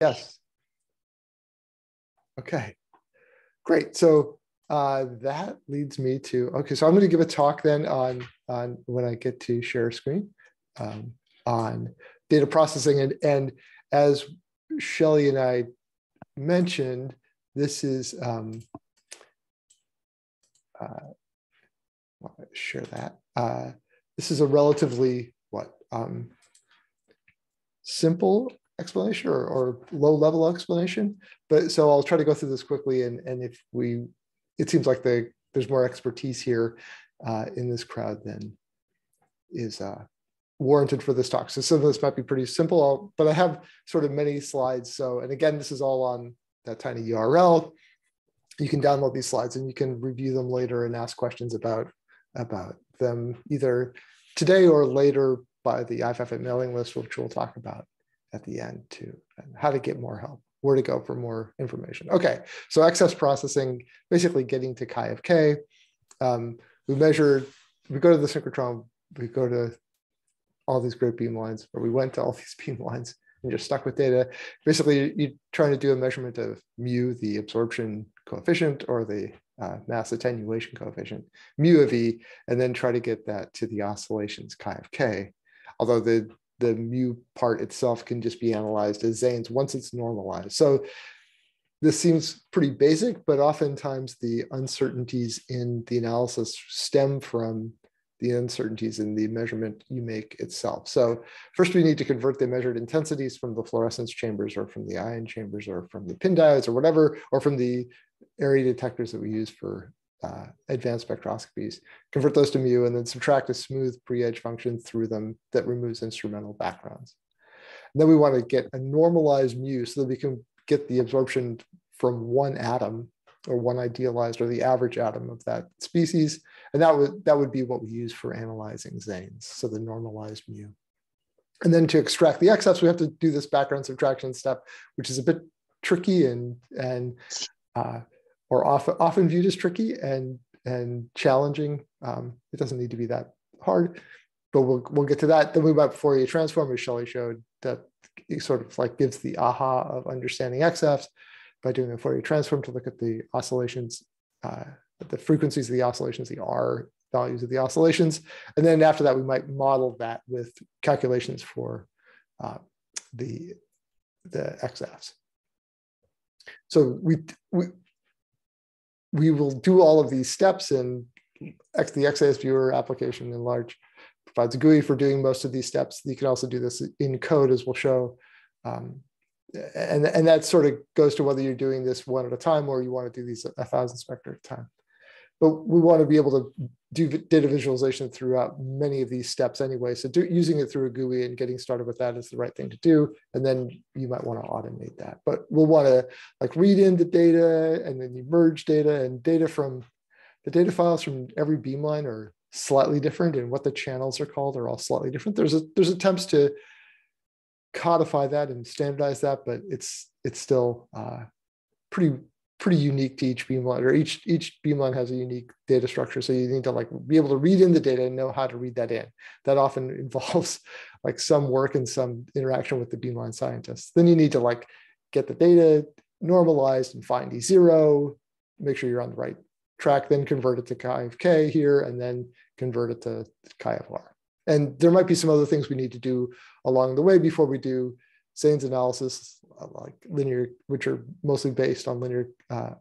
Yes. Okay, great. So uh, that leads me to, okay, so I'm going to give a talk then on, on when I get to share screen um, on data processing. And, and as Shelly and I mentioned, this is, um, uh, share that. Uh, this is a relatively, what, um, simple explanation or, or low level explanation. But so I'll try to go through this quickly. And, and if we, it seems like the, there's more expertise here uh, in this crowd than is uh, warranted for this talk. So some of this might be pretty simple, but I have sort of many slides. So, and again, this is all on that tiny URL. You can download these slides and you can review them later and ask questions about, about them either today or later by the IFFA mailing list, which we'll talk about at the end and how to get more help, where to go for more information. Okay, so XAFS processing, basically getting to chi of k. Um, we measure, we go to the synchrotron, we go to all these great beam lines, or we went to all these beam lines and just stuck with data. Basically, you're trying to do a measurement of mu, the absorption coefficient, or the uh, mass attenuation coefficient, mu of E, and then try to get that to the oscillations chi of k although the the mu part itself can just be analyzed as XANES once it's normalized. So this seems pretty basic, but oftentimes the uncertainties in the analysis stem from the uncertainties in the measurement you make itself. So first we need to convert the measured intensities from the fluorescence chambers or from the ion chambers or from the pin diodes or whatever, or from the area detectors that we use for uh, advanced spectroscopies, convert those to mu, and then subtract a smooth pre-edge function through them that removes instrumental backgrounds. And then we want to get a normalized mu so that we can get the absorption from one atom or one idealized or the average atom of that species. And that would, that would be what we use for analyzing XANES, so the normalized mu. And then to extract the XAFS, we have to do this background subtraction step, which is a bit tricky and, and uh, or often often viewed as tricky and and challenging. Um, it doesn't need to be that hard, but we'll we'll get to that. Then we went Fourier transform, as Shelly showed, that sort of like gives the aha of understanding XAFS by doing the Fourier transform to look at the oscillations, uh, the frequencies of the oscillations, the R values of the oscillations, and then after that we might model that with calculations for uh, the the XAFS. So we, we we will do all of these steps and X, the XAS viewer application in Larch provides a GUI for doing most of these steps. You can also do this in code as we'll show. Um, and, and that sort of goes to whether you're doing this one at a time or you want to do these a thousand spectra at a time. But we want to be able to do data visualization throughout many of these steps anyway. So do, using it through a GUI and getting started with that is the right thing to do. And then you might want to automate that. But we'll want to like read in the data and then you merge data and data from the data files from every beamline are slightly different and what the channels are called are all slightly different. There's a there's attempts to codify that and standardize that, but it's it's still uh, pretty pretty unique to each beamline or each each beamline has a unique data structure. So you need to like be able to read in the data and know how to read that in. That often involves like some work and some interaction with the beamline scientists. Then you need to like get the data normalized and find e zero make sure you're on the right track then convert it to chi of k here and then convert it to chi of r. And there might be some other things we need to do along the way before we do XANES analysis like linear, which are mostly based on linear uh,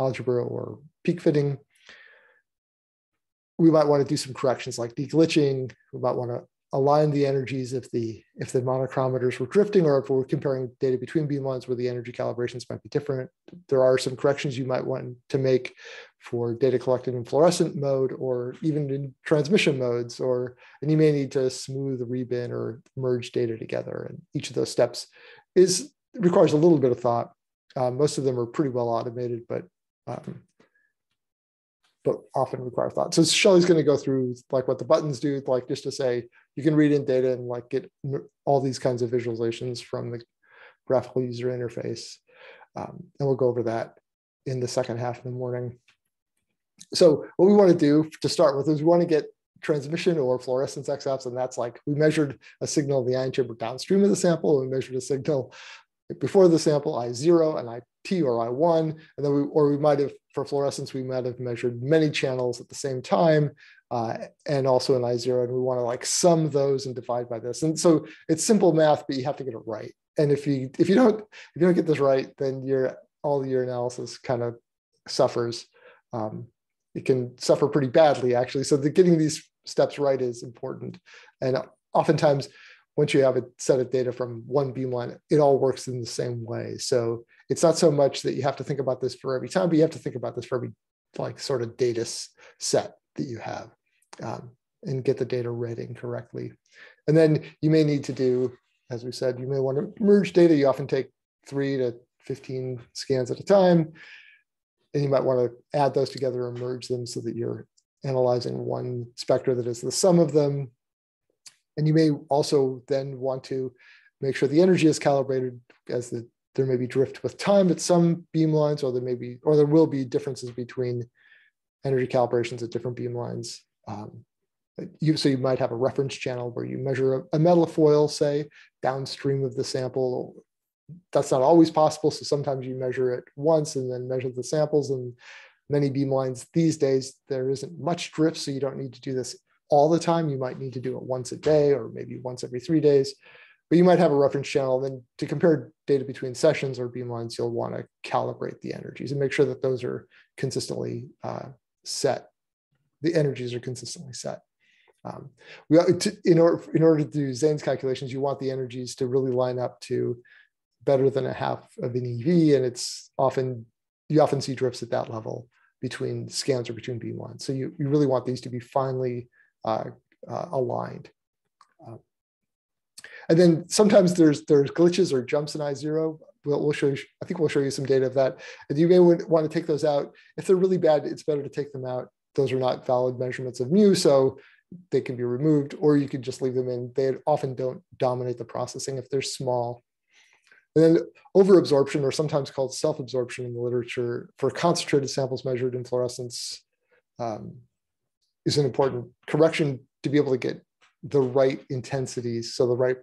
algebra or peak fitting. We might want to do some corrections like deglitching. We might want to align the energies if the if the monochrometers were drifting or if we're comparing data between beamlines where the energy calibrations might be different. There are some corrections you might want to make for data collected in fluorescent mode or even in transmission modes, or and you may need to smooth rebin or merge data together. And each of those steps is requires a little bit of thought. Uh, most of them are pretty well automated, but um, but often require thought. So Shelly's going to go through like what the buttons do, like just to say you can read in data and like get all these kinds of visualizations from the graphical user interface. Um, and we'll go over that in the second half of the morning. So what we want to do to start with is we want to get transmission or fluorescence XAFS, and that's like we measured a signal in the ion chamber downstream of the sample, and we measured a signal before the sample, I0 and IT or I1. And then we, or we might have, for fluorescence, we might have measured many channels at the same time uh, and also an I0. And we want to like sum those and divide by this. And so it's simple math, but you have to get it right. And if you if you don't if you don't get this right, then your all your analysis kind of suffers. Um, it can suffer pretty badly actually. So the getting these steps right is important. And oftentimes once you have a set of data from one beamline, it all works in the same way. So it's not so much that you have to think about this for every time, but you have to think about this for every like sort of data set that you have um, and get the data read incorrectly. And then you may need to do, as we said, you may want to merge data. You often take three to 15 scans at a time. And you might want to add those together and merge them so that you're analyzing one spectra that is the sum of them and you may also then want to make sure the energy is calibrated as the, there may be drift with time at some beam lines, or there may be, or there will be differences between energy calibrations at different beam lines. Um, you, so you might have a reference channel where you measure a, a metal foil, say, downstream of the sample. That's not always possible. So sometimes you measure it once and then measure the samples. And many beam lines these days, there isn't much drift, so you don't need to do this all the time. You might need to do it once a day or maybe once every three days. But you might have a reference channel. Then to compare data between sessions or beamlines, you'll want to calibrate the energies and make sure that those are consistently uh, set. The energies are consistently set. Um, we, to, in, order, in order to do XANES calculations, you want the energies to really line up to better than a half of an EV, and it's often you often see drifts at that level between scans or between beamlines. So you, you really want these to be finely aligned. Uh, and then sometimes there's there's glitches or jumps in I0. We'll, we'll show you, I think we'll show you some data of that. And you may want to take those out. If they're really bad, it's better to take them out. Those are not valid measurements of mu, so they can be removed, or you can just leave them in. They often don't dominate the processing if they're small. And then overabsorption, or sometimes called self-absorption in the literature, for concentrated samples measured in fluorescence, um, is an important correction to be able to get the right intensities. So the right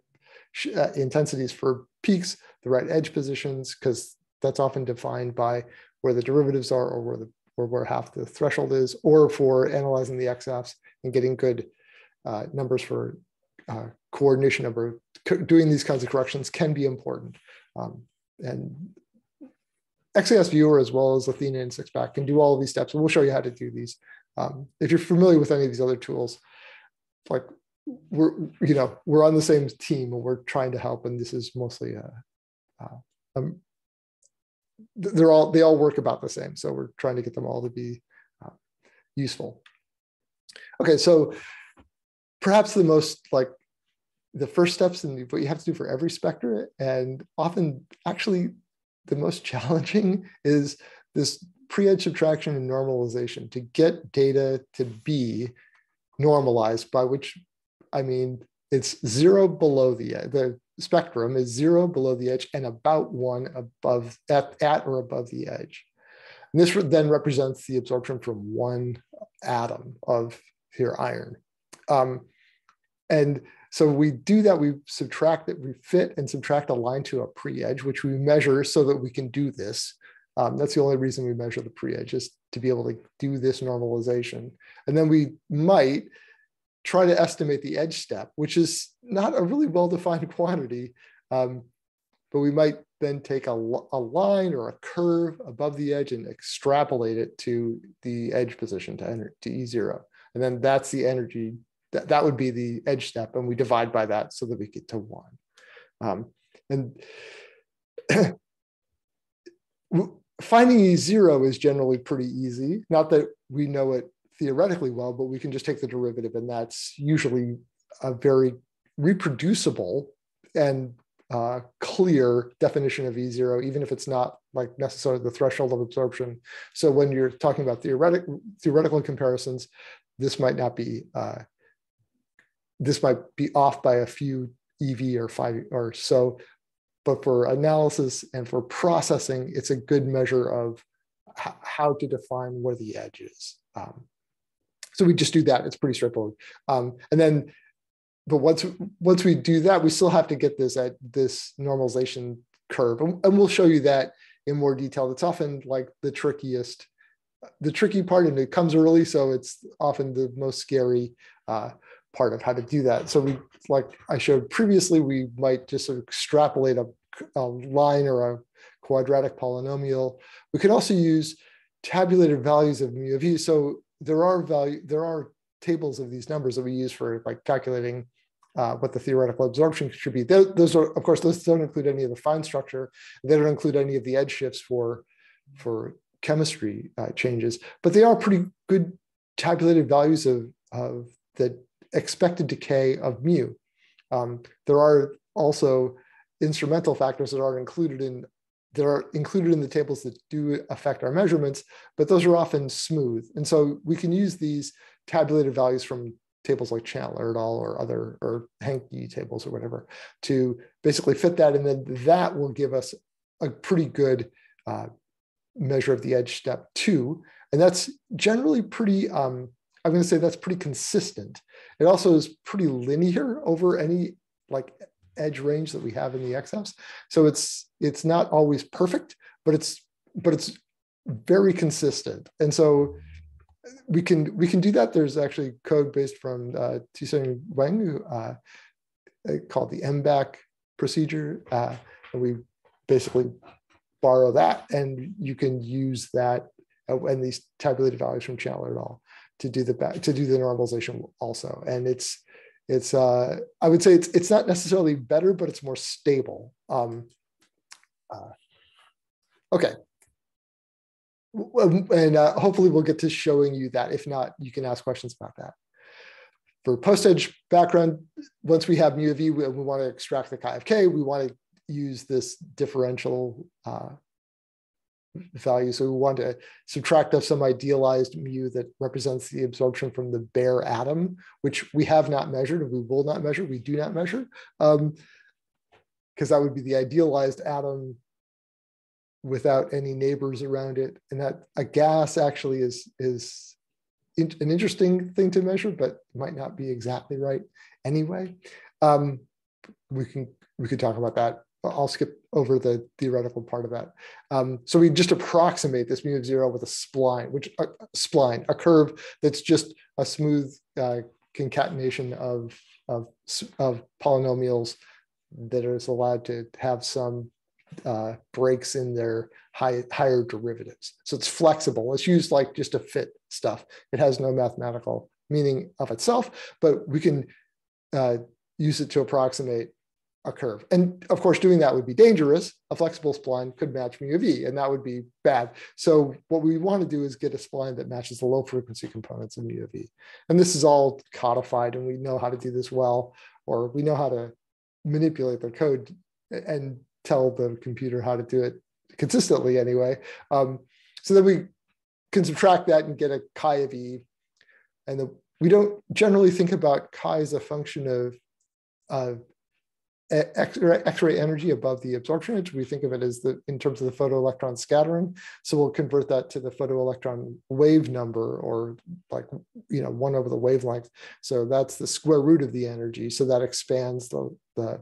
uh, intensities for peaks, the right edge positions, because that's often defined by where the derivatives are or where the or where half the threshold is, or for analyzing the XAFS and getting good uh, numbers for uh, coordination number. doing these kinds of corrections can be important. Um, and XAS Viewer, as well as Athena and SixPack, can do all of these steps. And we'll show you how to do these um, if you're familiar with any of these other tools, like we're you know we're on the same team and we're trying to help, and this is mostly a, uh, uh, um, they're all they all work about the same. So we're trying to get them all to be uh, useful. Okay, so perhaps the most like the first steps and what you have to do for every spectra, and often actually the most challenging is this pre-edge subtraction and normalization to get data to be normalized, by which I mean it's zero below the edge. the spectrum is zero below the edge and about one above at, at or above the edge. And this then represents the absorption from one atom of here iron. Um, and so we do that, we subtract it, we fit and subtract a line to a pre-edge, which we measure so that we can do this. Um, that's the only reason we measure the pre-edge, just to be able to do this normalization. And then we might try to estimate the edge step, which is not a really well-defined quantity, um, but we might then take a, a line or a curve above the edge and extrapolate it to the edge position to, to E0. And then that's the energy, that, that would be the edge step. And we divide by that so that we get to one. Um, and finding E zero is generally pretty easy. Not that we know it theoretically well, but we can just take the derivative, and that's usually a very reproducible and uh, clear definition of E zero, even if it's not like necessarily the threshold of absorption. So when you're talking about theoretic, theoretical comparisons, this might not be uh, this might be off by a few EV or five or so, but for analysis and for processing, it's a good measure of how to define where the edge is. Um, so we just do that. It's pretty straightforward. Um, and then, but once once we do that, we still have to get this at this normalization curve. And, and we'll show you that in more detail. It's often like the trickiest, the tricky part, and it comes early, so it's often the most scary uh, part of how to do that. So we, like I showed previously, we might just sort of extrapolate a, a line or a quadratic polynomial. We could also use tabulated values of mu of e. So there are value, there are tables of these numbers that we use for like calculating uh, what the theoretical absorption should be. Those, those, are, of course, those don't include any of the fine structure. They don't include any of the edge shifts for, for chemistry uh, changes, but they are pretty good tabulated values of, of the expected decay of mu. Um, there are also instrumental factors that are included in that are included in the tables that do affect our measurements, but those are often smooth. And so we can use these tabulated values from tables like Chantler et al. or other or Henke tables or whatever to basically fit that. And then that will give us a pretty good uh, measure of the edge step two. And that's generally pretty, um, I'm going to say that's pretty consistent. It also is pretty linear over any like edge range that we have in the XAFS. So it's it's not always perfect, but it's but it's very consistent. And so we can we can do that. There's actually code based from uh, Tsu-Chien Weng uh, called the MBACK procedure, uh, and we basically borrow that, and you can use that uh, and these tabulated values from Chantler et al. to do the back to do the normalization also. And it's it's uh, I would say it's it's not necessarily better, but it's more stable. Um, uh, okay, and uh, hopefully we'll get to showing you that. If not, you can ask questions about that. For post-edge background, once we have mu of e, we, we want to extract the chi of k. We want to use this differential uh, value. So we want to subtract off some idealized mu that represents the absorption from the bare atom, which we have not measured and we will not measure. We do not measure because um, that would be the idealized atom without any neighbors around it. And that a gas actually is, is in, an interesting thing to measure, but might not be exactly right anyway. Um, we can we could talk about that I'll skip over the theoretical part of that. Um, so we just approximate this mu of zero with a spline, which a spline, a curve that's just a smooth uh, concatenation of, of, of polynomials that is allowed to have some uh, breaks in their high, higher derivatives. So it's flexible. It's used like just to fit stuff. It has no mathematical meaning of itself, but we can uh, use it to approximate a curve. And of course, doing that would be dangerous. A flexible spline could match mu of e, and that would be bad. So what we want to do is get a spline that matches the low frequency components of mu of e. And this is all codified, and we know how to do this well, or we know how to manipulate the code and tell the computer how to do it consistently anyway. Um, so then we can subtract that and get a chi of e. And the, we don't generally think about chi as a function of uh, X-ray energy above the absorption edge. We think of it as the in terms of the photoelectron scattering. So we'll convert that to the photoelectron wave number or like, you know, one over the wavelength. So that's the square root of the energy. So that expands the, the,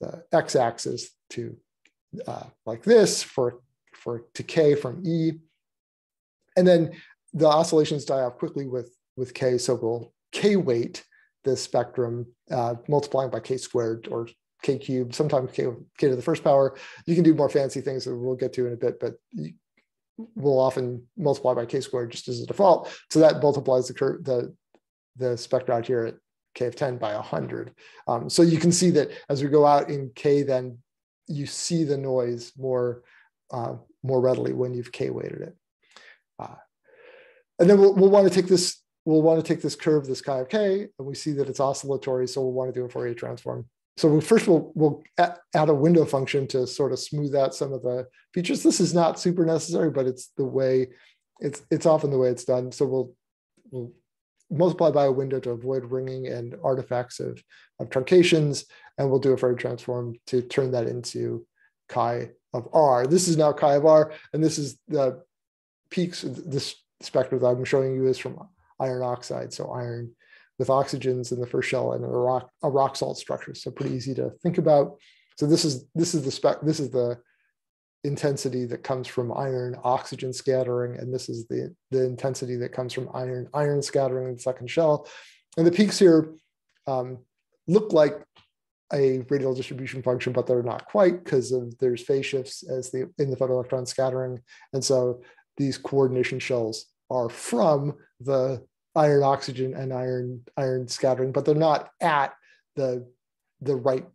the x-axis to uh, like this for, for to k from E. And then the oscillations die off quickly with, with k. So we'll k weight the spectrum uh, multiplying by k squared or k cubed, sometimes k, k to the first power. You can do more fancy things that we'll get to in a bit, but we'll often multiply by k squared just as a default. So that multiplies the curve, the, the spectra out here at k of 10 by 100. Um, so you can see that as we go out in k, then you see the noise more, uh, more readily when you've k weighted it. Uh, and then we'll, we'll want to take this we'll want to take this curve, this chi of k, and we see that it's oscillatory, so we'll want to do a Fourier transform. So first we'll, we'll add a window function to sort of smooth out some of the features. This is not super necessary, but it's the way, it's, it's often the way it's done. So we'll, we'll multiply by a window to avoid ringing and artifacts of, of truncations, and we'll do a Fourier transform to turn that into chi of r. This is now chi of r, and this is the peaks, this spectrum that I'm showing you is from iron oxide. So iron with oxygens in the first shell and a rock, a rock salt structure. So pretty easy to think about. So this is this is the spec. This is the intensity that comes from iron oxygen scattering, and this is the the intensity that comes from iron iron scattering in the second shell. And the peaks here um, look like a radial distribution function, but they're not quite because there's phase shifts as the in the photoelectron scattering, and so these coordination shells are from the iron oxygen and iron iron scattering, but they're not at the the right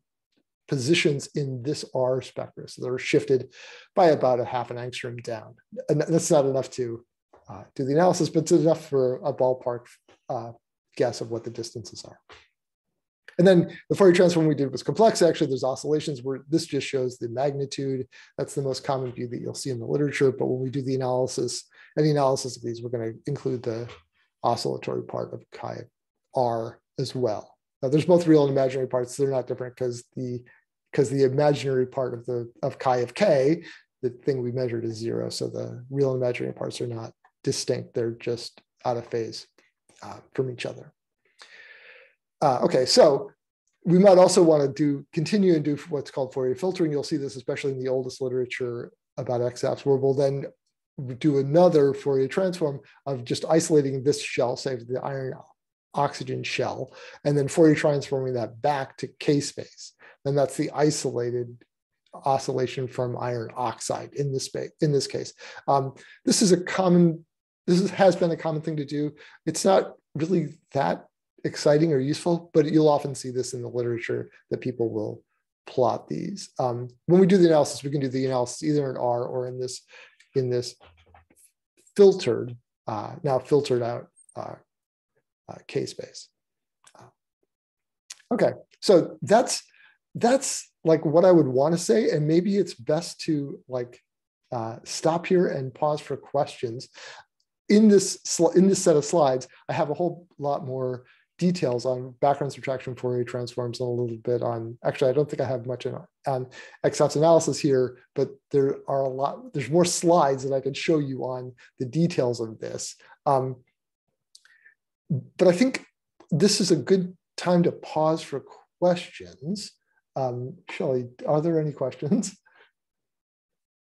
positions in this R spectra. So they're shifted by about a half an angstrom down. And that's not enough to uh, do the analysis, but it's enough for a ballpark uh, guess of what the distances are. And then the Fourier transform we did was complex. Actually, there's oscillations where this just shows the magnitude. That's the most common view that you'll see in the literature. But when we do the analysis, any analysis of these, we're going to include the oscillatory part of chi R as well. Now, there's both real and imaginary parts. They're not different because the because the imaginary part of the of chi of k, the thing we measured is zero. So the real and imaginary parts are not distinct. They're just out of phase uh, from each other. Uh, okay, so we might also want to do continue and do what's called Fourier filtering. You'll see this especially in the oldest literature about XAFS, where we'll then do another Fourier transform of just isolating this shell, say the iron oxygen shell, and then Fourier transforming that back to K space. And that's the isolated oscillation from iron oxide in this space, in this case. Um, this is a common, this is, has been a common thing to do. It's not really that exciting or useful, but you'll often see this in the literature that people will plot these. Um, when we do the analysis, we can do the analysis either in R or in this in this filtered, uh, now filtered out uh, uh, K space. Uh, okay, so that's that's like what I would want to say, and maybe it's best to like uh, stop here and pause for questions. In this in this set of slides, I have a whole lot more details on background subtraction Fourier transforms and a little bit on, actually, I don't think I have much on, on analysis here, but there are a lot, there's more slides that I can show you on the details of this. Um, but I think this is a good time to pause for questions. Um, Shelly, are there any questions?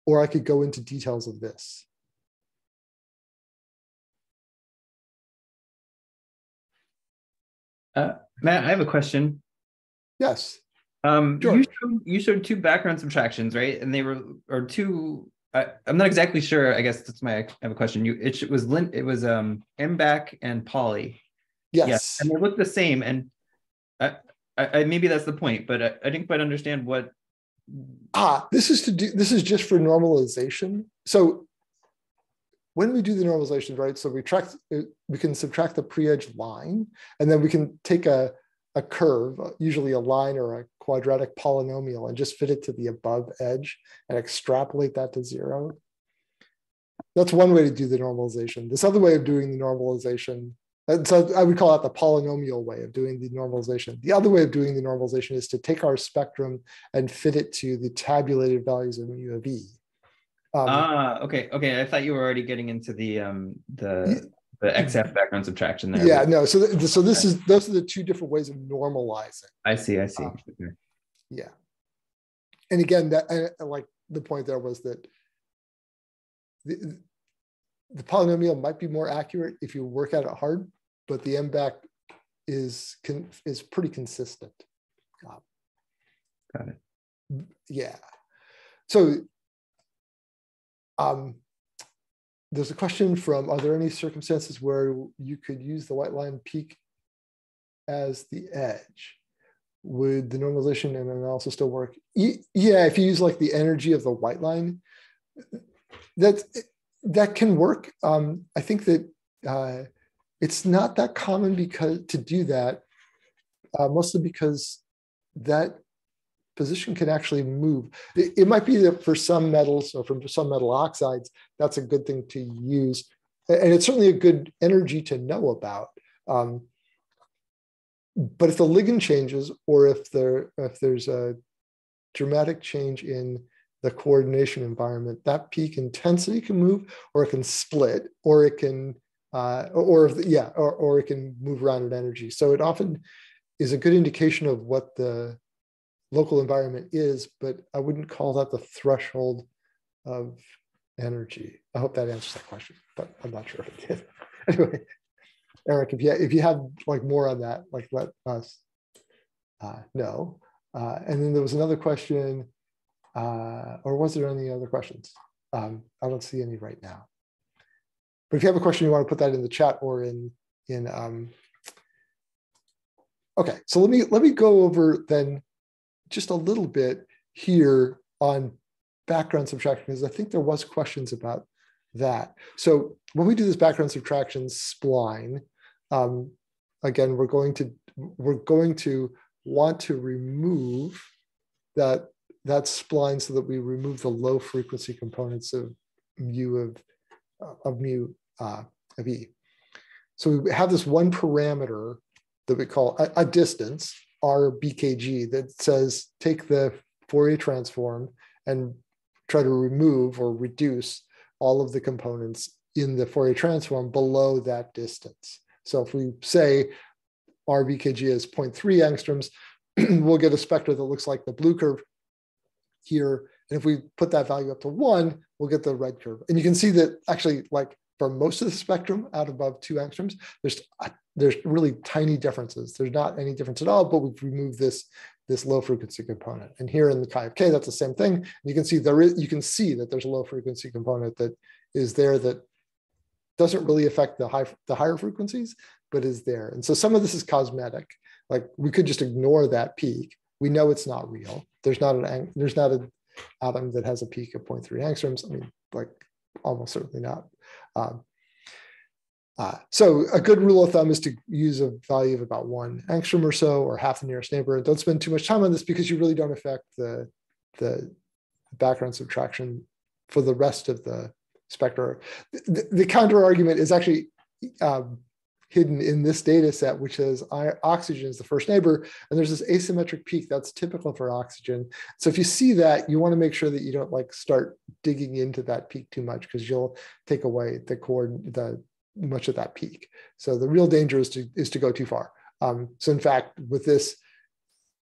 Or I could go into details of this. Uh, Matt, I have a question. Yes. Um, sure. you, showed, you showed two background subtractions, right? And they were, or two, I, am not exactly sure. I guess that's my, I have a question. You, it, it was lint, it was um, MBACK and poly. Yes. yes. And they look the same. And I, I, maybe that's the point, but I, I didn't quite understand what. Ah, this is to do, this is just for normalization. So when we do the normalization, right, so we track, we can subtract the pre-edge line, and then we can take a, a curve, usually a line or a quadratic polynomial, and just fit it to the above edge and extrapolate that to zero. That's one way to do the normalization. This other way of doing the normalization, and so I would call that the polynomial way of doing the normalization. The other way of doing the normalization is to take our spectrum and fit it to the tabulated values of mu of e. Um, ah, okay, okay. I thought you were already getting into the um the the XAFS background subtraction there. Yeah, no. So th- so this is those are the two different ways of normalizing. I see. I see. Um, yeah, and again, that and like the point there was that the, the polynomial might be more accurate if you work at it hard, but the MBACK is can, is pretty consistent. Um, Got it. Yeah. So um, there's a question from, are there any circumstances where you could use the white line peak as the edge? Would the normalization and analysis still work? Yeah, if you use like the energy of the white line, that that can work. Um, I think that uh, it's not that common because to do that, uh, mostly because that position can actually move. It, it, might be that for some metals or for some metal oxides, that's a good thing to use. And it's certainly a good energy to know about. Um, but if the ligand changes or if there if there's a dramatic change in the coordination environment, that peak intensity can move or it can split or it can uh, or if, yeah, or, or it can move around in energy. So it often is a good indication of what the local environment is, but I wouldn't call that the threshold of energy. I hope that answers that question, but I'm not sure if it did. anyway, Eric, if you if you have like more on that, like let us uh, know. Uh, and then there was another question, uh, or was there any other questions? Um, I don't see any right now. But if you have a question, you want to put that in the chat or in in. Um, okay, so let me let me go over then just a little bit here on background subtraction because I think there was questions about that. So when we do this background subtraction spline, um, again, we're going to we're going to want to remove that that spline so that we remove the low frequency components of mu of of mu uh, of e. So we have this one parameter that we call a, a distance, r bkg, that says take the Fourier transform and try to remove or reduce all of the components in the Fourier transform below that distance. So if we say RBKG is 0.3 angstroms, we'll get a spectra that looks like the blue curve here. And if we put that value up to one, we'll get the red curve. And you can see that actually like for most of the spectrum out above two angstroms, there's there's really tiny differences. There's not any difference at all, but we've removed this this low frequency component. And here in the chi of k, that's the same thing. You can see there is you can see that there's a low frequency component that is there that doesn't really affect the high the higher frequencies, but is there. And so some of this is cosmetic. Like we could just ignore that peak. We know it's not real. There's not an there's not an atom that has a peak of 0.3 angstroms. I mean, like almost certainly not. Um, uh, so a good rule of thumb is to use a value of about one angstrom or so, or half the nearest neighbor. And don't spend too much time on this because you really don't affect the, the background subtraction for the rest of the spectra. The, the counter argument is actually um, hidden in this data set, which says oxygen is the first neighbor, and there's this asymmetric peak that's typical for oxygen. So if you see that, you want to make sure that you don't like start digging into that peak too much because you'll take away the core, the much of that peak. So the real danger is to is to go too far. Um, so in fact, with this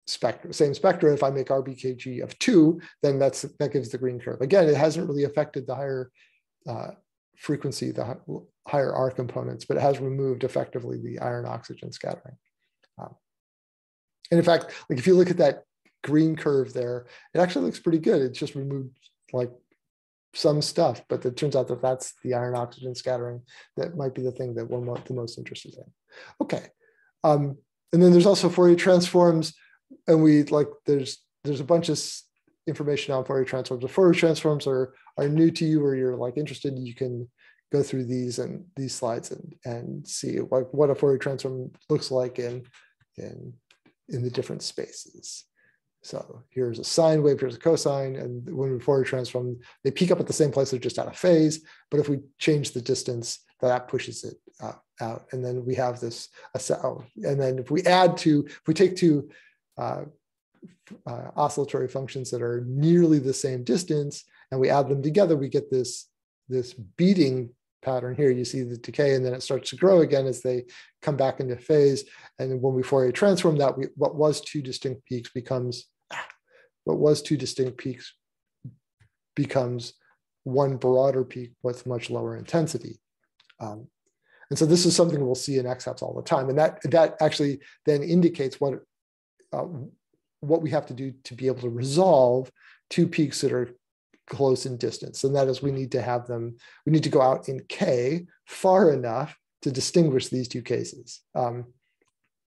spectrum, same spectrum, if I make RBKG of two, then that's that gives the green curve. Again, it hasn't really affected the higher uh, frequency, the higher R components, but it has removed effectively the iron oxygen scattering. Um, and in fact, like if you look at that green curve there, it actually looks pretty good. It's just removed like some stuff, but it turns out that that's the iron oxygen scattering that might be the thing that we're the most interested in. Okay. Um, and then there's also Fourier transforms, and we like there's there's a bunch of information on Fourier transforms. If Fourier transforms are are new to you or you're like interested, you can go through these and these slides and and see what, what a Fourier transform looks like in in in the different spaces. So here's a sine wave, here's a cosine, and when we Fourier transform, they peak up at the same place, they're just out of phase. But if we change the distance, that pushes it uh, out. And then we have this, oh, and then if we add to, if we take two uh, uh, oscillatory functions that are nearly the same distance, and we add them together, we get this, this beating pattern here. You see the decay and then it starts to grow again as they come back into phase. And when we Fourier transform that, we, what was two distinct peaks becomes what was two distinct peaks becomes one broader peak with much lower intensity. Um, and so this is something we'll see in XAFS all the time. And that, that actually then indicates what, uh, what we have to do to be able to resolve two peaks that are close in distance. And that is we need to have them, we need to go out in K far enough to distinguish these two cases. Um,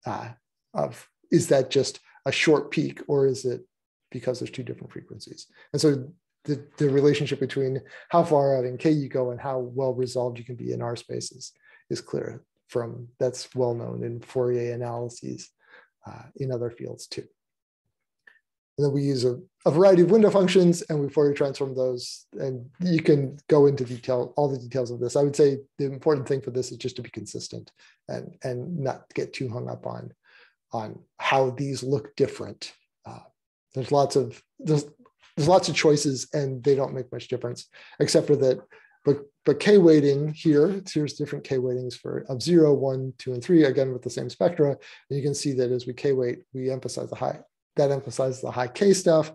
uh, of is that just a short peak or is it because there's two different frequencies. And so the, the relationship between how far out in K you go and how well resolved you can be in R spaces is clear from that's well known in Fourier analyses uh, in other fields too. And then we use a, a, variety of window functions and we Fourier transform those. And you can go into detail, all the details of this. I would say the important thing for this is just to be consistent and, and not get too hung up on, on how these look different uh, there's lots of there's there's lots of choices and they don't make much difference except for that but but k weighting here here's different k weightings for of zero, one, two, and 3 again with the same spectra and you can see that as we k weight we emphasize the high that emphasizes the high K stuff.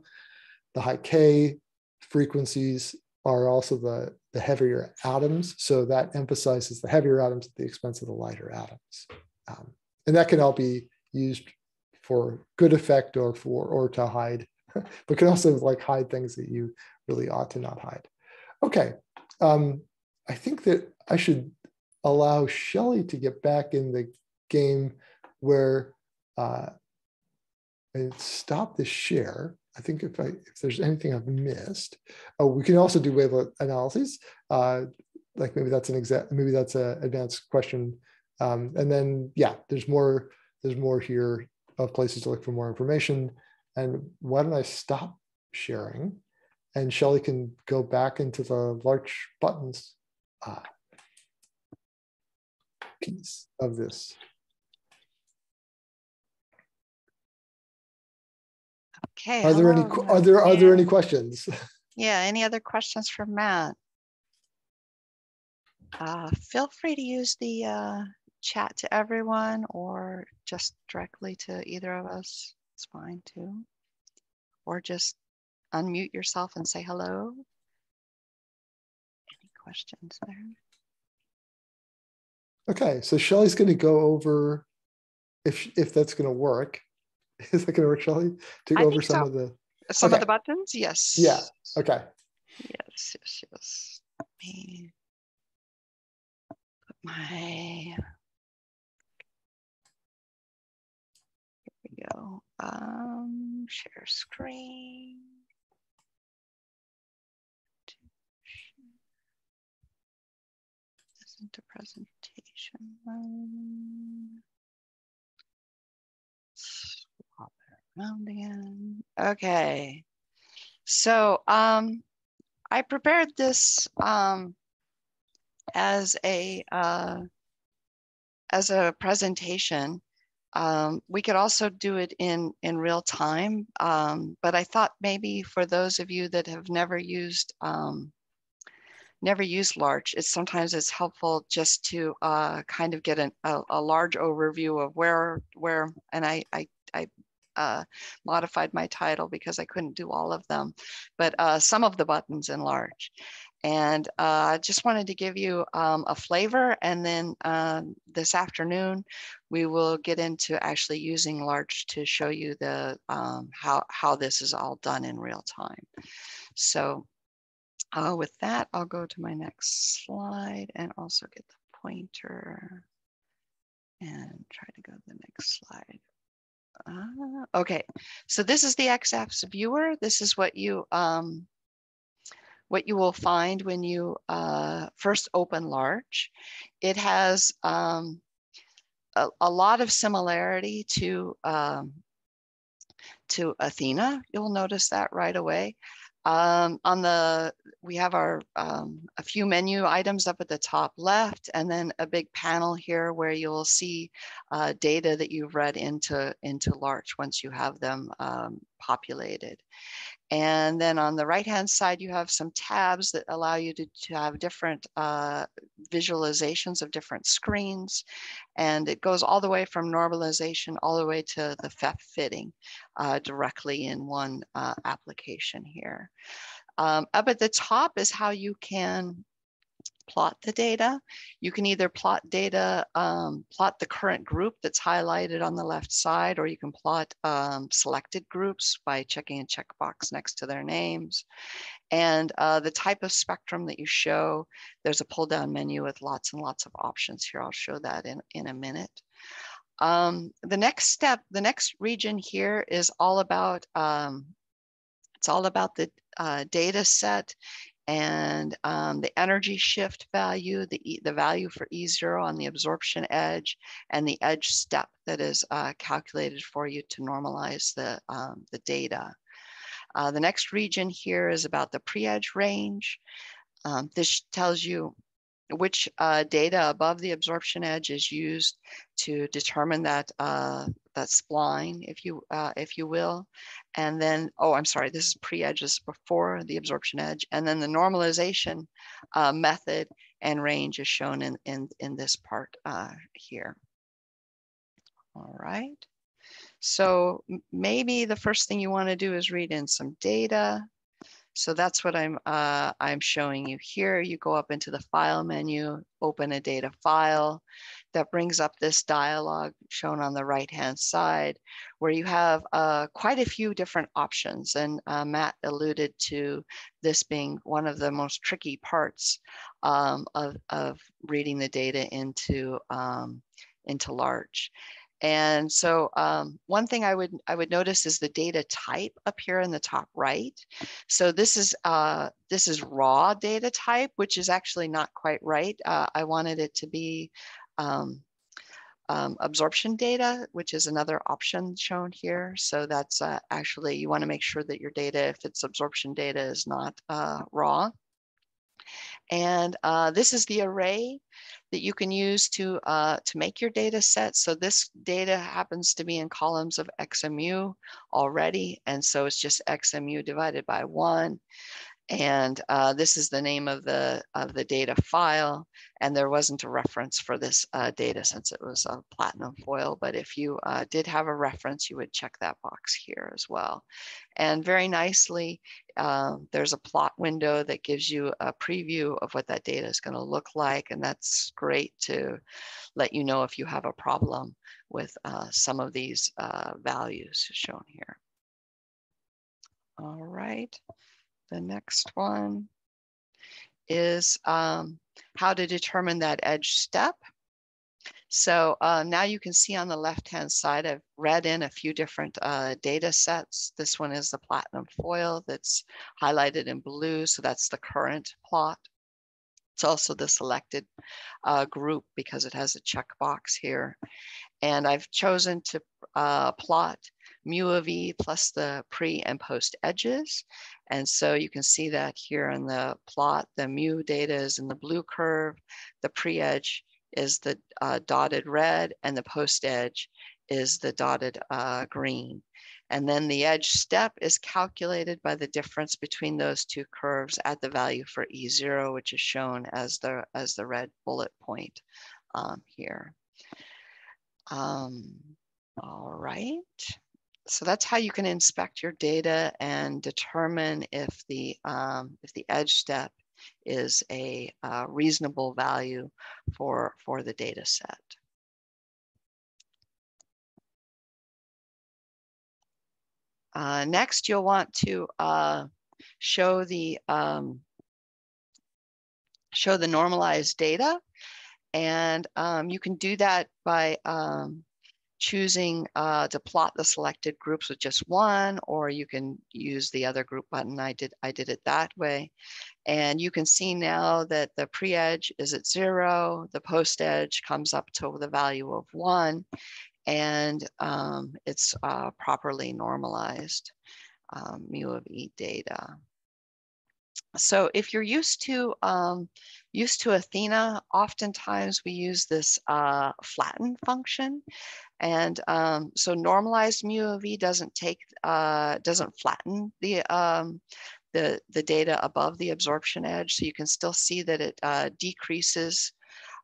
The high K frequencies are also the, the heavier atoms. So that emphasizes the heavier atoms at the expense of the lighter atoms. Um, and that can all be used for good effect or for or to hide, but can also like hide things that you really ought to not hide. Okay, um, I think that I should allow Shelly to get back in the game where uh, and stop the share. I think if I if there's anything I've missed, oh, we can also do wavelet analyses. Uh, like maybe that's an exact, maybe that's an advanced question. Um, and then yeah, there's more. There's more here of places to look for more information. And why don't I stop sharing? And Shelly can go back into the Larch buttons uh, piece of this. Okay. Are there any are there are there any questions? Yeah, any other questions for Matt? Uh, feel free to use the uh, chat to everyone or just directly to either of us. It's fine too. Or just unmute yourself and say hello. Any questions there? Okay, so Shelly's going to go over if if that's going to work. Is that going to work, Shelly? To I go over some so. of the Some Okay. of the buttons? Yes. yeah. Okay. Yes, yes, yes. Let me put my. Here we go. Um, share screen. Isn't a presentation. Around again. Okay. So um, I prepared this um, as a uh, as a presentation. Um, we could also do it in in real time, um, but I thought maybe for those of you that have never used um, never used Larch, it's sometimes it's helpful just to uh, kind of get an, a, a large overview of where where and I, I uh, modified my title because I couldn't do all of them, but uh, some of the buttons in Larch. And uh, just wanted to give you um, a flavor. And then um, this afternoon, we will get into actually using Larch to show you the um, how, how this is all done in real time. So uh, with that, I'll go to my next slide and also get the pointer and try to go to the next slide. Uh, okay, so this is the XF's viewer. This is what you um, what you will find when you uh, first open Larch. It has um, a, a lot of similarity to um, to Athena. You'll notice that right away. Um, on the, we have our, um, a few menu items up at the top left, and then a big panel here where you'll see uh, data that you've read into, into Larch once you have them um, populated. And then on the right-hand side, you have some tabs that allow you to, to have different uh, visualizations of different screens. And it goes all the way from normalization all the way to the FEFF fitting uh, directly in one uh, application here. Um, up at the top is how you can plot the data. You can either plot data, um, plot the current group that's highlighted on the left side, or you can plot um, selected groups by checking a checkbox next to their names. And uh, the type of spectrum that you show, there's a pull down menu with lots and lots of options here. I'll show that in, in a minute. Um, the next step, the next region here is all about, um, it's all about the uh, data set and um, the energy shift value, the, the value for E0 on the absorption edge, and the edge step that is uh, calculated for you to normalize the, um, the data. Uh, the next region here is about the pre-edge range. Um, this tells you which uh, data above the absorption edge is used to determine that uh, that spline, if you uh, if you will, and then oh, I'm sorry, this is pre-edges before the absorption edge, and then the normalization uh, method and range is shown in in in this part uh, here. All right. So maybe the first thing you want to do is read in some data. So that's what I'm, uh, I'm showing you here. You go up into the file menu, open a data file that brings up this dialog shown on the right-hand side, where you have uh, quite a few different options. And uh, Matt alluded to this being one of the most tricky parts um, of, of reading the data into, um, into Larch. And so um, one thing I would I would notice is the data type up here in the top right. So this is uh, this is raw data type, which is actually not quite right. Uh, I wanted it to be um, um, absorption data, which is another option shown here. So that's uh, actually, you wanna make sure that your data, if it's absorption data is not uh, raw. And uh, this is the array that you can use to, uh, to make your data set. So this data happens to be in columns of XMU already. And so it's just XMU divided by one. And uh, this is the name of the, of the data file. And there wasn't a reference for this uh, data since it was a platinum foil. But if you uh, did have a reference, you would check that box here as well. And very nicely, uh, there's a plot window that gives you a preview of what that data is going to look like. And that's great to let you know if you have a problem with uh, some of these uh, values shown here. All right. The next one is um, how to determine that edge step. So uh, now you can see on the left-hand side, I've read in a few different uh, data sets. This one is the platinum foil that's highlighted in blue. So that's the current plot. It's also the selected uh, group because it has a checkbox here. And I've chosen to uh, plot mu of e plus the pre and post edges. And so you can see that here in the plot, the mu data is in the blue curve, the pre-edge is the uh, dotted red, and the post edge is the dotted uh, green. And then the edge step is calculated by the difference between those two curves at the value for E0, which is shown as the, as the red bullet point um, here. Um, all right so that's how you can inspect your data and determine if the, um, if the edge step is a uh, reasonable value for, for the data set. Uh, next, you'll want to uh, show the um, show the normalized data, and um, you can do that by um, choosing uh, to plot the selected groups with just one, or you can use the other group button. I did, I did it that way. And you can see now that the pre-edge is at zero, the post-edge comes up to the value of one, and um, it's uh, properly normalized um, mu of E data. So if you're used to um, used to Athena, oftentimes we use this uh, flatten function. And um, so normalized mu of e doesn't take, uh, doesn't flatten the, um, the, the data above the absorption edge. So you can still see that it uh, decreases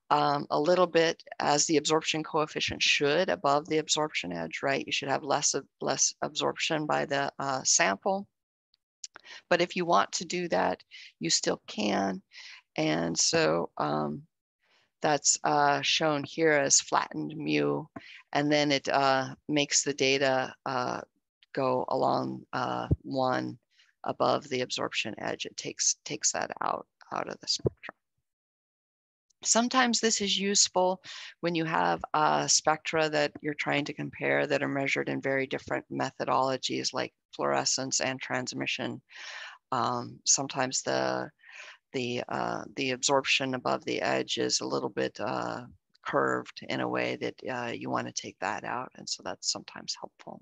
um, a little bit as the absorption coefficient should above the absorption edge, right? You should have less, of, less absorption by the uh, sample. But if you want to do that, you still can. And so um, that's uh, shown here as flattened mu, and then it uh, makes the data uh, go along uh, one above the absorption edge. It takes, takes that out, out of the spectrum. Sometimes this is useful when you have spectra that you're trying to compare that are measured in very different methodologies like fluorescence and transmission. Um, sometimes the the uh, the absorption above the edge is a little bit uh, curved in a way that uh, you want to take that out, and so that's sometimes helpful.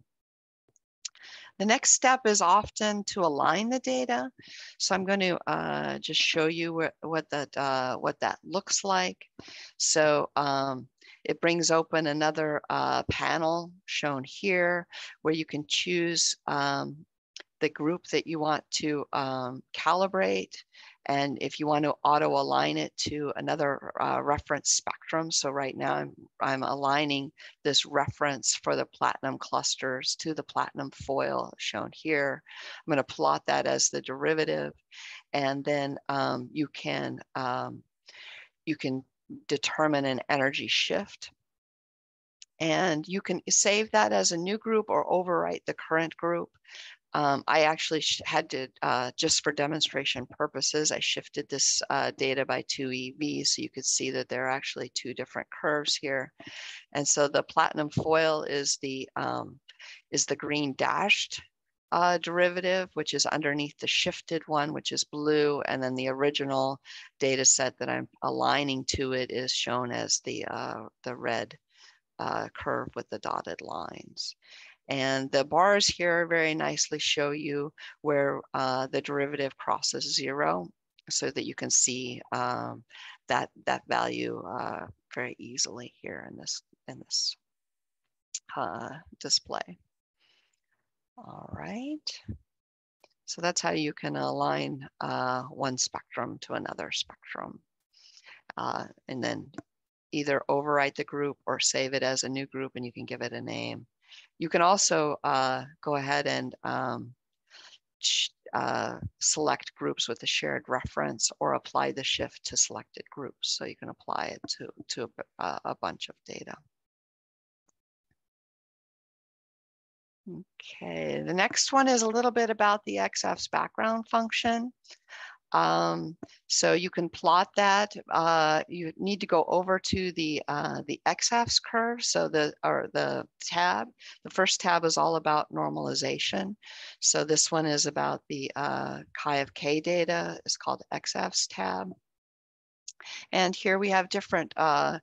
The next step is often to align the data. So I'm going to uh, just show you what, that uh, what that looks like. So um, it brings open another uh, panel shown here where you can choose um, the group that you want to um, calibrate And if you want to auto align it to another uh, reference spectrum, so right now I'm, I'm aligning this reference for the platinum clusters to the platinum foil shown here. I'm going to plot that as the derivative. And then um, you can um, you can determine an energy shift. And you can save that as a new group or overwrite the current group. Um, I actually had to, uh, just for demonstration purposes, I shifted this uh, data by two EV so you could see that there are actually two different curves here. And so the platinum foil is the, um, is the green dashed uh, derivative, which is underneath the shifted one, which is blue. And then the original data set that I'm aligning to it is shown as the, uh, the red uh, curve with the dotted lines. And the bars here very nicely show you where uh, the derivative crosses zero so that you can see um, that, that value uh, very easily here in this, in this uh, display. All right. So that's how you can align uh, one spectrum to another spectrum. Uh, and then either overwrite the group or save it as a new group and you can give it a name. You can also uh, go ahead and um, uh, select groups with a shared reference or apply the shift to selected groups. So you can apply it to, to a, a bunch of data. Okay, the next one is a little bit about the XAFS background function. Um, so you can plot that. Uh, you need to go over to the uh, the XAFS curve. So the or the tab. The first tab is all about normalization. So this one is about the uh, chi of k data. It's called XAFS tab. And here we have different uh,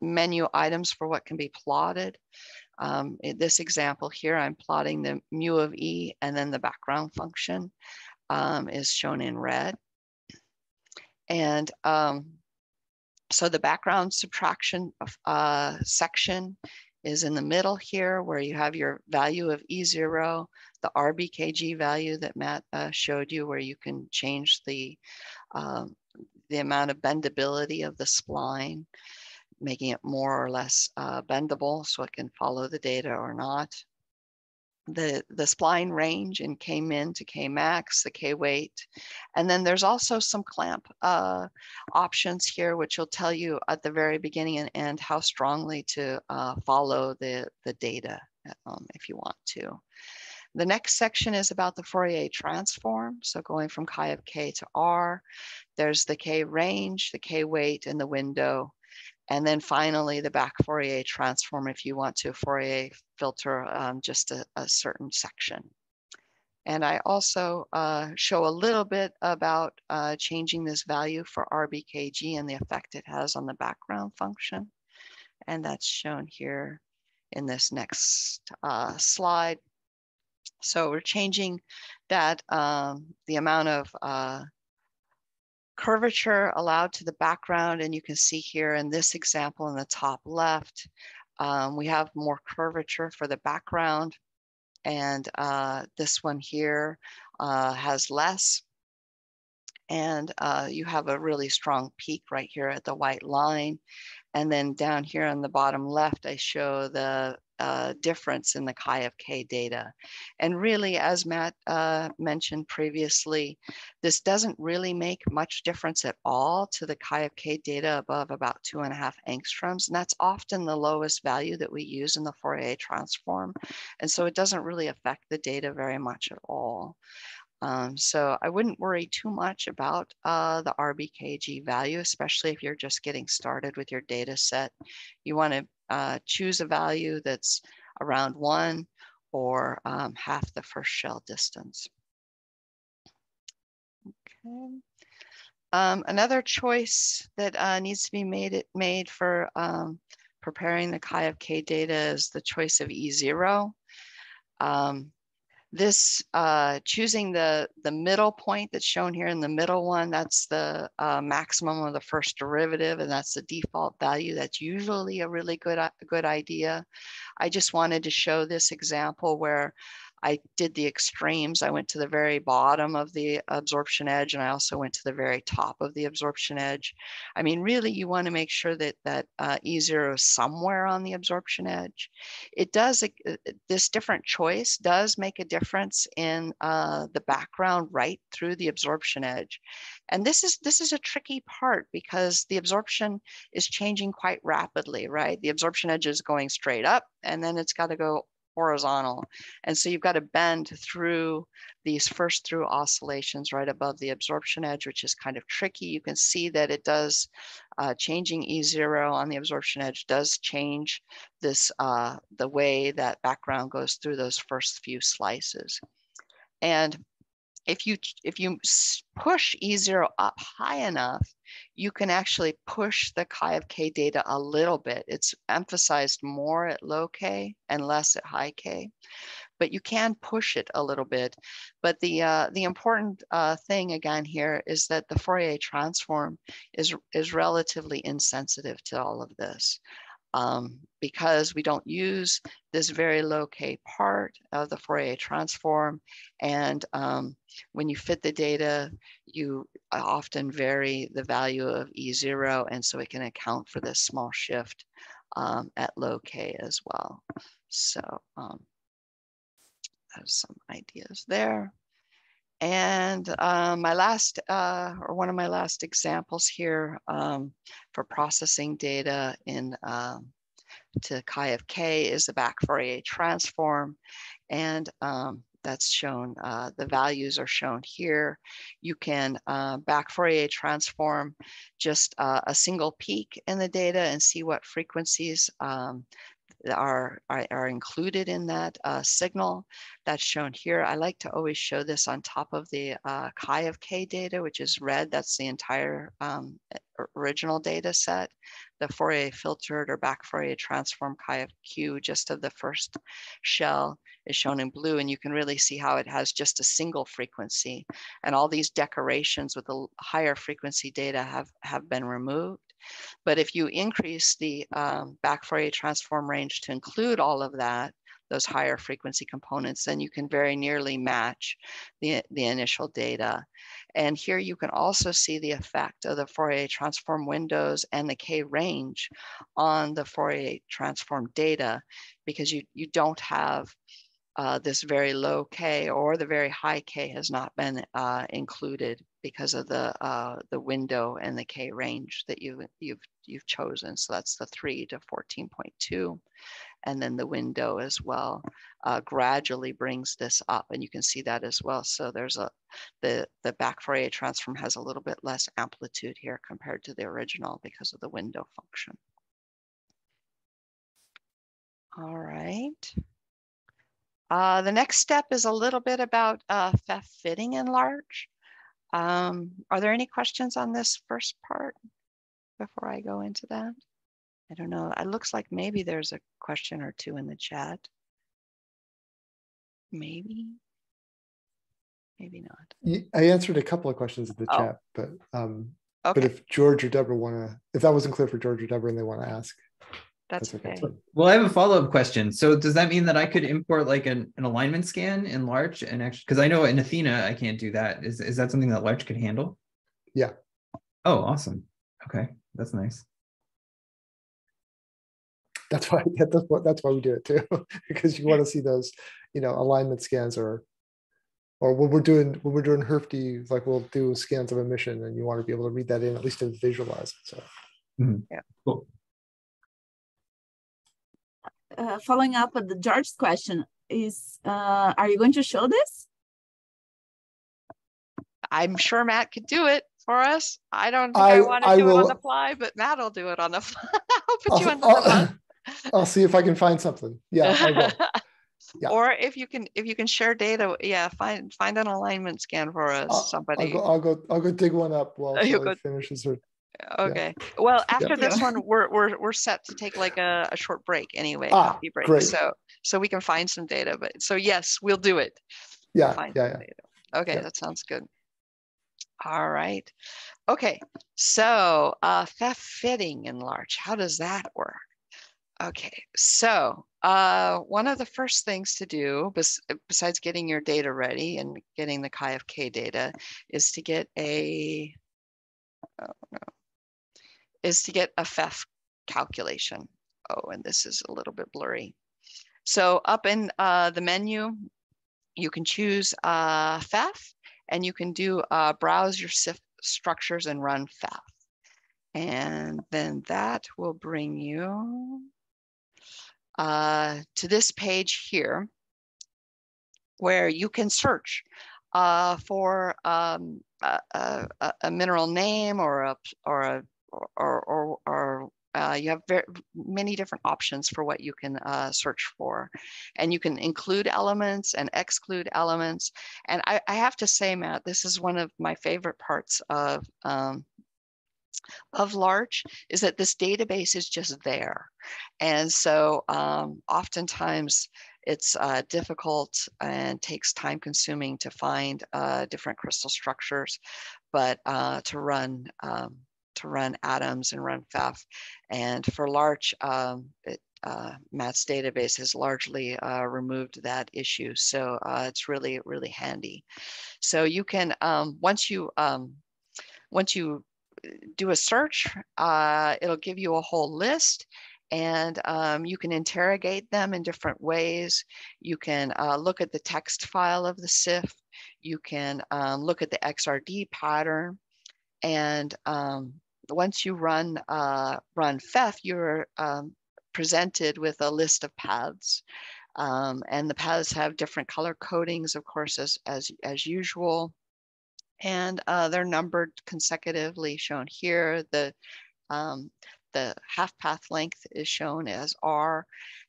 menu items for what can be plotted. Um, in this example here, I'm plotting the mu of E and then the background function um, is shown in red. And um, so the background subtraction uh, section is in the middle here where you have your value of E0, the RBKG value that Matt uh, showed you where you can change the, um, the amount of bendability of the spline, making it more or less uh, bendable so it can follow the data or not the, the spline range in K min to K max, the K weight. And then there's also some clamp uh, options here, which will tell you at the very beginning and end how strongly to uh, follow the, the data um, if you want to. The next section is about the Fourier transform. So going from chi of k to r, there's the k range, the k weight, and the window. And then finally, the back Fourier transform if you want to Fourier filter um, just a, a, certain section. And I also uh, show a little bit about uh, changing this value for RBKG and the effect it has on the background function. And that's shown here in this next uh, slide. So we're changing that, um, the amount of uh, curvature allowed to the background. And you can see here in this example in the top left, um, we have more curvature for the background. And uh, this one here uh, has less. And uh, you have a really strong peak right here at the white line. And then down here on the bottom left, I show the uh, difference in the chi of k data. And really, as Matt uh, mentioned previously, this doesn't really make much difference at all to the chi of k data above about two and a half angstroms. And that's often the lowest value that we use in the Fourier transform. And so it doesn't really affect the data very much at all. Um, so I wouldn't worry too much about uh, the RBKG value, especially if you're just getting started with your data set. You want to uh, choose a value that's around one or um, half the first shell distance. Okay. Um, another choice that uh, needs to be made, made for um, preparing the chi of k data is the choice of E0. Um, this uh, choosing the, the middle point that's shown here in the middle one, that's the uh, maximum of the first derivative, and that's the default value. That's usually a really good, uh, good idea. I just wanted to show this example where I did the extremes. I went to the very bottom of the absorption edge and I also went to the very top of the absorption edge. I mean, really you wanna make sure that, that uh, E0 is somewhere on the absorption edge. It does, this different choice does make a difference in uh, the background right through the absorption edge. And this is, this is a tricky part because the absorption is changing quite rapidly, right? The absorption edge is going straight up and then it's got to go horizontal. And so you've got to bend through these first through oscillations right above the absorption edge, which is kind of tricky. You can see that it does, uh, changing E0 on the absorption edge does change this, uh, the way that background goes through those first few slices. And if you if you push E0 up high enough, you can actually push the chi of k data a little bit. It's emphasized more at low k and less at high k, but you can push it a little bit. But the uh, the important uh, thing again here is that the Fourier transform is is relatively insensitive to all of this um, because we don't use this very low K part of the Fourier transform. And um, when you fit the data, you often vary the value of E0. And so it can account for this small shift um, at low K as well. So um, some ideas there. And uh, my last, uh, or one of my last examples here um, for processing data in um, to k is the back Fourier transform. And um, that's shown, uh, the values are shown here. You can uh, back Fourier transform just uh, a single peak in the data and see what frequencies um, are, are, are included in that uh, signal that's shown here. I like to always show this on top of the uh, chi of k data, which is red. That's the entire um, original data set. The Fourier filtered or back Fourier transform chi of q just of the first shell is shown in blue. And you can really see how it has just a single frequency. And all these decorations with the higher frequency data have, have been removed. But if you increase the um, back Fourier transform range to include all of that, those higher frequency components, then you can very nearly match the, the initial data. And here you can also see the effect of the Fourier transform windows and the K range on the Fourier transform data because you, you don't have uh, this very low K or the very high K has not been uh, included because of the uh, the window and the K range that you you've you've chosen. So that's the three to 14.2, and then the window as well uh, gradually brings this up, and you can see that as well. So there's a the the back Fourier transform has a little bit less amplitude here compared to the original because of the window function. All right. Uh, the next step is a little bit about uh, FEFF fitting in Larch. Um, are there any questions on this first part before I go into that? I don't know. It looks like maybe there's a question or two in the chat. Maybe, maybe not. I answered a couple of questions in the oh. chat, but um, okay. but if George or Deborah want to, if that wasn't clear for George or Deborah and they want to ask, that's, okay. Well, I have a follow-up question. So does that mean that I could import like an, an alignment scan in Larch and actually, because I know in Athena, I can't do that. Is, is that something that Larch could handle? Yeah. Oh, awesome. Okay. That's nice. That's why, that's what, that's why we do it too, because you want to see those, you know, alignment scans or, or when we're doing, when we're doing HERFD, like we'll do scans of emission and you want to be able to read that in, at least to visualize it. So. Mm -hmm. Yeah. Cool uh, following up with the George's question, is uh, are you going to show this? I'm sure Matt could do it for us. I don't think I, I want to I do will, it on the fly, but Matt will do it on the fly. I'll put I'll, you on the I'll, I'll see if I can find something. Yeah, I will. Yeah. Or if you can, if you can share data, yeah, find find an alignment scan for us. somebody. I'll go, I'll go. I'll go dig one up while she finishes her Okay. Yeah. Well, after yeah. this one, we're, we're, we're set to take like a, a short break anyway, ah, coffee break. Great. So, so we can find some data, but so yes, we'll do it. Yeah. Find yeah. yeah. Okay. That sounds good. All right. Okay. So, uh, FEFF fitting in Larch, how does that work? Okay, so uh, one of the first things to do, bes besides getting your data ready and getting the chi-of-k data, is to get a, oh no, is to get a FEFF calculation. Oh, and this is a little bit blurry. So up in uh, the menu, you can choose uh, FEFF and you can do uh, browse your CIF structures and run FEFF. And then that will bring you uh, to this page here, where you can search uh, for um, a, a, a, mineral name or a or a or or, or uh, you have very many different options for what you can uh, search for. And you can include elements and exclude elements. And I, I, have to say, Matt, this is one of my favorite parts of um, of Larch is that this database is just there. And so um, oftentimes it's uh, difficult and takes time consuming to find uh, different crystal structures, but uh, to run um, to run atoms and run FEFF. And for Larch, um, it, uh, Matt's database has largely uh, removed that issue. So uh, it's really, really handy. So you can, um, once you, um, once you do a search, uh, it'll give you a whole list and um, you can interrogate them in different ways. You can uh, look at the text file of the CIF. You can um, look at the XRD pattern. And um, once you run, uh, run FEFF, you're um, presented with a list of paths. Um, and the paths have different color codings, of course, as, as, as usual and uh, they're numbered consecutively shown here. The, um, the half path length is shown as R,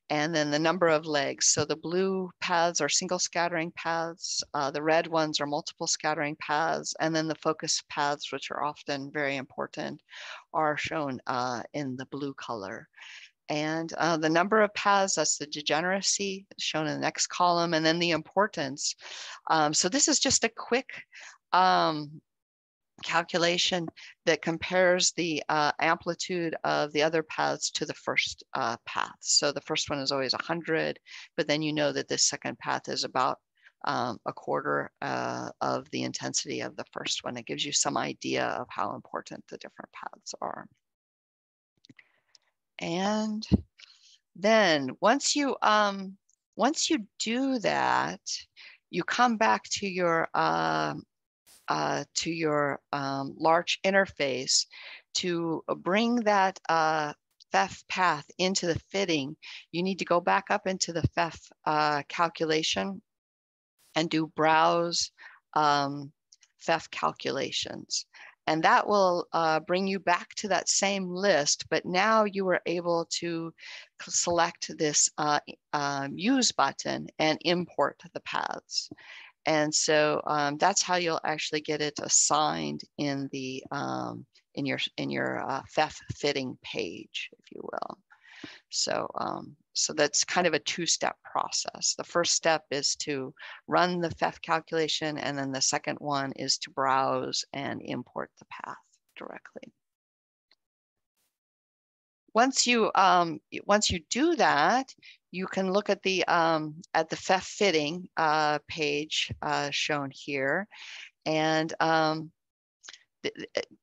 and then the number of legs. So the blue paths are single scattering paths, uh, the red ones are multiple scattering paths, and then the focus paths, which are often very important, are shown uh, in the blue color. And uh, the number of paths, that's the degeneracy shown in the next column, and then the importance. Um, so this is just a quick um, calculation that compares the uh, amplitude of the other paths to the first uh, path. So the first one is always 100, but then you know that this second path is about um, a quarter uh, of the intensity of the first one. It gives you some idea of how important the different paths are. And then once you um, once you do that, you come back to your um, uh, to your um, Larch interface to bring that uh, FEFF path into the fitting, you need to go back up into the FEFF uh, calculation and do browse um, FEFF calculations. And that will uh, bring you back to that same list, but now you are able to select this uh, um, use button and import the paths. And so um, that's how you'll actually get it assigned in the um, in your in your uh, FEFF fitting page, if you will. So um, so that's kind of a two-step process. The first step is to run the FEFF calculation, and then the second one is to browse and import the path directly. Once you um, once you do that, you can look at the um, at the FEFF fitting uh, page uh, shown here, and um,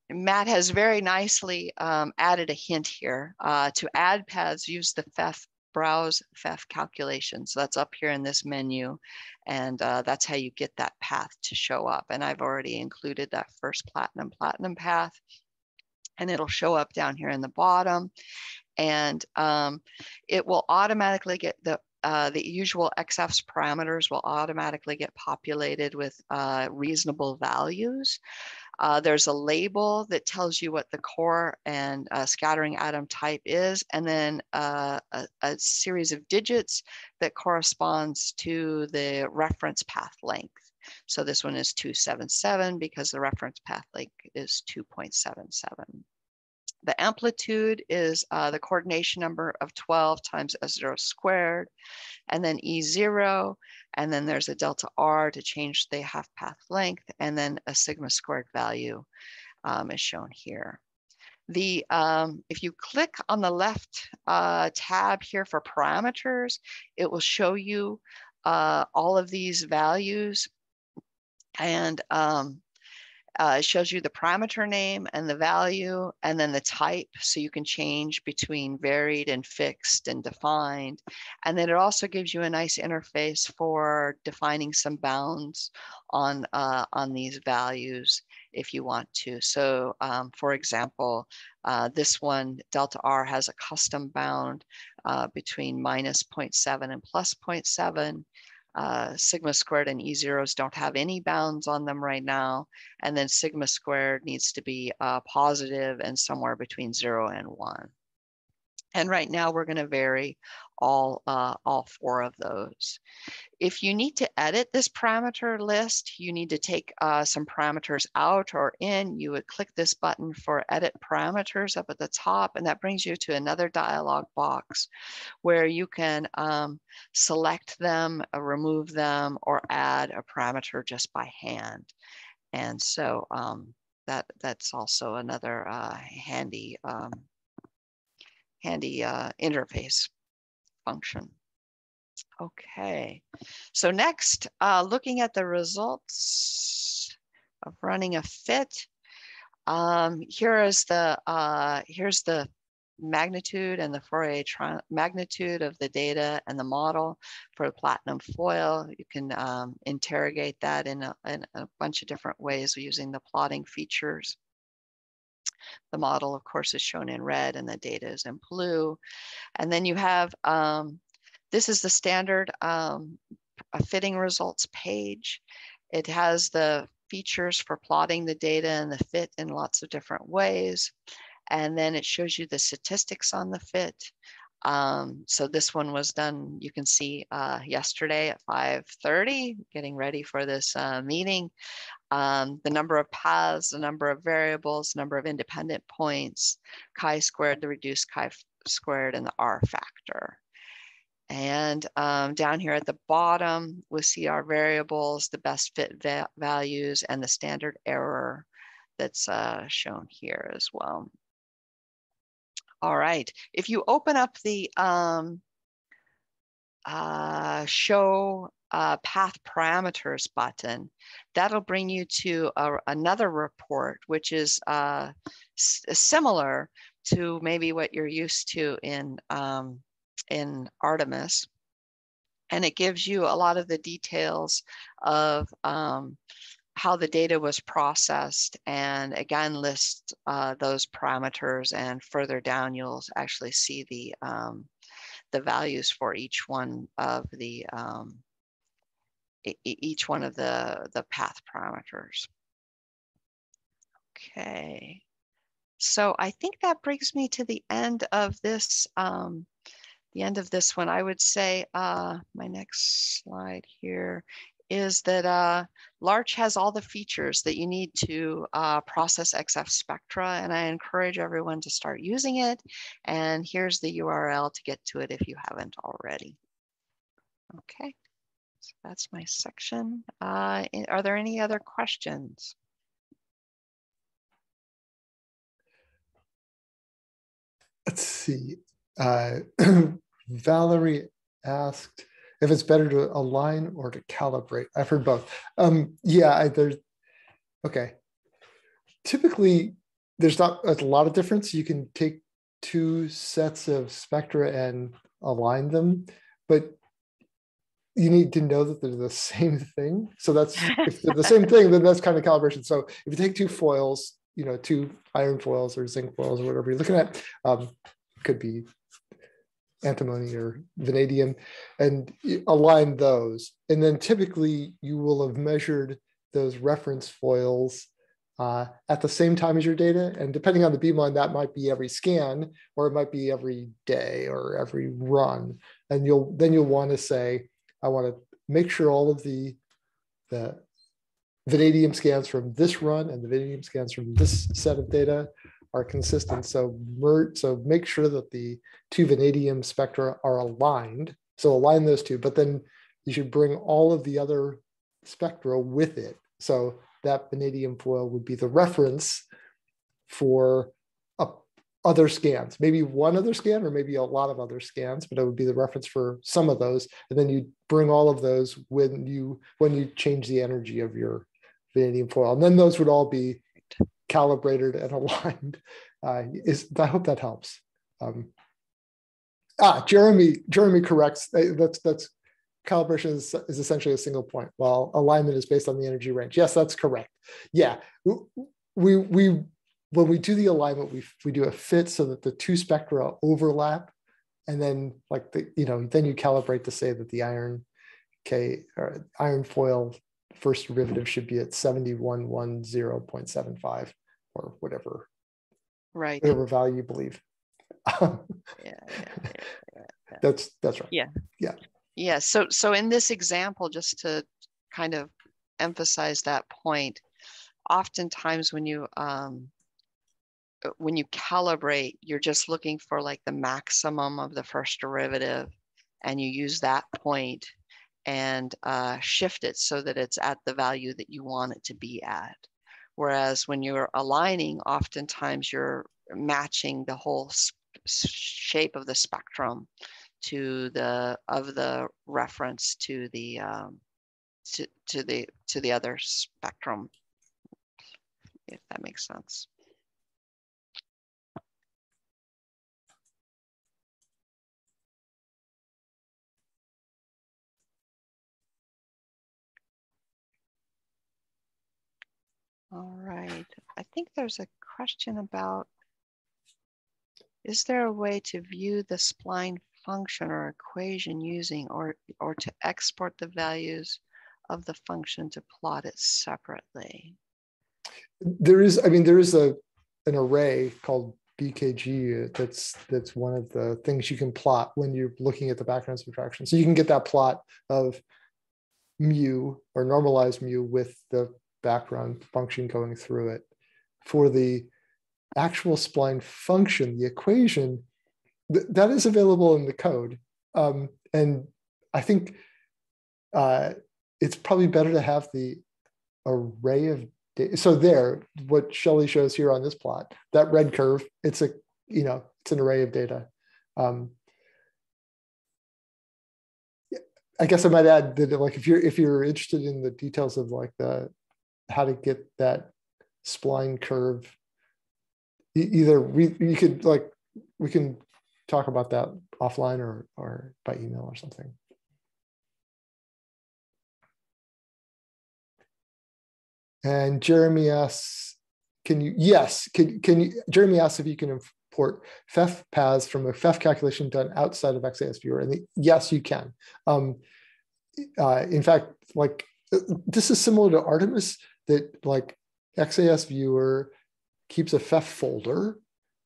Matt has very nicely um, added a hint here uh, to add paths. Use the FEFF browse FEFF calculation. So that's up here in this menu, and uh, that's how you get that path to show up. And I've already included that first platinum platinum path and it'll show up down here in the bottom and um, it will automatically get the uh, the usual XAFS parameters will automatically get populated with uh, reasonable values. Uh, there's a label that tells you what the core and uh, scattering atom type is, and then uh, a, a, series of digits that corresponds to the reference path length. So this one is 277 because the reference path length is 2.77. The amplitude is uh, the coordination number of 12 times S0 squared, and then E0, and then there's a delta R to change the half path length, and then a sigma squared value um, is shown here. The um, if you click on the left uh, tab here for parameters, it will show you uh, all of these values and um, uh, it shows you the parameter name and the value and then the type so you can change between varied and fixed and defined. And then it also gives you a nice interface for defining some bounds on uh, on these values if you want to. So um, for example uh, this one delta r has a custom bound uh, between minus 0.7 and plus 0.7 uh, sigma squared and E zeros don't have any bounds on them right now. And then sigma squared needs to be uh, positive and somewhere between zero and one. And right now we're gonna vary all, uh, all four of those. If you need to edit this parameter list, you need to take uh, some parameters out or in, you would click this button for edit parameters up at the top, and that brings you to another dialog box where you can um, select them, uh, remove them, or add a parameter just by hand. And so um, that, that's also another uh, handy um, handy uh, interface function. Okay, so next, uh, looking at the results of running a fit. Um, here is the uh, here's the magnitude and the Fourier magnitude of the data and the model for the platinum foil. You can um, interrogate that in a, in a bunch of different ways using the plotting features. The model, of course, is shown in red and the data is in blue. And then you have, um, this is the standard um, fitting results page. It has the features for plotting the data and the fit in lots of different ways. And then it shows you the statistics on the fit. Um, so this one was done, you can see uh, yesterday at 5.30, getting ready for this uh, meeting um, the number of paths, the number of variables, number of independent points, chi-squared, the reduced chi-squared, and the R factor. And um, down here at the bottom, we see our variables, the best fit va values, and the standard error that's uh, shown here as well. All right, if you open up the um, uh, show uh, path parameters button, that'll bring you to a, another report, which is uh, similar to maybe what you're used to in, um, in Artemis. And it gives you a lot of the details of um, how the data was processed and again list uh, those parameters and further down you'll actually see the um, the values for each one of the um, each one of the, the path parameters. Okay, so I think that brings me to the end of this, um, the end of this one. I would say uh, my next slide here is that uh, Larch has all the features that you need to uh, process XAFS spectra, and I encourage everyone to start using it. And here's the URL to get to it if you haven't already. Okay. So that's my section. Uh, are there any other questions? Let's see. Uh, Valerie asked if it's better to align or to calibrate. I've heard both. Um, yeah, I, there's, okay. Typically, there's not a lot of difference. You can take two sets of spectra and align them, but you need to know that they're the same thing. So that's if they're the same thing, then that's kind of calibration. So if you take two foils, you know, two iron foils or zinc foils or whatever you're looking at, um, could be antimony or vanadium, and align those. And then typically you will have measured those reference foils uh, at the same time as your data. And depending on the beamline, that might be every scan, or it might be every day or every run. And you'll then you'll want to say, I want to make sure all of the, the vanadium scans from this run and the vanadium scans from this set of data are consistent. So, so make sure that the two vanadium spectra are aligned. So align those two, but then you should bring all of the other spectra with it. So that vanadium foil would be the reference for other scans, maybe one other scan or maybe a lot of other scans, but it would be the reference for some of those. And then you bring all of those when you when you change the energy of your vanadium foil. And then those would all be calibrated and aligned. Uh, is I hope that helps. Um, ah, Jeremy, Jeremy corrects. That's that's calibration is, is essentially a single point, while alignment is based on the energy range. Yes, that's correct. Yeah, we we when we do the alignment, we we do a fit so that the two spectra overlap, and then like the you know then you calibrate to say that the iron K or iron foil first derivative should be at 7110.75 or whatever right. whatever value you believe. Yeah, yeah, yeah, that's that's right. Yeah. Yeah. Yeah so so in this example just to kind of emphasize that point oftentimes when you um when you calibrate you're just looking for like the maximum of the first derivative and you use that point and uh, shift it so that it's at the value that you want it to be at. Whereas when you're aligning oftentimes you're matching the whole shape of the spectrum to the of the reference to the um, to, to the to the other spectrum if that makes sense all right i think there's a question about is there a way to view the spline function or equation using or, or to export the values of the function to plot it separately? There is, I mean, there is a an array called BKG that's that's one of the things you can plot when you're looking at the background subtraction. So you can get that plot of mu or normalized mu with the background function going through it. For the actual spline function, the equation, th- that is available in the code. Um, and I think uh, it's probably better to have the array of data. So there, what Shelley shows here on this plot, that red curve, it's a, you know, it's an array of data. Um, I guess I might add that like if you're if you're interested in the details of like the how to get that spline curve either we you could like we can talk about that offline or or by email or something. And Jeremy asks, can you, yes, can, can you, Jeremy asks if you can import FEFF paths from a FEFF calculation done outside of XAS Viewer. And the, yes, you can. Um, uh, in fact, like this is similar to Artemis that like XAS Viewer keeps a FEFF folder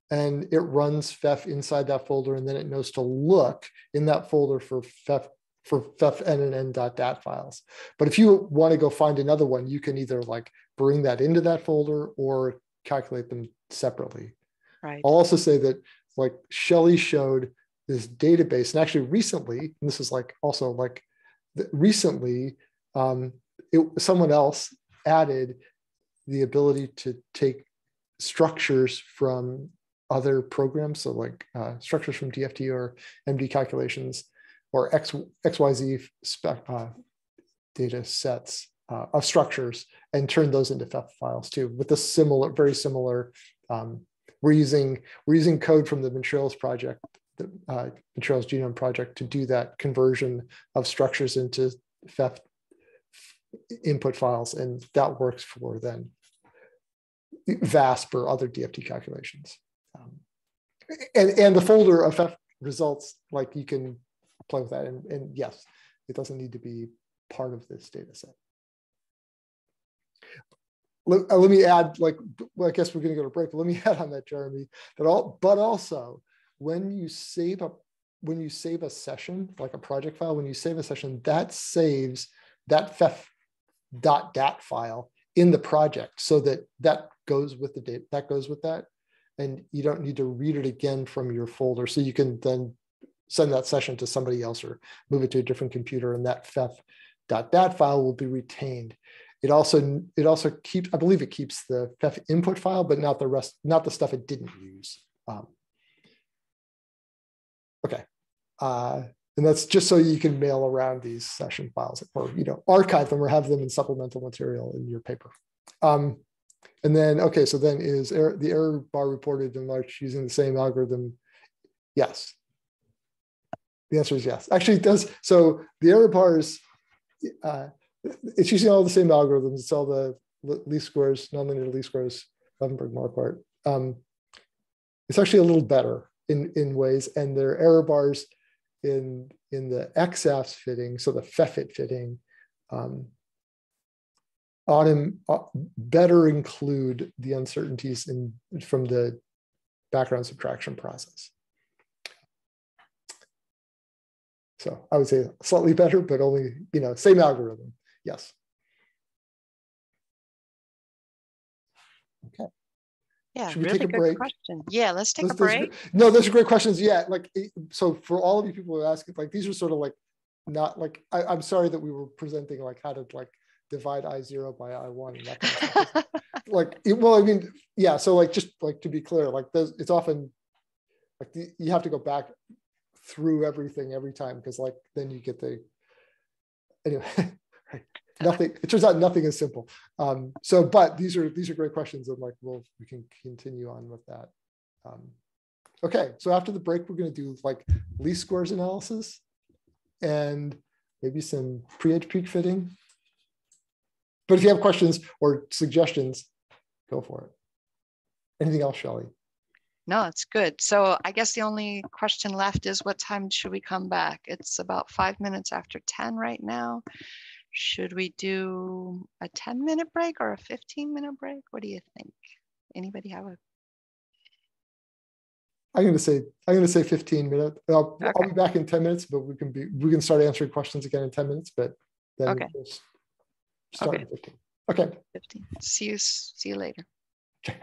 and it runs FEFF inside that folder, and then it knows to look in that folder for FEFF for FEFF n and n dot dat files. But if you want to go find another one, you can either like bring that into that folder or calculate them separately. Right. I'll also say that like Shelley showed this database, and actually recently, and this is like also like recently, um, it, someone else added the ability to take structures from other programs, so like uh, structures from DFT or MD calculations or X, XYZ spec, uh, data sets uh, of structures and turn those into FEFF files too with a similar, very similar, um, we're using, we're using code from the materials project, the uh, Ventrilis Genome Project to do that conversion of structures into FEFF input files. And that works for then VASP or other DFT calculations. Um, and, and the folder of results, like you can play with that. And, and yes, it doesn't need to be part of this data set. Let, uh, let me add, like, well, I guess we're going to go to break, but let me add on that, Jeremy, that all, but also when you save a, when you save a session, like a project file, when you save a session, that saves that feff.dat file in the project so that that goes with the data that goes with that. And you don't need to read it again from your folder. So you can then send that session to somebody else or move it to a different computer and that feff.dat file will be retained. It also it also keeps i believe it keeps the feff input file but not the rest not the stuff it didn't use. Um, okay. Uh, and that's just so you can mail around these session files or you know archive them or have them in supplemental material in your paper. Um, and then, okay, so then is the error bar reported in Larch using the same algorithm? Yes. The answer is yes. Actually, it does. So the error bars, uh, it's using all the same algorithms. It's all the least squares, nonlinear least squares, Levenberg Marquardt. Um, it's actually a little better in, in ways, and their error bars in, in the XAFS fitting, so the FEFFIT fitting, um, autumn uh, better include the uncertainties in from the background subtraction process. So I would say slightly better, but only, you know, same algorithm. Yes. Okay. Yeah, really good break? question. Yeah, let's take those, a break. Those, no, those are great questions. Yeah, like eh, so for all of you people who are asking, like these are sort of like not like I, I'm sorry that we were presenting like how to like divide I zero by I one and that kind of like, it, well, I mean, yeah. So like, just like to be clear, like those, it's often like the, you have to go back through everything every time because like then you get the anyway. nothing. It turns out nothing is simple. Um, so, but these are these are great questions, and like, well, we can continue on with that. Um, okay, so after the break, we're going to do like least squares analysis and maybe some pre-edge peak fitting but if you have questions or suggestions, go for it. Anything else, Shelly? No, it's good. So I guess the only question left is what time should we come back? It's about five minutes after 10 right now. Should we do a 10 minute break or a 15 minute break? What do you think? Anybody have a? I'm going to say I'm going to say 15 minutes. I'll, okay. I'll be back in 10 minutes, but we can be we can start answering questions again in 10 minutes. But then okay. Start okay. 15. Okay. 15. See you. See you later. Okay.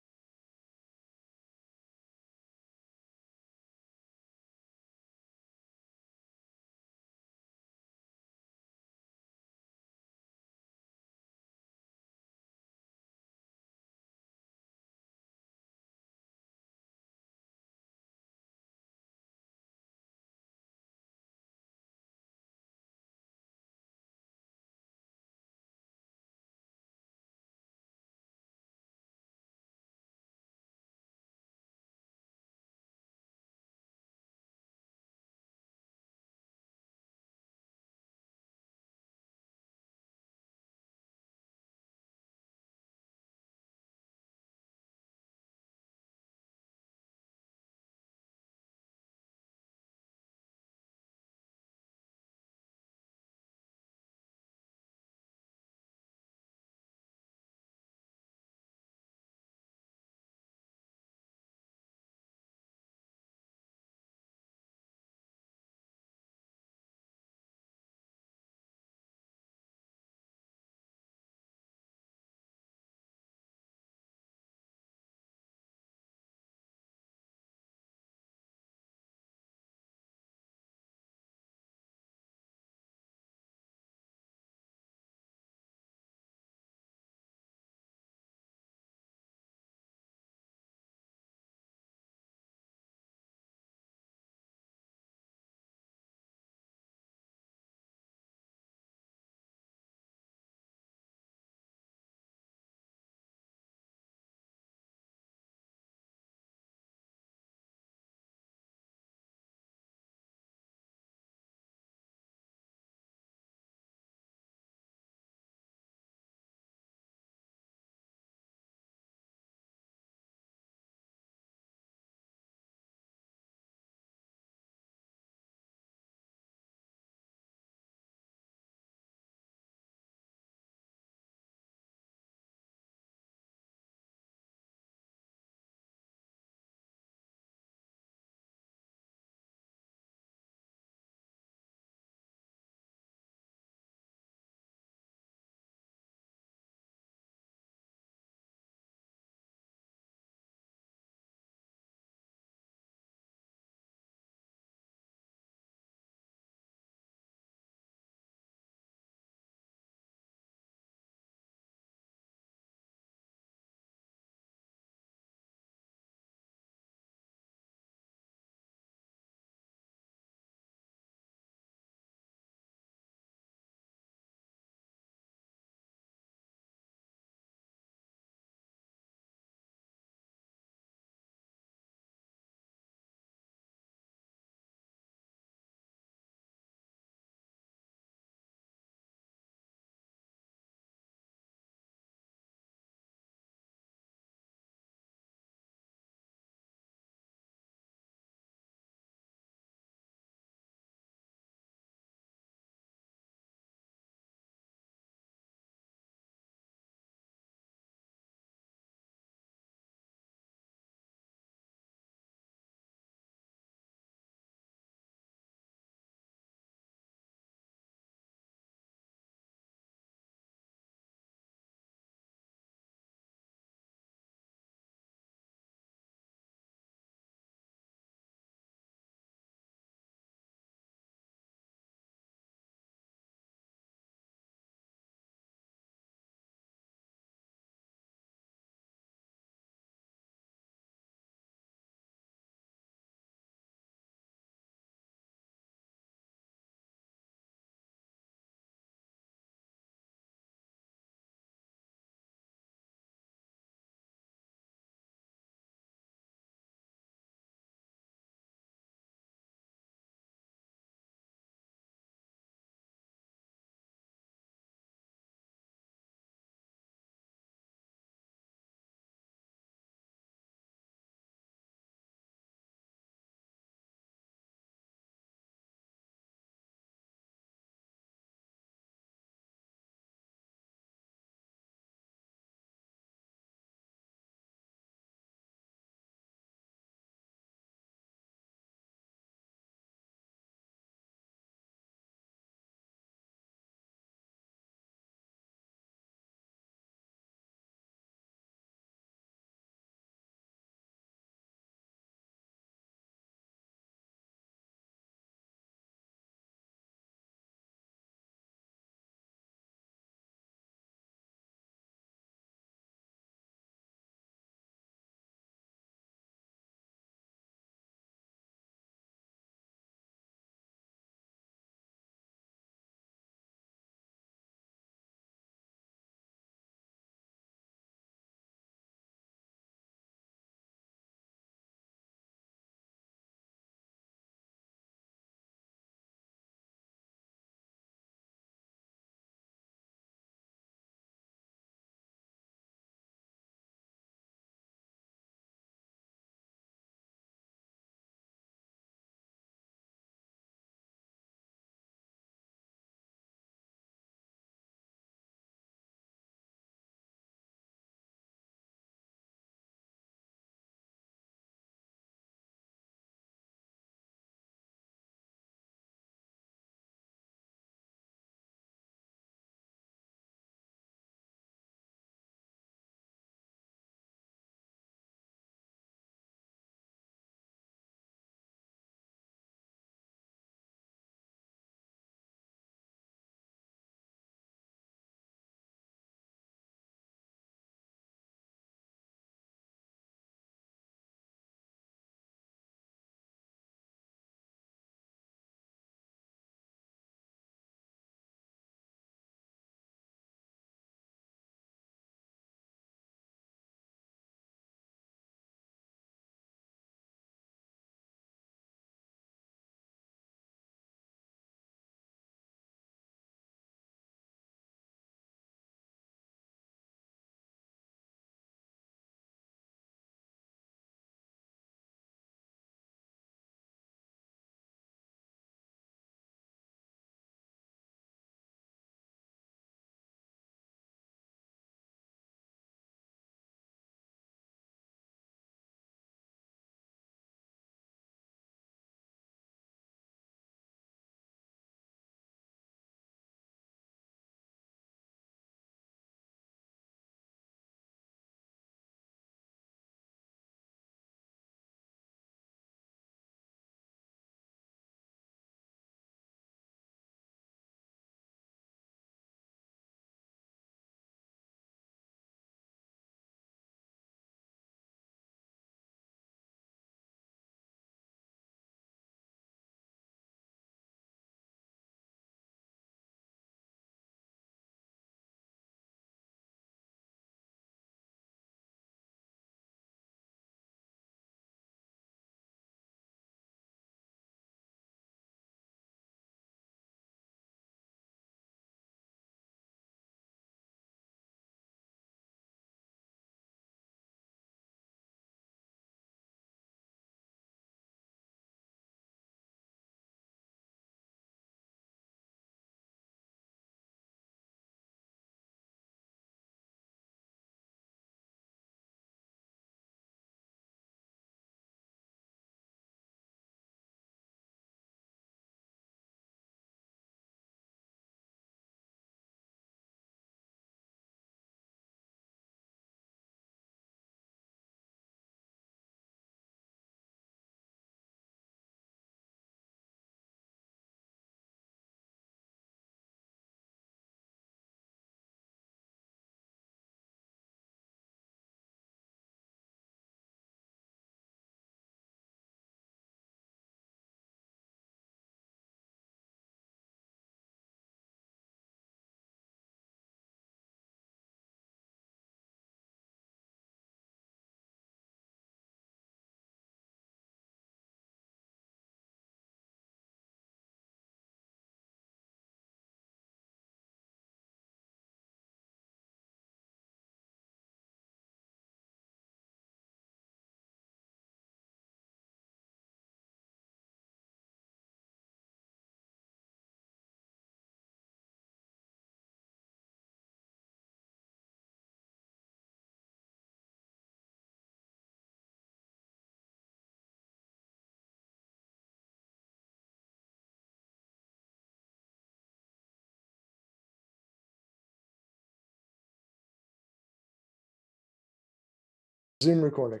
Zoom recording.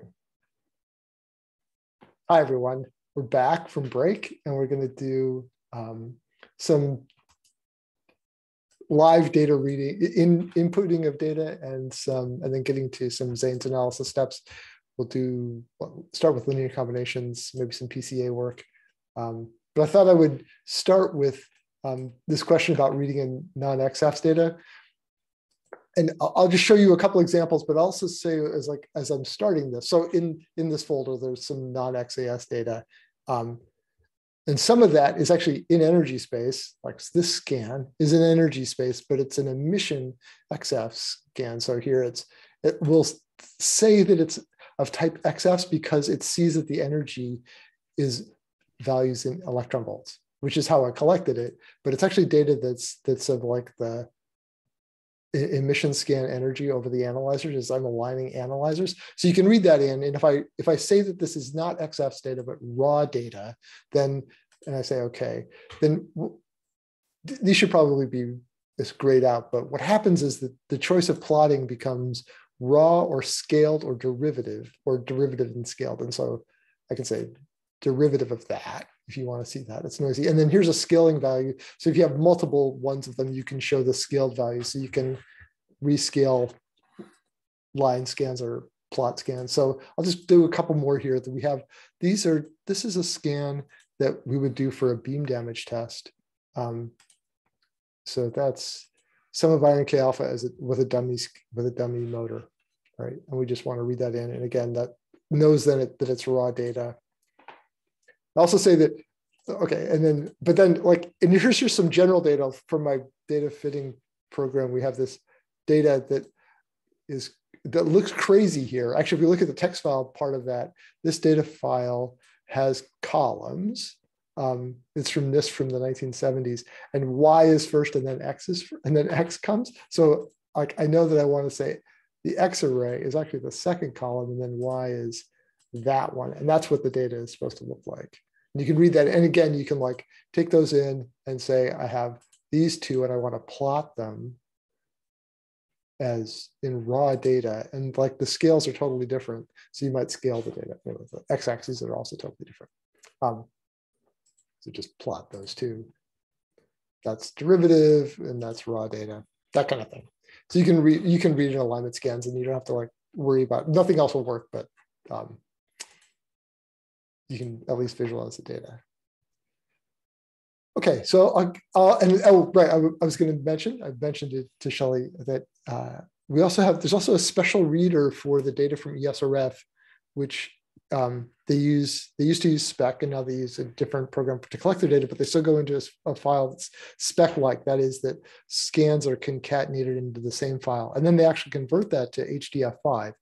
Hi, everyone. We're back from break and we're going to do um, some live data reading, in inputting of data and some, and then getting to some XANES analysis steps. We'll do, start with linear combinations, maybe some PCA work. Um, but I thought I would start with um, this question about reading in non-XAFS data and I'll just show you a couple examples, but also say as like as I'm starting this. So in in this folder, there's some non-XAS data, um, and some of that is actually in energy space. Like this scan is in energy space, but it's an emission XF scan. So here it's it will say that it's of type XAFS because it sees that the energy is values in electron volts, which is how I collected it. But it's actually data that's that's of like the emission scan energy over the analyzers as I'm aligning analyzers. So you can read that in. And if I if I say that this is not XAFS data, but raw data, then and I say, okay, then these should probably be this grayed out. But what happens is that the choice of plotting becomes raw or scaled or derivative or derivative and scaled. And so I can say derivative of that if you want to see that. It's noisy. And then here's a scaling value. So if you have multiple ones of them, you can show the scaled value. So you can rescale line scans or plot scans. So I'll just do a couple more here that we have. These are, this is a scan that we would do for a beam damage test. Um, so that's some of iron K alpha as it, with a dummy with a dummy motor, right? And we just want to read that in. And again, that knows then it, that it's raw data. I also say that, okay, and then, but then like, and here's just some general data from my data fitting program. We have this data that is, that looks crazy here. Actually, if we look at the text file part of that, this data file has columns. Um, it's from this from the 1970s, and Y is first, and then X is, and then X comes. So like I know that I want to say the X array is actually the second column, and then Y is that one, and that's what the data is supposed to look like. And you can read that. And again, you can like take those in and say, I have these two and I want to plot them as in raw data. And like the scales are totally different. So you might scale the data. The x-axes are also totally different. Um, so just plot those two. That's derivative and that's raw data, that kind of thing. So you can read you can read in alignment scans and you don't have to like worry about nothing else will work, but um, you can at least visualize the data. Okay, so uh, uh, and oh right, I, I was going to mention I mentioned it to Shelly that uh, we also have there's also a special reader for the data from ESRF, which um, they use they used to use spec and now they use a different program to collect their data but they still go into a, a file that's spec like that is that scans are concatenated into the same file and then they actually convert that to hdf5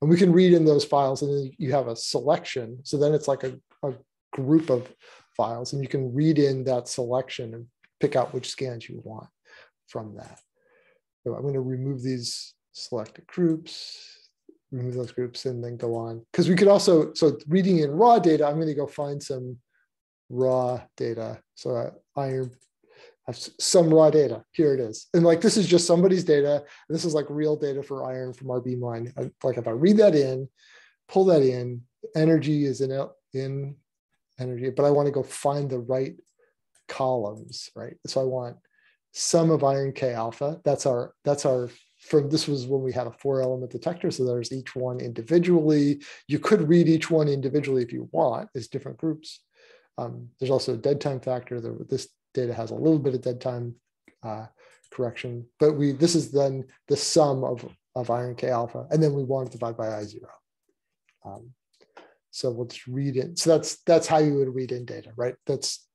and we can read in those files and then you have a selection. So then it's like a, a group of files and you can read in that selection and pick out which scans you want from that. So i'm going to remove these selected groups remove those groups and then go on. Because we could also, so reading in raw data, I'm going to go find some raw data. So I have some raw data. Here it is. And like, this is just somebody's data. This is like real data for iron from our beamline. Like if I read that in, pull that in, energy is in, in energy, but I want to go find the right columns, right? So I want sum of iron K alpha. That's our, that's our from this was when we had a four element detector. So there's each one individually. You could read each one individually if you want as different groups. Um, there's also a dead time factor. There, this data has a little bit of dead time uh, correction, but we this is then the sum of, of iron K alpha, and then we want to divide by I zero. Um, so we'll just read it. So that's that's how you would read in data, right? That's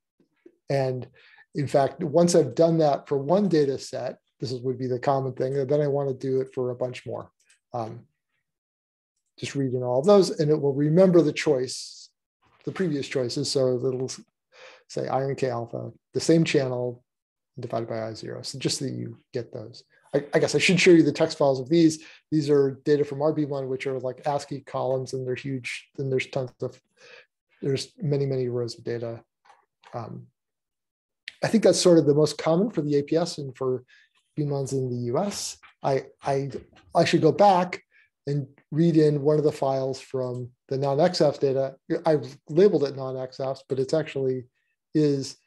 and in fact, once I've done that for one data set, this is, would be the common thing. And then I want to do it for a bunch more. Um, just reading all of those, and it will remember the choice, the previous choices. So it'll say iron K alpha, the same channel divided by I zero. So just so that you get those. I, I, guess I should show you the text files of these. These are data from RB1, which are like ASCII columns, and they're huge. Then there's tons of, there's many, many rows of data. Um, I think that's sort of the most common for the APS and for beamlines in the US. I, I, should go back and read in one of the files from the non-XF data. I've labeled it non-XAFS, but it's actually is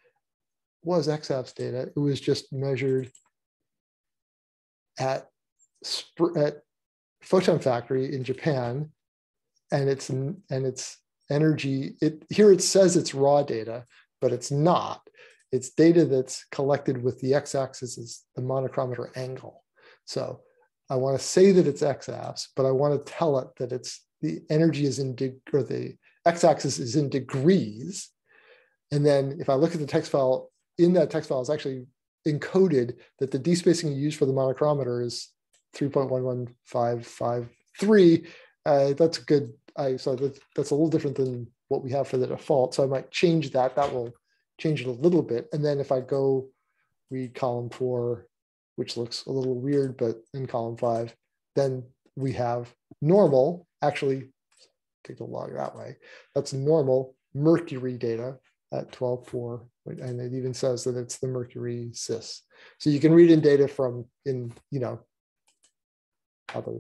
was XAFS data. It was just measured at at Photon Factory in Japan, and it's and it's energy. It here it says it's raw data, but it's not. It's data that's collected with the x-axis is the monochromator angle. So I want to say that it's x-axis, but I want to tell it that it's the energy is in deg- or the x-axis is in degrees. And then if I look at the text file, in that text file is actually encoded that the d-spacing used for the monochromator is 3.11553. Uh, that's good. I so that, that's a little different than what we have for the default. So I might change that. That will change it a little bit. And then if I go read column four, which looks a little weird, but in column five, then we have normal, actually take the log that way. That's normal mercury data at 12.4. And it even says that it's the mercury cis. So you can read in data from in, you know, other,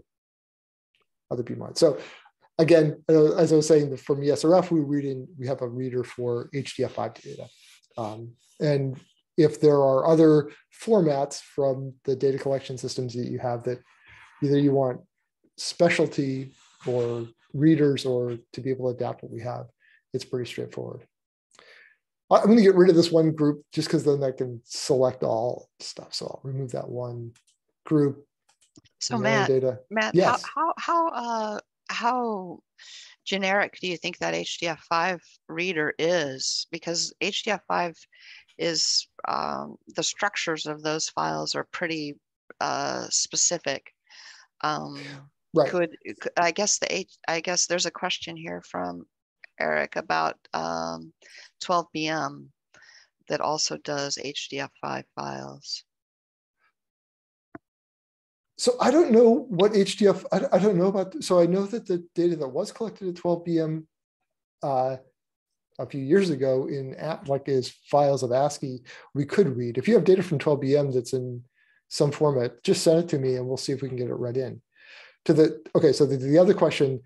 other beamlines. So again, as I was saying, from ESRF, we read in, we have a reader for HDF5 data. Um, and if there are other formats from the data collection systems that you have that either you want specialty or readers or to be able to adapt what we have, it's pretty straightforward. I'm going to get rid of this one group just because then I can select all stuff. So I'll remove that one group. So Matt, data. Matt, yes. how how how uh, how generic do you think that HDF5 reader is? Because HDF5 is um, the structures of those files are pretty uh, specific. Um, right. Could I guess the H, I guess there's a question here from Eric about um, 12BM that also does HDF5 files so I don't know what HDF, I, I, don't know about, so I know that the data that was collected at 12BM uh, a few years ago in like is files of ASCII, we could read. If you have data from 12BM that's in some format, just send it to me and we'll see if we can get it read in. To the, okay, so the, the other question,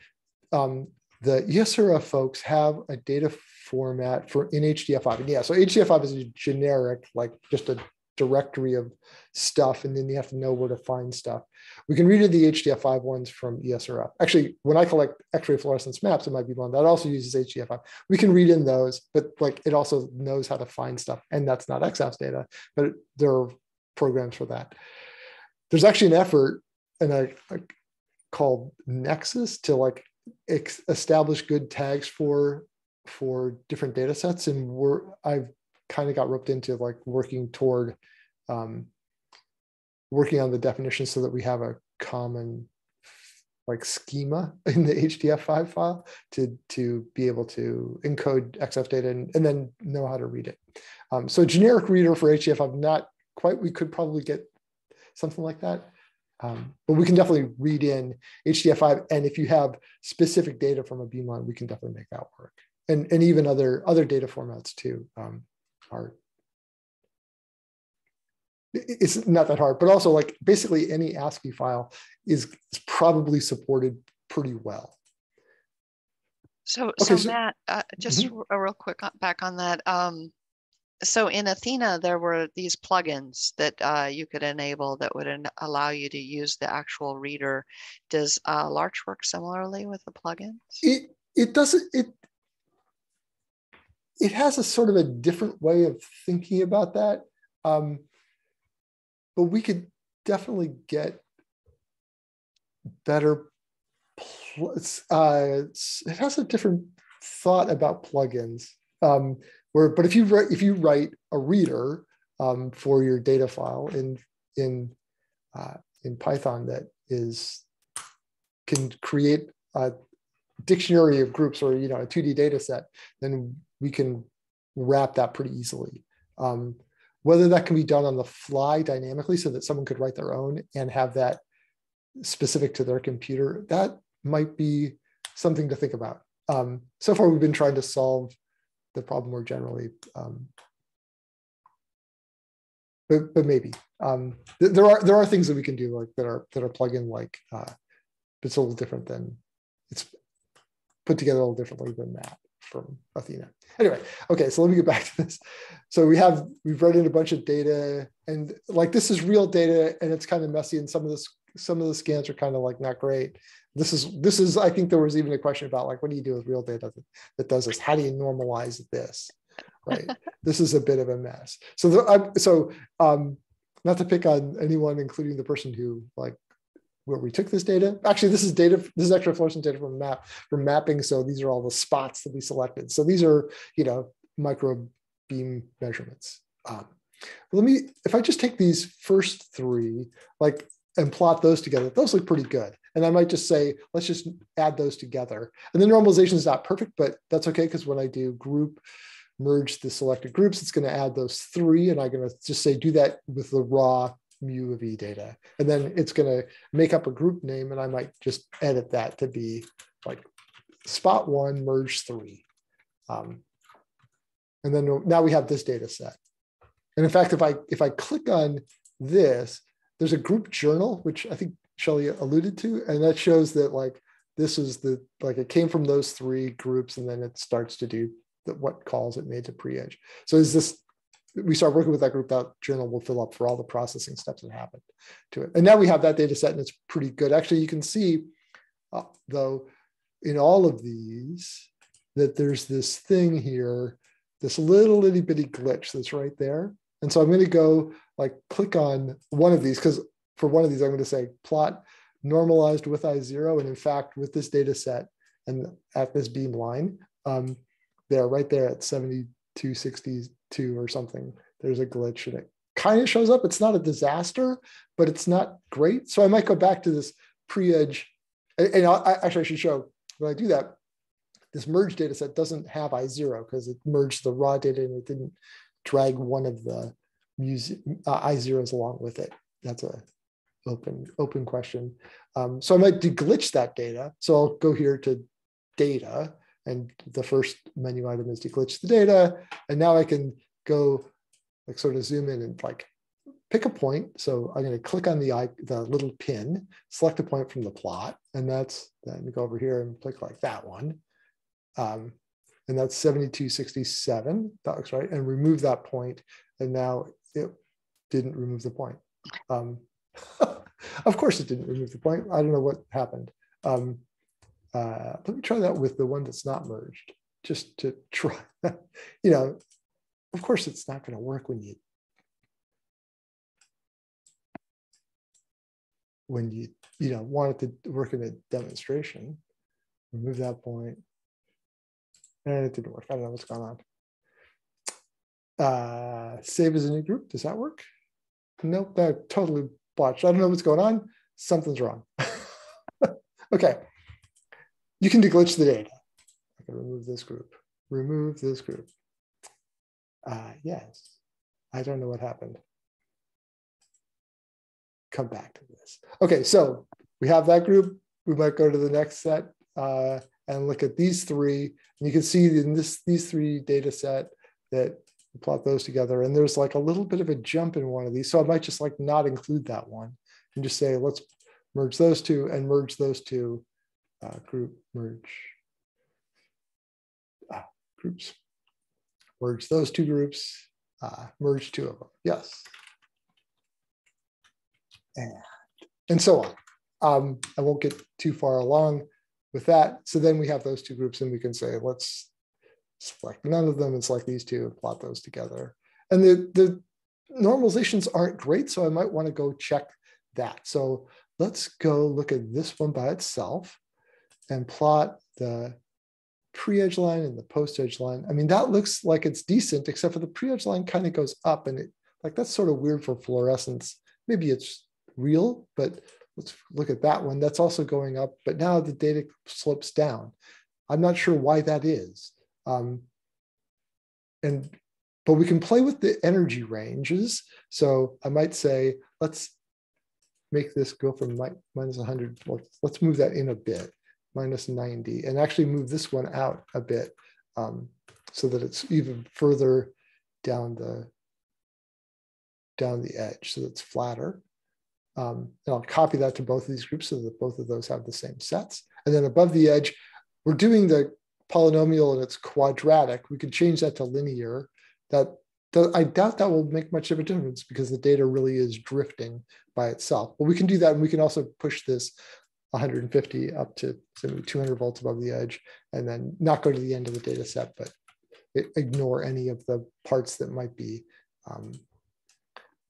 um, the ESRF folks have a data format for in HDF5. And yeah, so HDF5 is a generic, like just a directory of stuff, and then you have to know where to find stuff. We can read in the HDF5 ones from ESRF. Actually, when I collect X-ray fluorescence maps, it might be one that also uses HDF5. We can read in those, but like it also knows how to find stuff, and that's not XAFS data, but there are programs for that. There's actually an effort, and I, I called NeXus to like establish good tags for for different data sets and we're i've kind of got roped into like working toward um, working on the definition so that we have a common like schema in the HDF5 file to, to be able to encode XF data and, and then know how to read it. Um, so a generic reader for HDF, I'm not quite, we could probably get something like that. Um, but we can definitely read in HDF5. And if you have specific data from a beamline, we can definitely make that work. And, and even other, other data formats too. Um, hard. It's not that hard, but also like basically any ASCII file is, is probably supported pretty well. So, okay, so, so, Matt, uh, just mm-hmm. a real quick back on that. Um, so in Athena, there were these plugins that uh, you could enable that would en- allow you to use the actual reader. Does uh, Larch work similarly with the plugins? It it doesn't. It it has a sort of a different way of thinking about that. Um, but we could definitely get better. Uh, it has a different thought about plugins. Um, where, but if you write, if you write a reader um, for your data file in in uh, in Python that is can create a dictionary of groups or you know a 2D data set, then we can wrap that pretty easily. Um, whether that can be done on the fly dynamically so that someone could write their own and have that specific to their computer, that might be something to think about. Um, so far, we've been trying to solve the problem more generally, um, but but maybe um, th there are there are things that we can do like that are that are plug-in like uh, it's a little different than it's put together a little differently than that from Athena. Anyway, okay, so let me get back to this. So we have we've read in a bunch of data, and like this is real data, and it's kind of messy, and some of this some of the scans are kind of like not great. This is this is I think there was even a question about like what do you do with real data that, that does this? How do you normalize this? Right. this is a bit of a mess. So the, I'm, so um, not to pick on anyone, including the person who like where we took this data. Actually, this is data, this is extra fluorescent data from map from mapping. So these are all the spots that we selected. So these are, you know, micro beam measurements. Um, let me, if I just take these first three, like, and plot those together, those look pretty good. And I might just say, let's just add those together. And the normalization is not perfect, but that's okay because when I do group merge the selected groups, it's going to add those three. And I'm going to just say, do that with the raw mu of e data. And then it's going to make up a group name, and I might just edit that to be like spot one, merge three. Um, and then now we have this data set. And in fact, if I if I click on this, there's a group journal, which I think Shelly alluded to, and that shows that like this is the like it came from those three groups, and then it starts to do the, what calls it made to pre-edge. So is this we start working with that group, that journal will fill up for all the processing steps that happened to it. And now we have that data set and it's pretty good. Actually, you can see uh, though, in all of these, that there's this thing here, this little itty bitty glitch that's right there. And so I'm going to go like click on one of these because for one of these, I'm going to say plot normalized with I0. And in fact, with this data set and at this beam line, um, they're right there at 7260 two or something, there's a glitch and it kind of shows up. It's not a disaster, but it's not great. So I might go back to this pre-edge. And, and I, actually, I should show when I do that, this merge data set doesn't have I0 because it merged the raw data and it didn't drag one of the music, uh, I0s along with it. That's a open open question. Um, so I might deglitch that data. So I'll go here to data and the first menu item is deglitch the data. And now I can go like sort of zoom in and like pick a point. So I'm going to click on the, the little pin, select a point from the plot, and that's then go over here and click like that one. Um, and that's 7267, that looks right, and remove that point. And now it didn't remove the point. Um, of course it didn't remove the point. I don't know what happened. Um, uh, let me try that with the one that's not merged, just to try. you know, of course, it's not going to work when you when you you know want it to work in a demonstration. Remove that point, and it didn't work. I don't know what's going on. Uh, save as a new group. Does that work? Nope, that totally botched. I don't know what's going on. Something's wrong. okay. You can deglitch the data. I can remove this group. Remove this group. Uh, yes, I don't know what happened. Come back to this. Okay, so we have that group. We might go to the next set uh, and look at these three. And you can see in this these three data set that plot those together. And there's like a little bit of a jump in one of these. So I might just like not include that one and just say, let's merge those two and merge those two uh, group merge uh, groups. Merge those two groups, uh, merge two of them. Yes. And, and so on. Um, I won't get too far along with that. So then we have those two groups and we can say, let's select none of them and select these two and plot those together. And the, the normalizations aren't great, so I might want to go check that. So let's go look at this one by itself and plot the pre-edge line and the post-edge line. I mean, that looks like it's decent, except for the pre-edge line kind of goes up and it like that's sort of weird for fluorescence. Maybe it's real, but let's look at that one. That's also going up, but now the data slopes down. I'm not sure why that is. Um, and but we can play with the energy ranges. So I might say, let's make this go from minus 100. Let's move that in a bit minus 90 and actually move this one out a bit um, so that it's even further down the down the edge so it's flatter Um, and I'll copy that to both of these groups so that both of those have the same sets. And then above the edge, we're doing the polynomial and it's quadratic. We can change that to linear. That I doubt that will make much of a difference because the data really is drifting by itself. But we can do that, and we can also push this 150 up to 200 volts above the edge, and then not go to the end of the data set, but ignore any of the parts that might be. Um,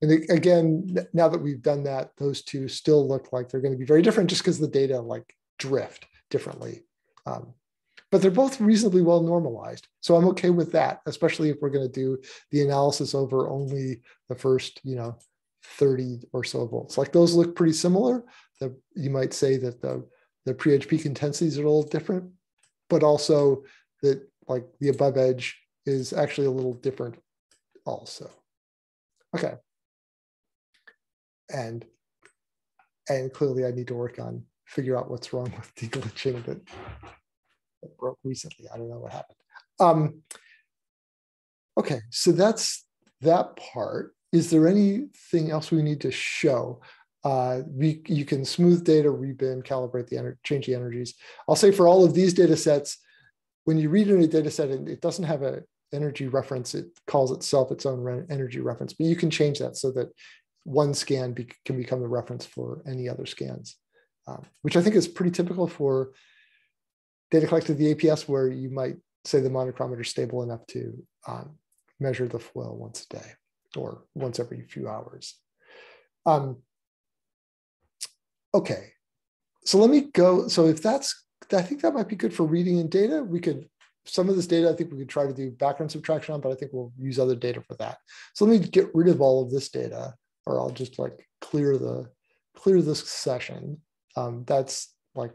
and again, now that we've done that, those two still look like they're going to be very different just because the data like drift differently. Um, but they're both reasonably well normalized. So I'm okay with that, especially if we're going to do the analysis over only the first, you know, 30 or so volts. Like those look pretty similar. The, you might say that the, the pre-edge intensities are a little different, but also that like the above edge is actually a little different also. Okay. And, and clearly I need to work on figure out what's wrong with deglitching that that broke recently. I don't know what happened. Um, okay, so that's that part. Is there anything else we need to show? Uh, we, you can smooth data, rebin, calibrate the energy, change the energies. I'll say for all of these data sets, when you read in a data set and it doesn't have an energy reference, it calls itself its own energy reference, but you can change that so that one scan be, can become the reference for any other scans, um, which I think is pretty typical for data collected the APS where you might say the monochromator is stable enough to um, measure the flow once a day or once every few hours. Um, okay, so let me go. So if that's, I think that might be good for reading in data. We could, some of this data, I think we could try to do background subtraction on, but I think we'll use other data for that. So let me get rid of all of this data, or I'll just like clear the, clear this session. Um, that's like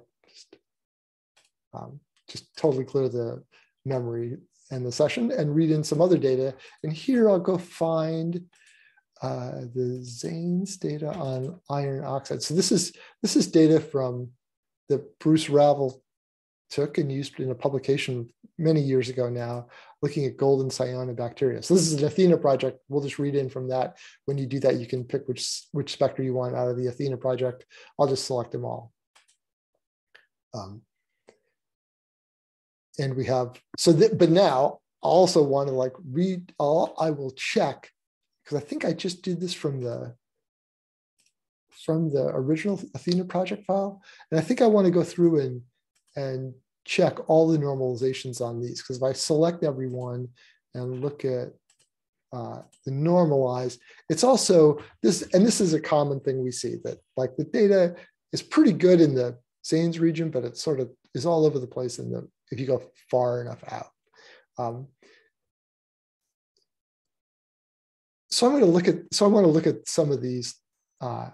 um, just totally clear the memory and the session and read in some other data. And here I'll go find uh, the XANES data on iron oxide. So this is this is data from that Bruce Ravel took and used in a publication many years ago now, looking at golden cyanobacteria. So this is an Athena project. We'll just read in from that. When you do that, you can pick which which spectra you want out of the Athena project. I'll just select them all. Um, and we have so that but now I also want to like read all I will check because I think I just did this from the from the original Athena project file. And I think I want to go through and and check all the normalizations on these because if I select everyone and look at uh, the normalized, it's also this, and this is a common thing we see that like the data is pretty good in the XANES region, but it sort of is all over the place in the if you go far enough out. Um, so I'm going to look at so I want to look at some of these uh,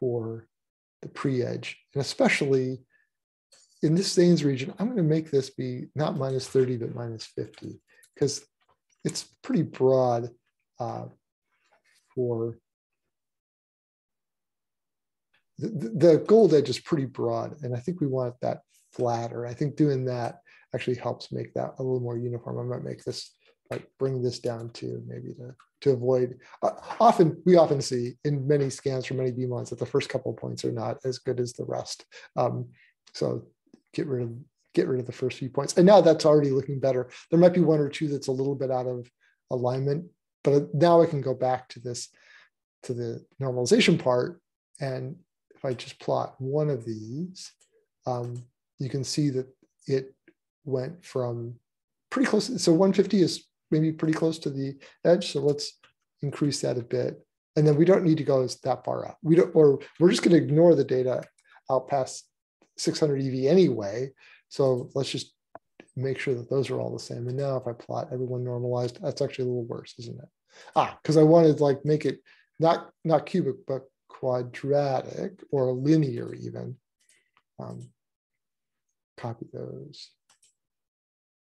for the pre-edge, and especially in this XANES region, I'm going to make this be not minus 30 but minus 50 because it's pretty broad uh, for the, the gold edge is pretty broad, and I think we want that flatter. I think doing that actually helps make that a little more uniform. I might make this like bring this down to maybe to to avoid uh, often we often see in many scans from many BMONs that the first couple of points are not as good as the rest. Um, so get rid of get rid of the first few points. And now that's already looking better. There might be one or two that's a little bit out of alignment, but now I can go back to this to the normalization part. And if I just plot one of these, um, you can see that it went from pretty close. So 150 is maybe pretty close to the edge. So let's increase that a bit. And then we don't need to go that far up. We don't, or we're just going to ignore the data out past 600 EV anyway. So let's just make sure that those are all the same. And now if I plot everyone normalized, that's actually a little worse, isn't it? Ah, because I wanted like make it not not cubic, but quadratic or linear even. Um, copy those.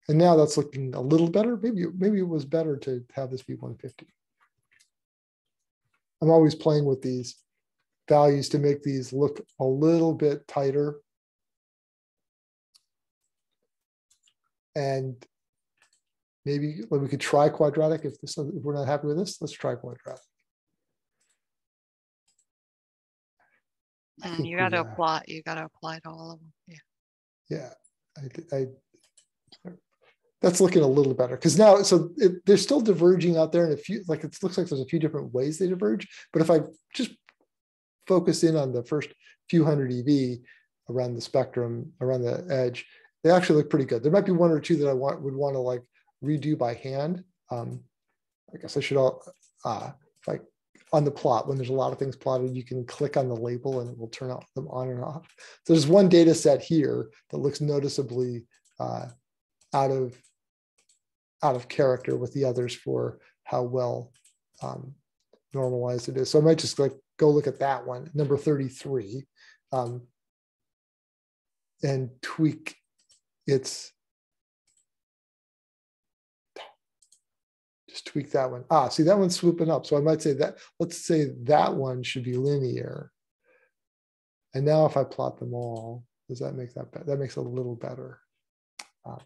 And now that's looking a little better. Maybe, maybe it was better to have this be 150. I'm always playing with these values to make these look a little bit tighter. And maybe we could try quadratic if this if we're not happy with this, let's try quadratic. Mm, you got to apply. You got to apply to all of them. Yeah. I, I that's looking a little better because now so it, they're still diverging out there and a few like it looks like there's a few different ways they diverge. But if I just focus in on the first few hundred EV around the spectrum around the edge, they actually look pretty good. There might be one or two that I want would want to like redo by hand. Um, I guess I should all uh, like on the plot when there's a lot of things plotted, you can click on the label and it will turn them on and off. So there's one data set here that looks noticeably uh, out of out of character with the others for how well um, normalized it is. So I might just like go look at that one, number 33, um, and tweak its just tweak that one. Ah, see that one's swooping up. So I might say that, let's say that one should be linear. And now if I plot them all, does that make that better? That makes it a little better. Uh,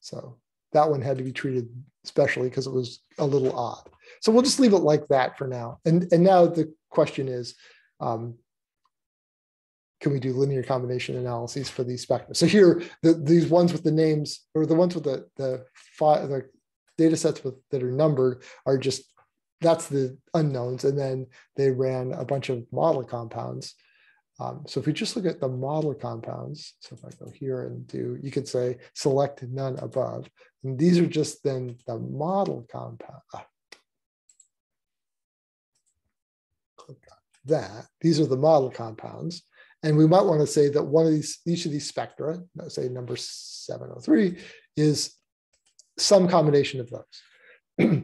so that one had to be treated specially because it was a little odd. So we'll just leave it like that for now. And, and now the question is, um, can we do linear combination analyses for these spectra? So here, the, these ones with the names or the ones with the, the, the data sets with, that are numbered are just, that's the unknowns. And then they ran a bunch of model compounds. Um, so if we just look at the model compounds, so if I go here and do, you could say select none above. And these are just then the model compound. ah. Click on that. These are the model compounds. And we might want to say that one of these, each of these spectra, say number 703, is some combination of those.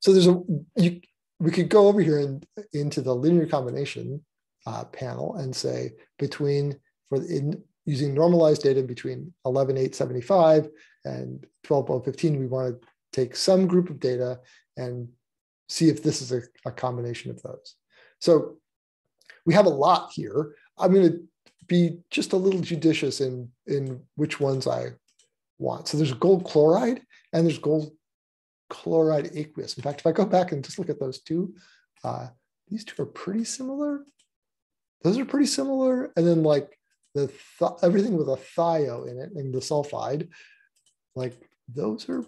so there's a, you, we could go over here and into the linear combination uh, panel and say between, for in using normalized data between 11,875 and 12,015, we want to take some group of data and see if this is a, a combination of those. So we have a lot here. I'm going to be just a little judicious in, in which ones I want. So there's gold chloride and there's gold chloride aqueous. In fact, if I go back and just look at those two, uh, these two are pretty similar. Those are pretty similar. And then like the th everything with a thio in it and the sulfide, like those are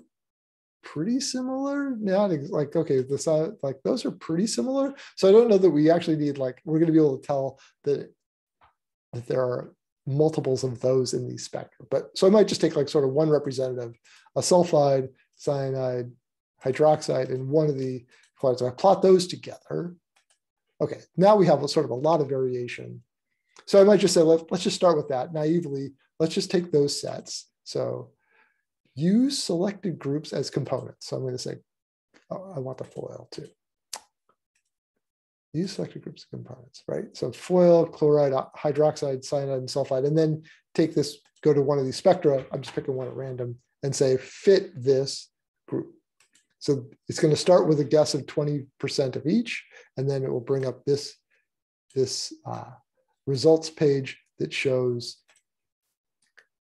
pretty similar. Not like okay, the si- like those are pretty similar. So I don't know that we actually need like we're going to be able to tell that that there are multiples of those in these spectra. But so I might just take like sort of one representative, a sulfide, cyanide, hydroxide, and one of the chlorides. I plot those together. Okay, now we have a, sort of a lot of variation. So I might just say, let, let's just start with that naively. Let's just take those sets. So use selected groups as components. So I'm going to say, oh, I want the foil too these selected groups of components, right? So foil, chloride, hydroxide, cyanide, and sulfide, and then take this, go to one of these spectra, I'm just picking one at random, and say fit this group. So it's going to start with a guess of 20% of each, and then it will bring up this, this uh, results page that shows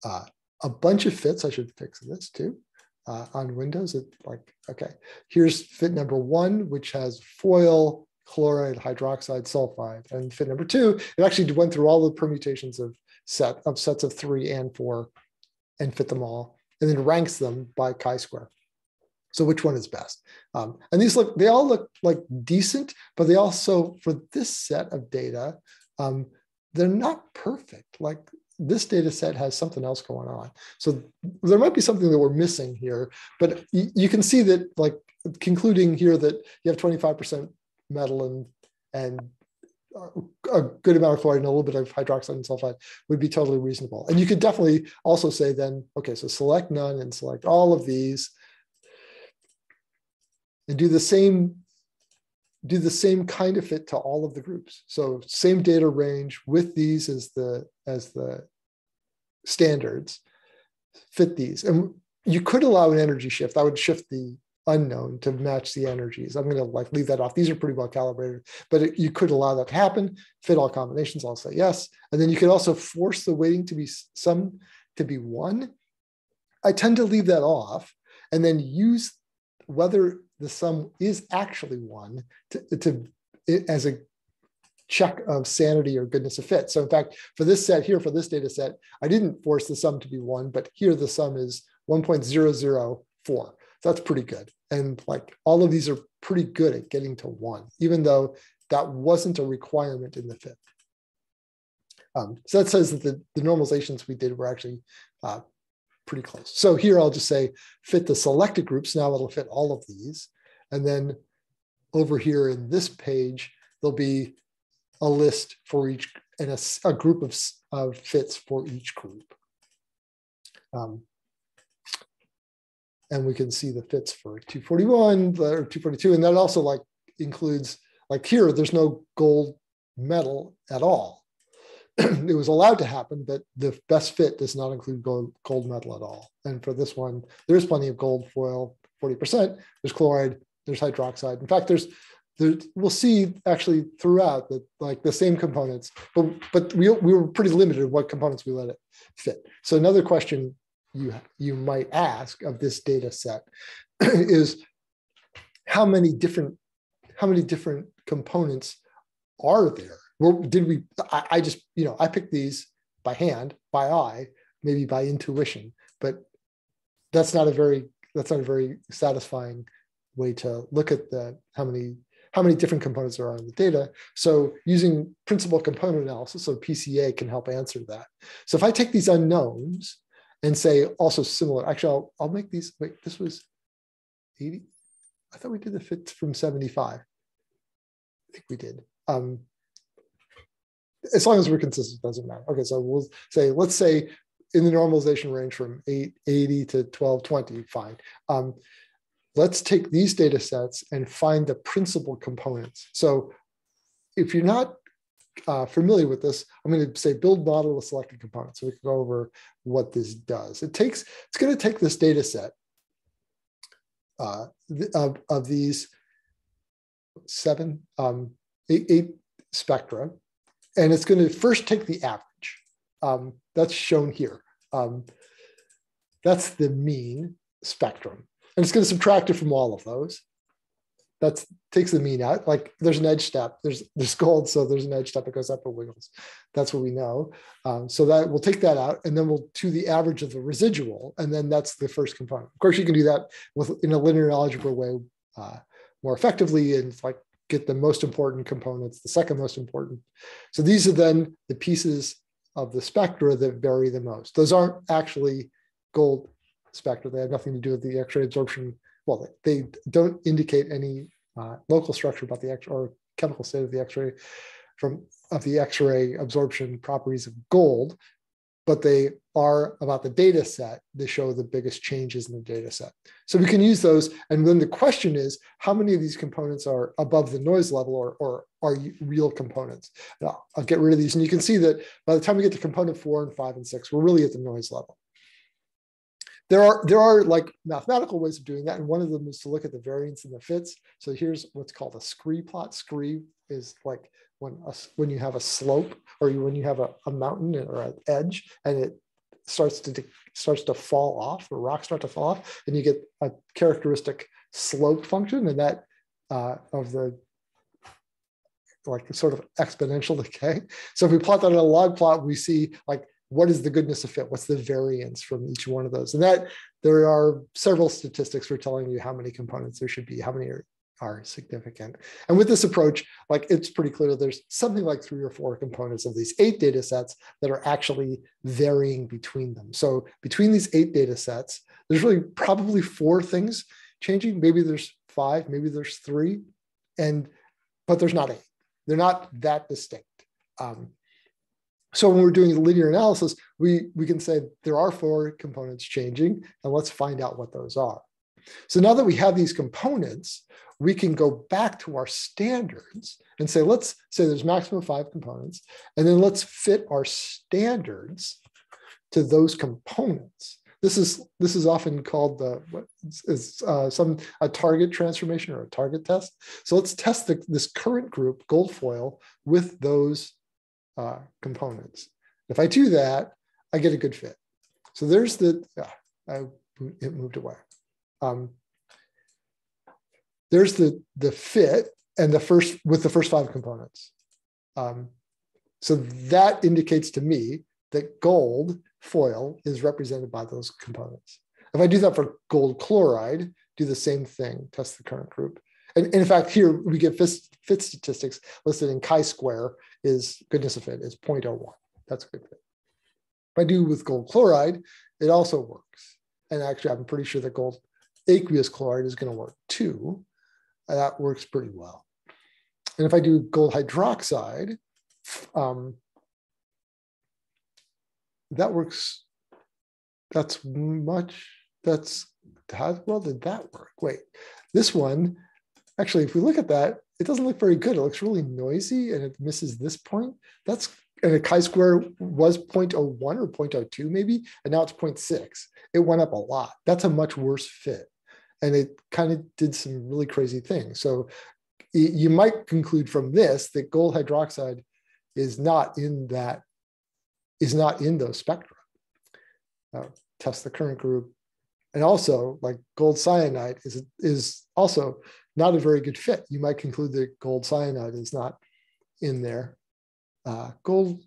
uh, a bunch of fits. I should fix this too. Uh, on Windows, it like, okay, here's fit number one, which has foil, chloride, hydroxide, sulfide. And fit number two, it actually went through all the permutations of set of sets of three and four and fit them all, and then ranks them by chi-square. So which one is best? Um, and these look, they all look like decent, but they also, for this set of data, um, they're not perfect. Like this data set has something else going on. So there might be something that we're missing here, but you, you can see that like concluding here that you have 25% metal and, and a good amount of chloride and a little bit of hydroxide and sulfide would be totally reasonable. And you could definitely also say then, okay, so select none and select all of these and do the same do the same kind of fit to all of the groups. So same data range with these as the as the standards, fit these. And you could allow an energy shift. I would shift the unknown to match the energies. I'm going to like leave that off. These are pretty well calibrated, but it, you could allow that to happen. Fit all combinations. I'll say yes. And then you could also force the weighting to be some to be one. I tend to leave that off and then use whether the sum is actually one to, to as a check of sanity or goodness of fit. So in fact, for this set here, for this data set, I didn't force the sum to be one, but here the sum is 1.004. That's pretty good. And like all of these are pretty good at getting to one, even though that wasn't a requirement in the fit. Um, so that says that the, the normalizations we did were actually uh, pretty close. So here I'll just say fit the selected groups. Now it'll fit all of these. And then over here in this page, there'll be a list for each and a, a group of, of fits for each group. Um, and we can see the fits for 241 or 242. And that also like includes, like here, there's no gold metal at all. it was allowed to happen, but the best fit does not include gold, gold metal at all. And for this one, there's plenty of gold foil, 40%. There's chloride, there's hydroxide. In fact, there's there, we'll see actually throughout that like the same components, but but we, we were pretty limited what components we let it fit. So another question you you might ask of this data set is how many different how many different components are there well, did we? I, I just, you know, I picked these by hand, by eye, maybe by intuition, but that's not a very that's not a very satisfying way to look at the how many how many different components there are in the data. So using principal component analysis, so PCA can help answer that. So if I take these unknowns and say also similar, actually, I'll, I'll make these, wait, this was 80. I thought we did the fit from 75. I think we did. Um, as long as we're consistent, doesn't matter. Okay, so we'll say, let's say in the normalization range from 880 to 1220, fine. Um, let's take these data sets and find the principal components. So if you're not uh, familiar with this, I'm going to say build model with selected components. So we can go over what this does. It takes, it's going to take this data set uh, of, of these seven, um, eight, eight spectra, and it's going to first take the average. Um, that's shown here. Um, that's the mean spectrum. And it's going to subtract it from all of those. That takes the mean out. Like there's an edge step. There's there's gold, so there's an edge step that goes up and wiggles. That's what we know. Um, so that we'll take that out, and then we'll to the average of the residual, and then that's the first component. Of course, you can do that with in a linear algebra way uh, more effectively, and like get the most important components, the second most important. So these are then the pieces of the spectra that vary the most. Those aren't actually gold spectra. They have nothing to do with the X-ray absorption. Well, they don't indicate any uh, local structure about the X or chemical state of the X-ray from of the X-ray absorption properties of gold, but they are about the data set They show the biggest changes in the data set. So we can use those. And then the question is, how many of these components are above the noise level or, or are real components? I'll, I'll get rid of these. And you can see that by the time we get to component four and five and six, we're really at the noise level. There are, there are like mathematical ways of doing that. And one of them is to look at the variance in the fits. So here's what's called a scree plot. Scree is like when, a, when you have a slope or you, when you have a, a mountain or an edge and it starts to starts to fall off, the rocks start to fall off, and you get a characteristic slope function, and that uh, of the like sort of exponential decay. So if we plot that in a log plot, we see like what is the goodness of fit? What's the variance from each one of those? And that there are several statistics for telling you how many components there should be, how many are are significant. And with this approach, like it's pretty clear there's something like three or four components of these eight data sets that are actually varying between them. So between these eight data sets, there's really probably four things changing. Maybe there's five, maybe there's three, and but there's not eight. They're not that distinct. Um, so when we're doing linear analysis, we, we can say there are four components changing, and let's find out what those are. So now that we have these components, we can go back to our standards and say, let's say there's maximum five components, and then let's fit our standards to those components. This is this is often called the what is uh, some a target transformation or a target test. So let's test the, this current group gold foil with those uh, components. If I do that, I get a good fit. So there's the yeah, I, it moved away. Um, there's the the fit and the first with the first five components. Um, so that indicates to me that gold foil is represented by those components. If I do that for gold chloride, do the same thing, test the current group. And, in fact, here we get fit, fit statistics listed in chi-square is goodness of fit is 0.01. That's a good fit. If I do with gold chloride, it also works. And actually, I'm pretty sure that gold aqueous chloride is going to work too. That works pretty well. And if I do gold hydroxide, um, that works. That's much, that's, how well did that work? Wait, this one, actually, if we look at that, it doesn't look very good. It looks really noisy and it misses this point. That's, and a chi-square was 0.01 or 0.02 maybe, and now it's 0.6. It went up a lot. That's a much worse fit. And it kind of did some really crazy things. So you might conclude from this that gold hydroxide is not in that is not in those spectra. Uh, test the current group, and also like gold cyanide is is also not a very good fit. You might conclude that gold cyanide is not in there. Uh, gold,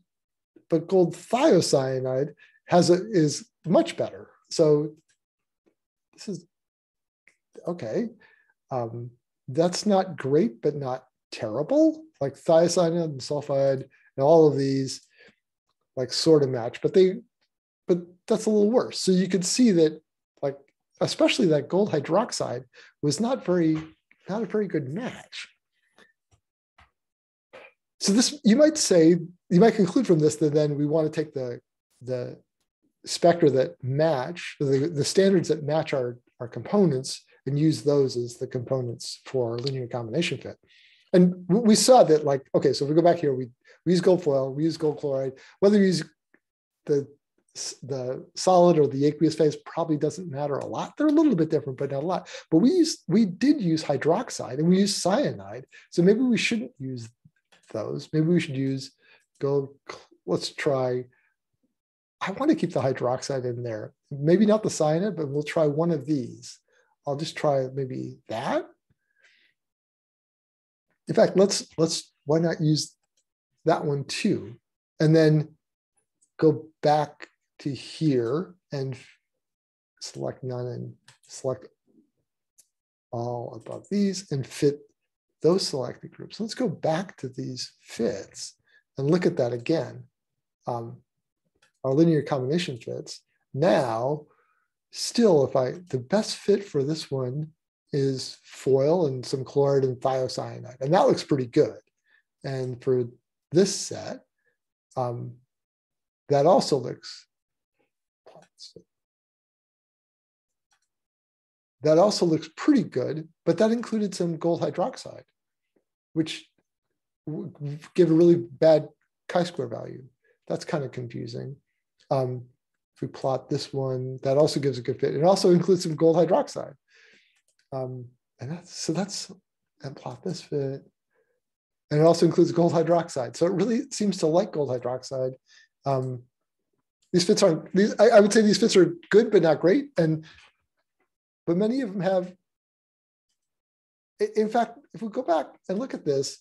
but gold thiocyanide has a is much better. So this is okay. Um, that's not great, but not terrible. Like thiocyanide and sulfide and all of these like sort of match, but they, but that's a little worse. So you could see that like, especially that gold hydroxide was not very, not a very good match. So this, you might say, you might conclude from this that then we want to take the, the spectra that match, the, the standards that match our, our components and use those as the components for our linear combination fit. And we saw that like, okay, so if we go back here, we, we use gold foil, we use gold chloride, whether you use the, the solid or the aqueous phase probably doesn't matter a lot. They're a little bit different, but not a lot. But we use, we did use hydroxide and we use cyanide. So maybe we shouldn't use those. Maybe we should use go, Let's try. I want to keep the hydroxide in there. Maybe not the cyanide, but we'll try one of these. I'll just try maybe that. In fact, let's let's why not use that one too, and then go back to here and select none and select all above these and fit those selected groups. Let's go back to these fits and look at that again. Um, our linear combination fits. Now still, if I, the best fit for this one is foil and some chloride and thiocyanide. And that looks pretty good. And for this set, um, that also looks, that also looks pretty good, but that included some gold hydroxide, which give a really bad chi-square value. That's kind of confusing. Um, if we plot this one, that also gives a good fit. It also includes some gold hydroxide. Um, and that's, so that's, and plot this fit. And it also includes gold hydroxide. So it really seems to like gold hydroxide. Um, these fits aren't, these, I, I would say these fits are good, but not great. And, but many of them have, in fact, if we go back and look at this,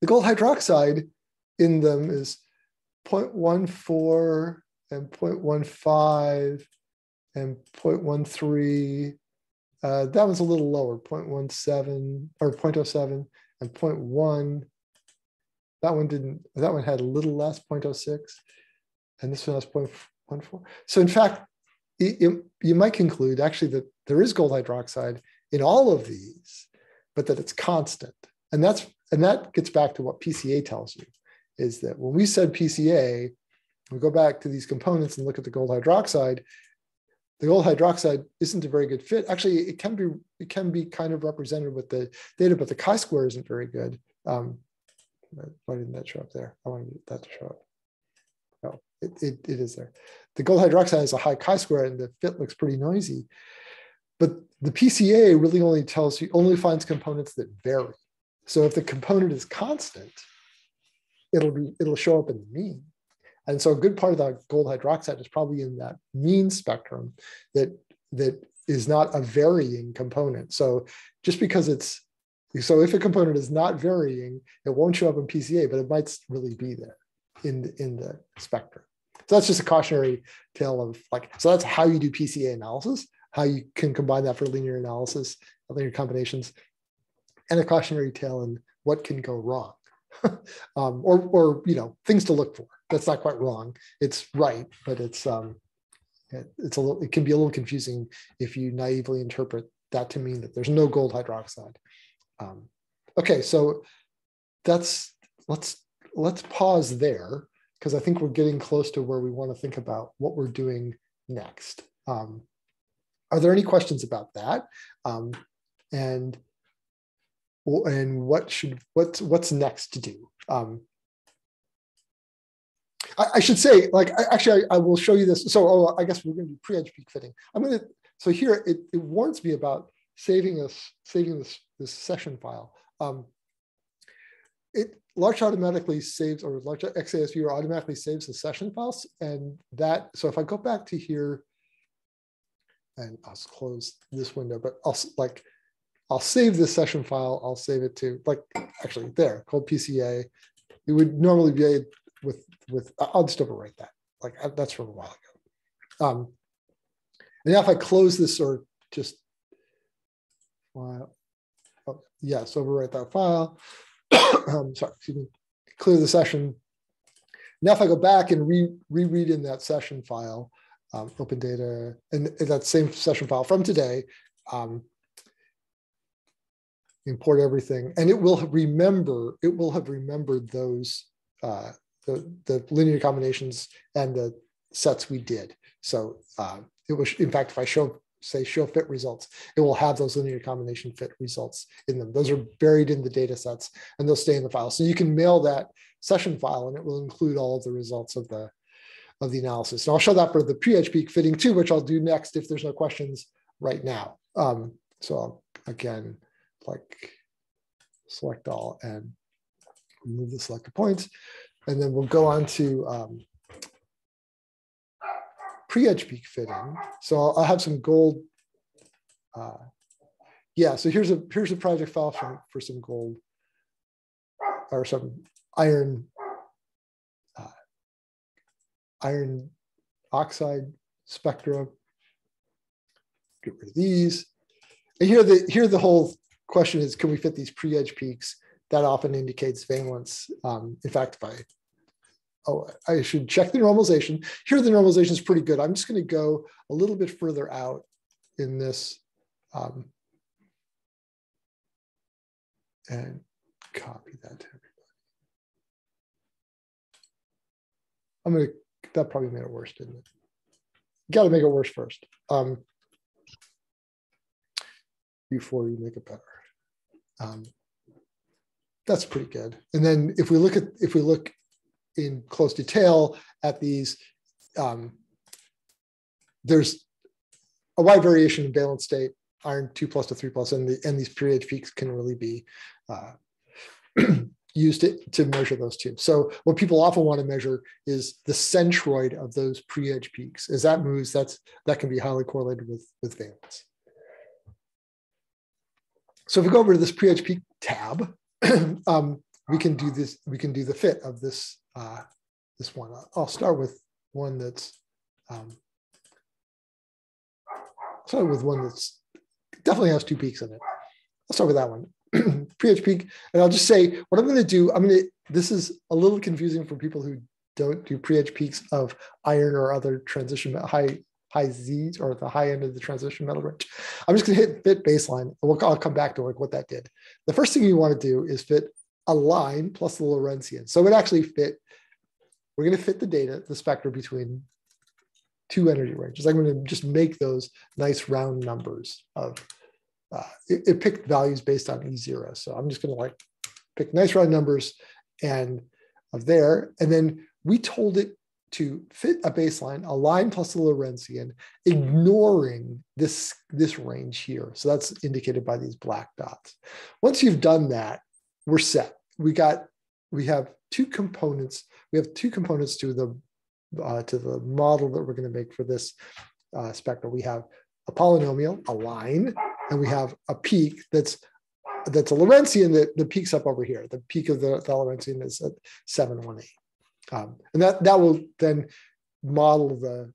the gold hydroxide in them is 0.14 and 0.15 and 0.13. Uh, that one's a little lower, 0.17 or 0.07 and 0.1. That one didn't, that one had a little less, 0.06. And this one has 0.14. So in fact, you might conclude actually that there is gold hydroxide in all of these, but that it's constant. And that's and that gets back to what PCA tells you, is that when we said PCA, we go back to these components and look at the gold hydroxide, the gold hydroxide isn't a very good fit. Actually, it can be it can be kind of represented with the data, but the chi-square isn't very good. Um, why didn't that show up there? I wanted that to show up. No, it, it, it is there. The gold hydroxide has a high chi-square and the fit looks pretty noisy. But the PCA really only tells you, only finds components that vary. So if the component is constant, it'll be it'll show up in the mean. And so a good part of that gold hydroxide is probably in that mean spectrum that that is not a varying component. So just because it's So if a component is not varying, it won't show up in PCA, but it might really be there in, the, in the spectrum. So that's just a cautionary tale of like, so that's how you do PCA analysis, how you can combine that for linear analysis, linear combinations, and a cautionary tale in what can go wrong. um, or, or, you know, things to look for. That's not quite wrong. It's right, but it's, um, it, it's a little, it can be a little confusing if you naively interpret that to mean that there's no gold hydroxide. Um, okay, so that's, let's, let's pause there because I think we're getting close to where we want to think about what we're doing next. Um, are there any questions about that? Um, and and what should what's what's next to do? Um, I, I, should say, like, I, actually, I, I, will show you this. So, oh, I guess we're going to do pre-edge peak fitting. I'm going to. So here, it, it warns me about saving us saving this this session file. Um, it Larch automatically saves or Larch viewer automatically saves the session files. And that, so if I go back to here, and I'll close this window, but I'll like, I'll save this session file. I'll save it to like, actually there, called PCA. It would normally be with, with I'll just overwrite that. Like that's from a while ago. Um, and now if I close this or just, oh, yes, overwrite that file um, sorry, excuse me, clear the session. Now, if I go back and re reread in that session file, um, open data, and that same session file from today, um, import everything, and it will remember, it will have remembered those, uh, the, the linear combinations and the sets we did. So uh, it was, in fact, if I show say show fit results, it will have those linear combination fit results in them. Those are buried in the data sets and they'll stay in the file. So you can mail that session file and it will include all of the results of the of the analysis. And I'll show that for the peak fitting too, which I'll do next if there's no questions right now. Um, so I'll, again, like select all and remove the selected points. And then we'll go on to um, pre-edge peak fitting. So I'll, have some gold. Uh, yeah, so here's a here's a project file for, for some gold or some iron uh, iron oxide spectra. Get rid of these. And here the here the whole question is, can we fit these pre-edge peaks? That often indicates valence. Um, in fact, if I oh, I should check the normalization. Here, the normalization is pretty good. I'm just going to go a little bit further out in this um, and copy that to everybody. I'm going to, that probably made it worse, didn't it? Got to make it worse first um, before you make it better. Um, that's pretty good. And then if we look at, if we look in close detail at these, um, there's a wide variation in valence state, iron two plus to three plus, and, the, and these pre-edge peaks can really be uh, used to, to measure those two. So what people often want to measure is the centroid of those pre-edge peaks. As that moves, that's that can be highly correlated with, with valence. So if we go over to this pre-edge peak tab, um, we can do this, we can do the fit of this uh, this one. I'll start with one that's um, start with one that's definitely has two peaks in it. I'll start with that one. Pre-edge peak, and I'll just say what I'm going to do. I'm going to. This is a little confusing for people who don't do pre-edge peaks of iron or other transition high high Z's or the high end of the transition metal range. I'm just going to hit fit baseline. We'll, I'll come back to like what that did. The first thing you want to do is fit a line plus the Lorentzian. So it actually fit we're going to fit the data, the spectra between two energy ranges. I'm going to just make those nice round numbers of, uh, it, it, picked values based on E0. So I'm just going to like pick nice round numbers and of there. And then we told it to fit a baseline, a line plus a Lorentzian, ignoring this, this range here. So that's indicated by these black dots. Once you've done that, we're set. We got, we have two components. We have two components to the uh, to the model that we're going to make for this uh, spectrum. We have a polynomial, a line, and we have a peak that's that's a Lorentzian that the peak's up over here. The peak of the, the Lorentzian is at 718. Um, and that, that will then model the,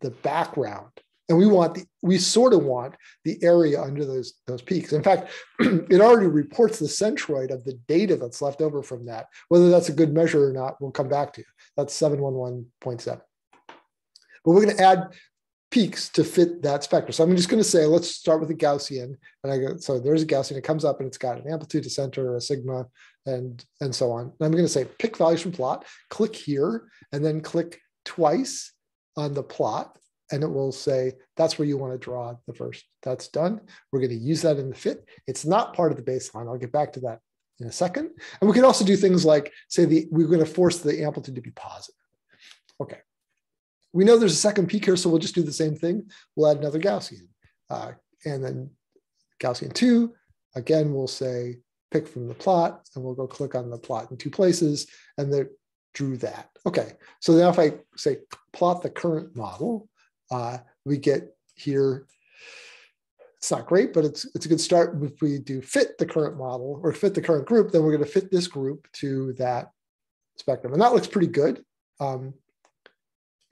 the background. And we want the, we sort of want the area under those, those peaks. In fact, it already reports the centroid of the data that's left over from that. Whether that's a good measure or not, we'll come back to. That's 711.7. But we're going to add peaks to fit that spectrum. So I'm just going to say, let's start with a Gaussian. And I go, so there's a Gaussian, it comes up and it's got an amplitude, a center, a sigma, and, and so on. And I'm going to say, pick values from plot, click here, and then click twice on the plot. And it will say, that's where you want to draw the first. That's done. We're going to use that in the fit. It's not part of the baseline. I'll get back to that in a second. And we can also do things like say the, we're going to force the amplitude to be positive. Okay, we know there's a second peak here, so we'll just do the same thing. We'll add another Gaussian. Uh, and then Gaussian 2, again, we'll say pick from the plot, and we'll go click on the plot in two places, and they drew that. Okay, so now if I say plot the current model, uh, we get here, it's not great, but it's, it's a good start. If we do fit the current model or fit the current group, then we're going to fit this group to that spectrum. And that looks pretty good. Um,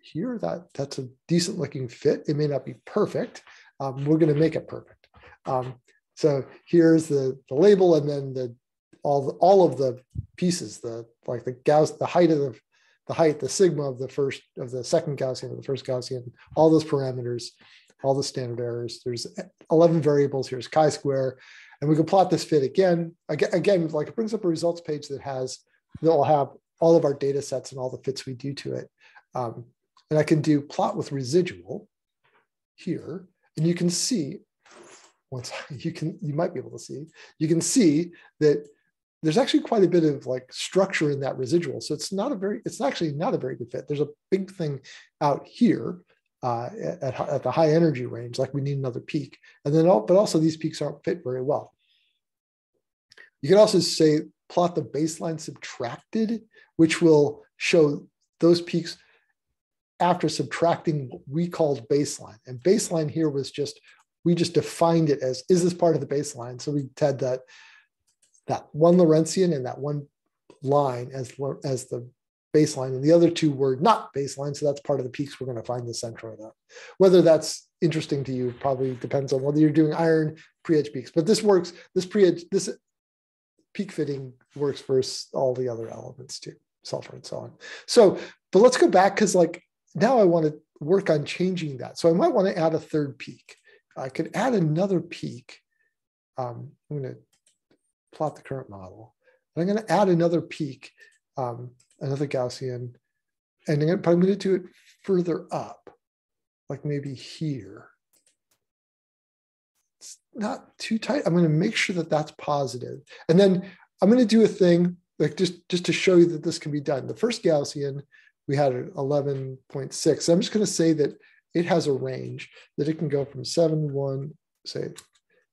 here, that, that's a decent looking fit. It may not be perfect. Um, we're going to make it perfect. Um, so here's the, the label and then the all the, all of the pieces, the like the Gauss, the height of the the height, the sigma of the first of the second Gaussian of the first Gaussian, all those parameters, all the standard errors. There's 11 variables. Here's chi-square, and we can plot this fit again. Again, again, like it brings up a results page that has that will have all of our data sets and all the fits we do to it. Um, and I can do plot with residual here. And you can see, once you can, you might be able to see, you can see that there's actually quite a bit of like structure in that residual. So it's not a very, it's actually not a very good fit. There's a big thing out here uh, at, at the high energy range, like we need another peak. And then, all, but also these peaks aren't fit very well. You can also say plot the baseline subtracted, which will show those peaks after subtracting what we called baseline. And baseline here was just, we just defined it as, is this part of the baseline? So we had that, that one Lorentzian and that one line as, as the baseline. And the other two were not baseline. So that's part of the peaks we're going to find the centroid of. Whether that's interesting to you probably depends on whether you're doing iron pre-edge peaks. But this works, this pre-edge, this peak fitting works for all the other elements too, sulfur and so on. So, but let's go back because like now I want to work on changing that. So I might want to add a third peak. I could add another peak. Um, I'm going to plot the current model. And I'm going to add another peak, um, another Gaussian, and I'm, but I'm going to do it further up, like maybe here. It's not too tight. I'm going to make sure that that's positive. And then I'm going to do a thing like just, just to show you that this can be done. The first Gaussian, we had 11.6. So I'm just going to say that it has a range that it can go from 7, 1, say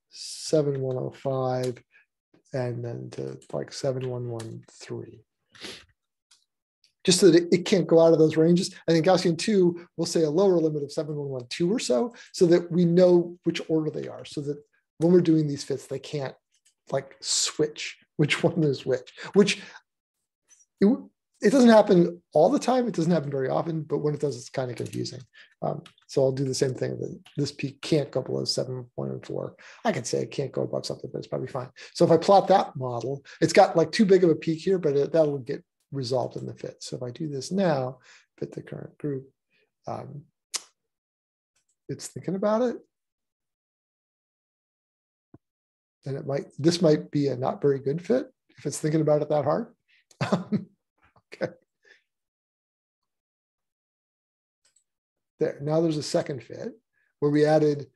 7105, and then to like 7113. Just so that it, can't go out of those ranges. I think Gaussian 2 will say a lower limit of 7112 or so, so that we know which order they are, so that when we're doing these fits, they can't like switch which one is which, which it, it doesn't happen all the time. It doesn't happen very often, but when it does, it's kind of confusing. Um, so I'll do the same thing. That this peak can't go below 7.4. I could say it can't go above something, but it's probably fine. So if I plot that model, it's got like too big of a peak here, but it, that'll get resolved in the fit. So if I do this now, fit the current group, um, it's thinking about it. And it might, this might be a not very good fit if it's thinking about it that hard. There. Now there's a second fit where we added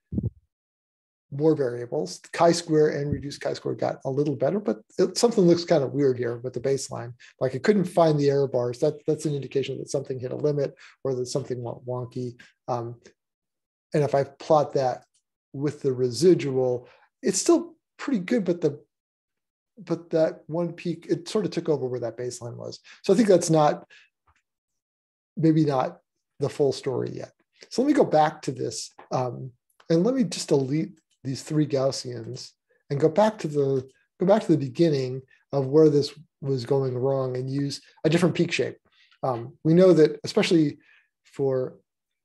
more variables. Chi-square and reduced chi-square got a little better, but it, something looks kind of weird here with the baseline. Like it couldn't find the error bars. That, that's an indication that something hit a limit or that something went wonky. Um, and if I plot that with the residual, it's still pretty good, but the but that one peak, it sort of took over where that baseline was. So I think that's not, maybe not the full story yet. So let me go back to this um, and let me just delete these three Gaussians and go back to the go back to the beginning of where this was going wrong and use a different peak shape. Um, we know that especially for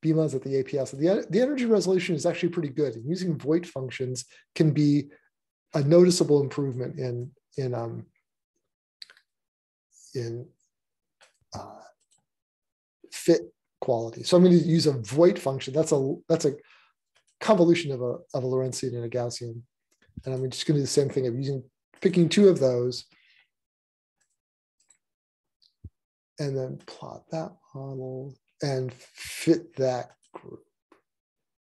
BMOS at the APS, the, the energy resolution is actually pretty good. And using Voigt functions can be a noticeable improvement in in um, in uh, fit quality. So I'm going to use a Voigt function. That's a that's a convolution of a of a Lorentzian and a Gaussian, and I'm just going to do the same thing of using picking two of those, and then plot that model and fit that group,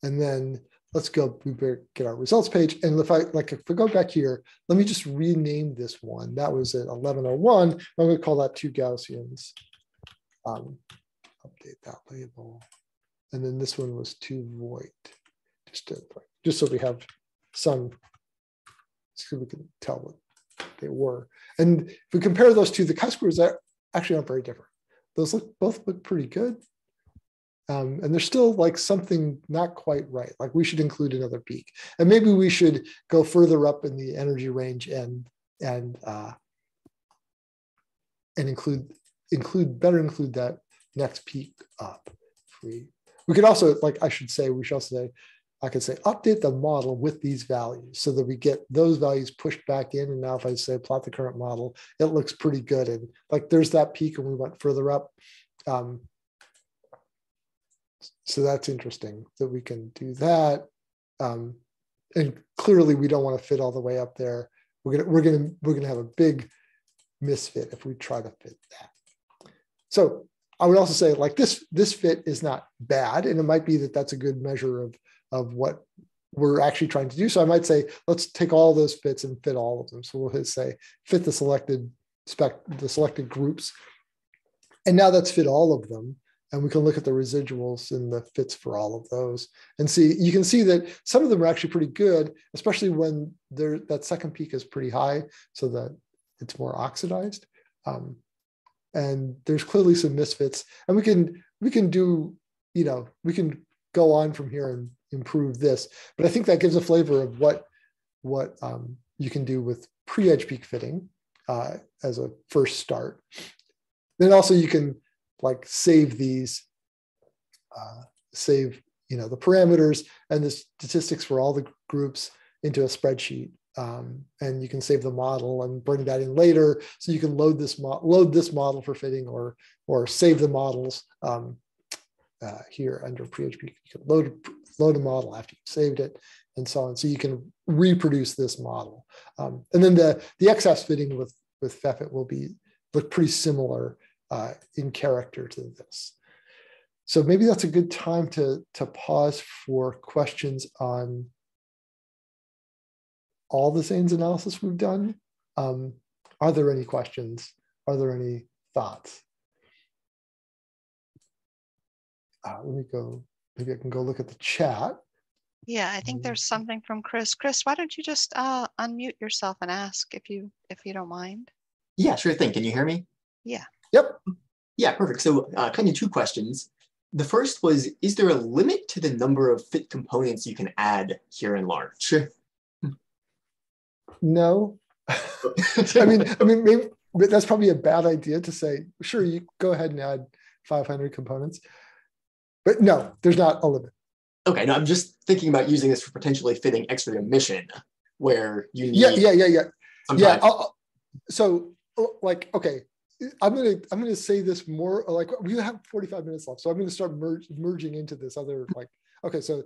and then let's go we better get our results page. And if I like if we go back here, let me just rename this one. That was at 1101. I'm going to call that two Gaussians. Um, update that label. And then this one was two Voigt, just to just so we have some so we can tell what they were. And if we compare those two, the chi-squares actually aren't very different. Those look both look pretty good. Um, and there's still like something not quite right. Like we should include another peak, and maybe we should go further up in the energy range and and uh, and include include better include that next peak up. We we could also like I should say we should also say I could say update the model with these values so that we get those values pushed back in. And now if I say plot the current model, it looks pretty good. And like there's that peak and we went further up. Um, so that's interesting that we can do that. Um, and clearly we don't want to fit all the way up there. We're gonna we're gonna we're gonna have a big misfit if we try to fit that. So I would also say like this this fit is not bad, and it might be that that's a good measure of of what we're actually trying to do. So I might say let's take all those fits and fit all of them. So we'll say fit the selected spec the selected groups, and now that's fit all of them and we can look at the residuals and the fits for all of those and see you can see that some of them are actually pretty good especially when that second peak is pretty high so that it's more oxidized um, and there's clearly some misfits and we can we can do you know we can go on from here and improve this but i think that gives a flavor of what what um, you can do with pre-edge peak fitting uh, as a first start then also you can like save these, uh, save you know the parameters and the statistics for all the groups into a spreadsheet. Um, and you can save the model and bring that in later. So you can load this mo- load this model for fitting or or save the models um, uh, here under PHP. You can load load a model after you've saved it and so on. So you can reproduce this model. Um, and then the the EXAFS fitting with with FEFFIT will be look pretty similar uh, in character to this. So maybe that's a good time to, to pause for questions on all the XANES analysis we've done. Um, are there any questions? Are there any thoughts? Uh, let me go, maybe I can go look at the chat. Yeah, I think um, there's something from Chris. Chris, why don't you just uh, unmute yourself and ask if you if you don't mind? Yeah, sure thing. Can you hear me? Yeah. Yep. Yeah, perfect. So uh, kind of two questions. The first was, is there a limit to the number of fit components you can add here in Larch? No. I mean, I mean, maybe that's probably a bad idea to say, sure, you go ahead and add 500 components. But no, there's not a limit. Okay, no, I'm just thinking about using this for potentially fitting extra emission where you need. Yeah, yeah, yeah, yeah. Yeah. I'll, so, oh, like, okay, I'm gonna I'm gonna say this more like we have 45 minutes left, so I'm gonna start merge, merging into this other like okay, so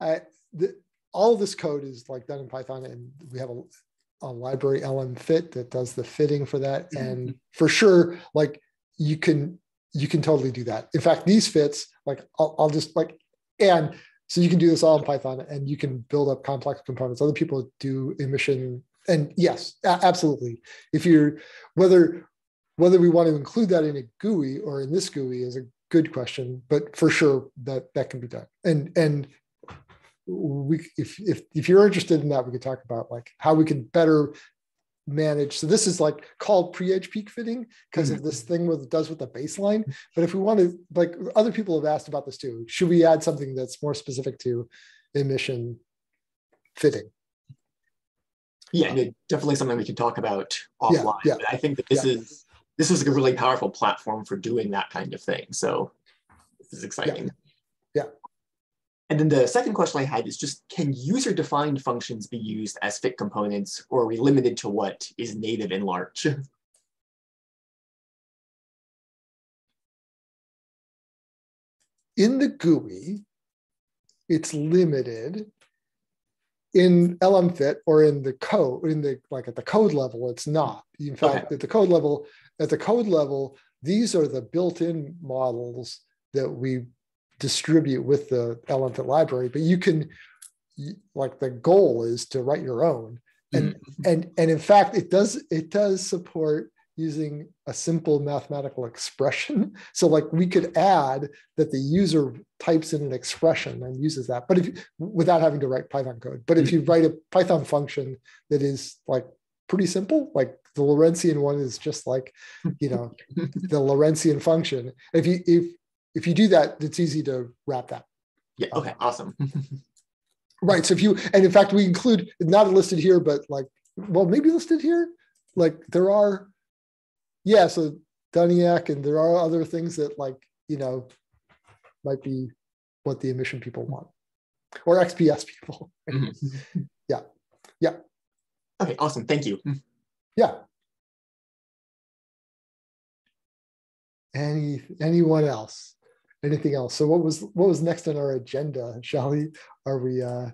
I the, all this code is like done in Python, and we have a, a library LMFit that does the fitting for that, mm-hmm. and for sure, like you can you can totally do that. In fact, these fits like I'll, I'll just like and so you can do this all in Python, and you can build up complex components. Other people do emission and yes, absolutely. If you're whether whether we want to include that in a GUI or in this GUI is a good question, but for sure that that can be done. And and we if if if you're interested in that, we could talk about like how we can better manage. So this is like called pre-edge peak fitting because mm-hmm. of this thing with does with the baseline. But if we want to, like other people have asked about this too, should we add something that's more specific to emission fitting? Yeah, no, definitely something we can talk about offline. yeah, But I think that this yeah. is this is a really powerful platform for doing that kind of thing. So this is exciting. And then the second question I had is just can user-defined functions be used as fit components, or are we limited to what is native in Larch? in the GUI, it's limited. In LMFit or in the code, in the like at the code level, it's not. In fact, at the code level, at the code level, these are the built-in models that we distribute with the LMFit library. But you can, like, the goal is to write your own. And mm-hmm. and and in fact, it does it does support using a simple mathematical expression. So like we could add that the user types in an expression and uses that, but if without having to write Python code. But if you mm-hmm. write a Python function that is like pretty simple, like the Lorentzian one is just like, you know, the Lorentzian function. If you if if you do that, it's easy to wrap that. Yeah, okay, awesome. Right. So if you, and in fact, we include not listed here, but like, well, maybe listed here. Like there are, yeah. So Doniach, and there are other things that like you know might be what the emission people want, or XPS people. Mhm. Yeah. Yeah. Okay, awesome. Thank you. Yeah. Any anyone else? Anything else? So what was what was next on our agenda, Shelley? Are we uh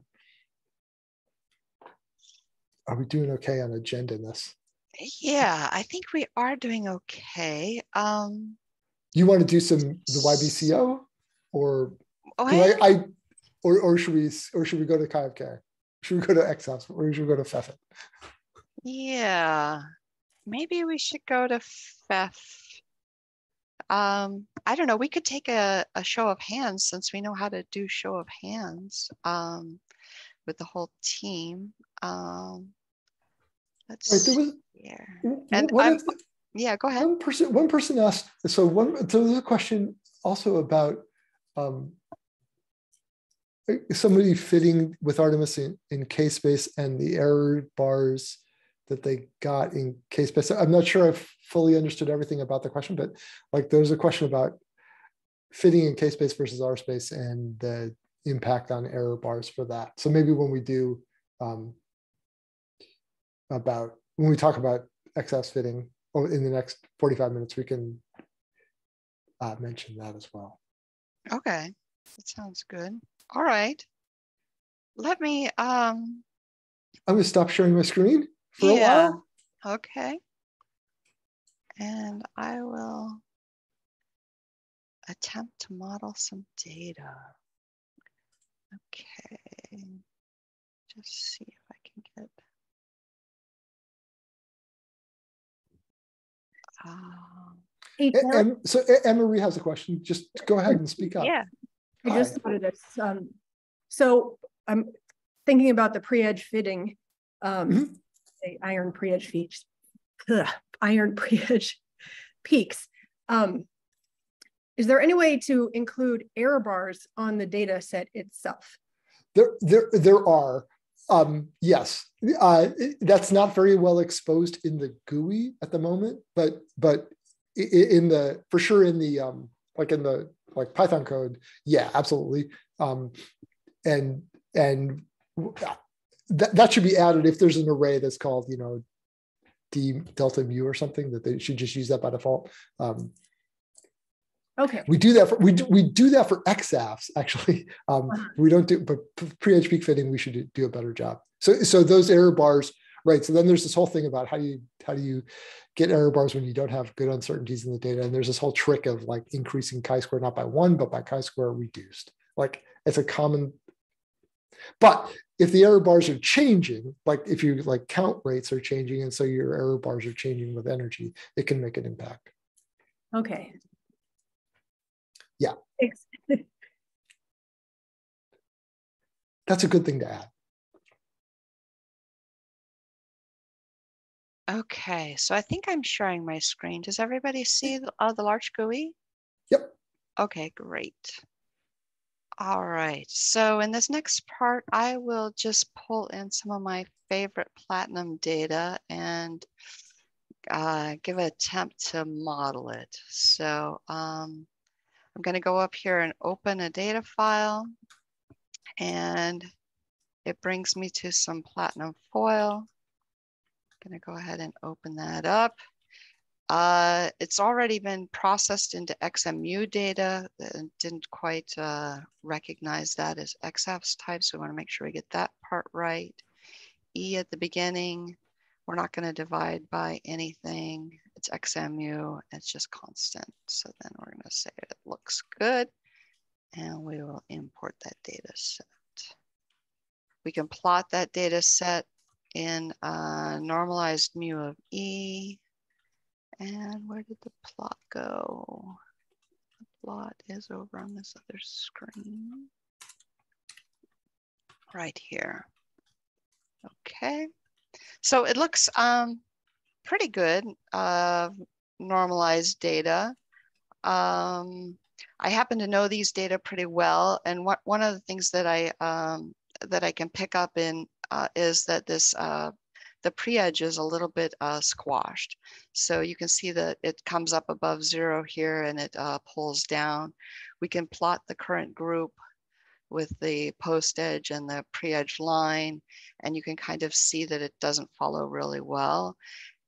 are we doing okay on agenda this? Yeah, I think we are doing okay. Um, You want to do some the YBCO or oh, I- I, I or or should we or should we go to KFK? Should we go to XHOuse or should we go to FEFFIT? yeah, maybe we should go to FEFF. Um, I don't know. We could take a, a show of hands since we know how to do show of hands um, with the whole team. Um, let's Right, there was see here. And one I'm- the- Yeah, go ahead. One person, one person asked. So one, so there's a question also about um, somebody fitting with Artemis in, in K-space and the error bars that they got in K-space. I'm not sure I've fully understood everything about the question, but like there's a question about fitting in K-space versus R-space and the impact on error bars for that. So maybe when we do um, about when we talk about XS fitting oh, in the next 45 minutes, we can uh, mention that as well. Okay, that sounds good. All right. Let me, um, I'm going to stop sharing my screen for Yeah. a while. okay. And I will attempt to model some data. Okay. Just see if I can get. Um, Hey, Em- so A- Anne Marie has a question. Just go ahead and speak up. yeah, I just thought of this. Um, so I'm thinking about the pre-edge fitting, um, Mhm. The iron pre-edge ugh, iron pre-edge peaks. Um, is there any way to include error bars on the data set itself? There, there, there are. Um, yes, uh, that's not very well exposed in the GUI at the moment, but but in the for sure in the um, like in the like Python code, yeah, absolutely. Um, and and that that should be added if there's an array that's called you know d delta mu or something that they should just use that by default. Um, Okay, we do that for we do, we do that for XAFS actually. Um, Uh-huh. we don't do but pre-edge peak fitting. We should do, a better job. So so those error bars, right? So then there's this whole thing about how do you how do you get error bars when you don't have good uncertainties in the data? And there's this whole trick of like increasing chi-square not by one but by chi-square reduced. Like it's a common. But if the error bars are changing, like if you like count rates are changing, and so your error bars are changing with energy, it can make an impact. okay. Yeah. Thanks. That's a good thing to add. okay. So I think I'm sharing my screen. Does everybody see the, uh, the Larch GUI? Yep. Okay, great. All right, so in this next part, I will just pull in some of my favorite platinum data and uh, give an attempt to model it. So um, I'm gonna go up here and open a data file and it brings me to some platinum foil. I'm gonna go ahead and open that up. Uh, it's already been processed into XMU data. and didn't quite uh, recognize that as XFS type, so we wanna make sure we get that part right. E at the beginning, we're not gonna divide by anything. It's XMU, it's just constant. So then we're gonna say it looks good, and we will import that data set. We can plot that data set in a normalized mu of E. And where did the plot go? The plot is over on this other screen. Right here. Okay. So it looks um, pretty good, uh, normalized data. Um, I happen to know these data pretty well. And one of the things that I, um, that I can pick up in uh, is that this uh, the pre-edge is a little bit uh, squashed. So you can see that it comes up above zero here and it uh, pulls down. We can plot the current group with the post edge and the pre-edge line, and you can kind of see that it doesn't follow really well.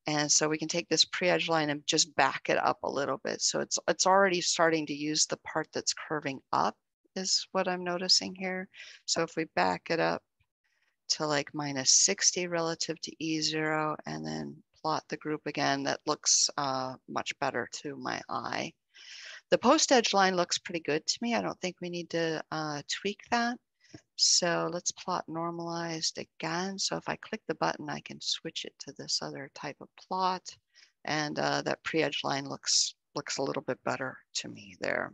And so we can take this pre-edge line and just back it up a little bit. So it's, it's already starting to use the part that's curving up is what I'm noticing here. So if we back it up to like minus 60 relative to E0 and then plot the group again, that looks uh, much better to my eye. The post edge line looks pretty good to me. I don't think we need to uh, tweak that. So let's plot normalized again. So if I click the button, I can switch it to this other type of plot. And uh, that pre-edge line looks, looks a little bit better to me there.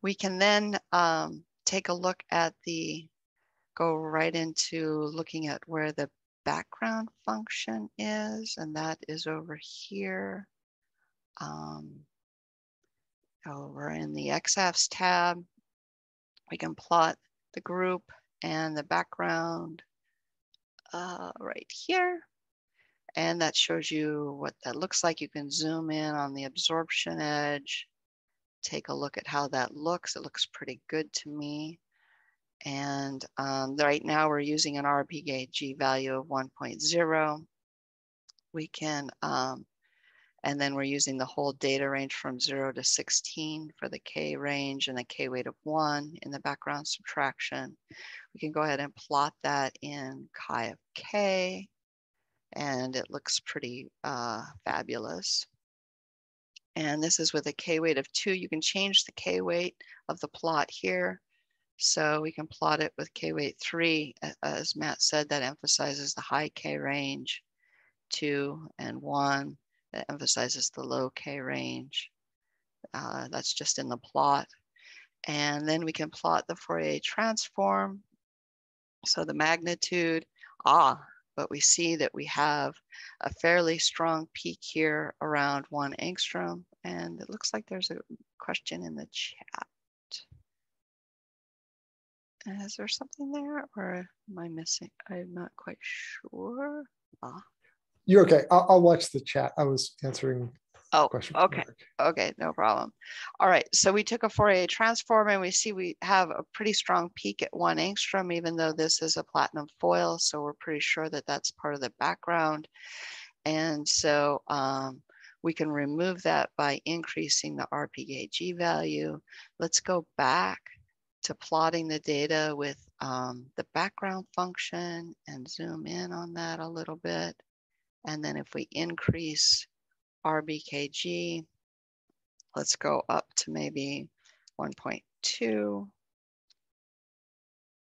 We can then um, take a look at the go right into looking at where the background function is, and that is over here. Um, over in the EXAFS tab, we can plot the group and the background uh, right here. And that shows you what that looks like. You can zoom in on the absorption edge, take a look at how that looks. It looks pretty good to me. And um, right now we're using an RBKG value of 1.0. We can, um, and then we're using the whole data range from zero to 16 for the K range and the K weight of one in the background subtraction. We can go ahead and plot that in chi of K and it looks pretty uh, fabulous. And this is with a K weight of two. You can change the K weight of the plot here so we can plot it with K weight three. As Matt said, that emphasizes the high K range, two and one, that emphasizes the low K range. Uh, that's just in the plot. And then we can plot the Fourier transform. So the magnitude, ah, but we see that we have a fairly strong peak here around one angstrom. And it looks like there's a question in the chat. Is there something there or am I missing? I'm not quite sure. Ah. You're okay. I'll, I'll watch the chat. I was answering Oh, okay. Okay, no problem. All right, so we took a Fourier transform and we see we have a pretty strong peak at one angstrom, even though this is a platinum foil. So we're pretty sure that that's part of the background. And so um, we can remove that by increasing the RBKG value. Let's go back to plotting the data with um, the background function and zoom in on that a little bit. And then if we increase RBKG, let's go up to maybe 1.2.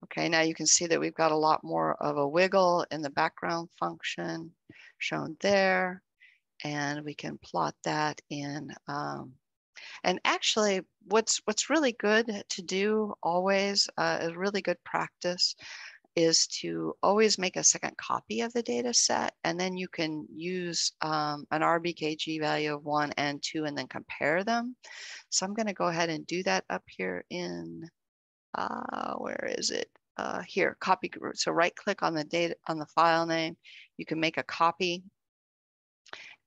Okay, now you can see that we've got a lot more of a wiggle in the background function shown there. And we can plot that in um, and actually, what's what's really good to do always, uh, a really good practice, is to always make a second copy of the data set, and then you can use um, an RBKG value of one and two, and then compare them. So I'm going to go ahead and do that up here in uh, where is it? Uh, here, copy. So right click on the data on the file name. You can make a copy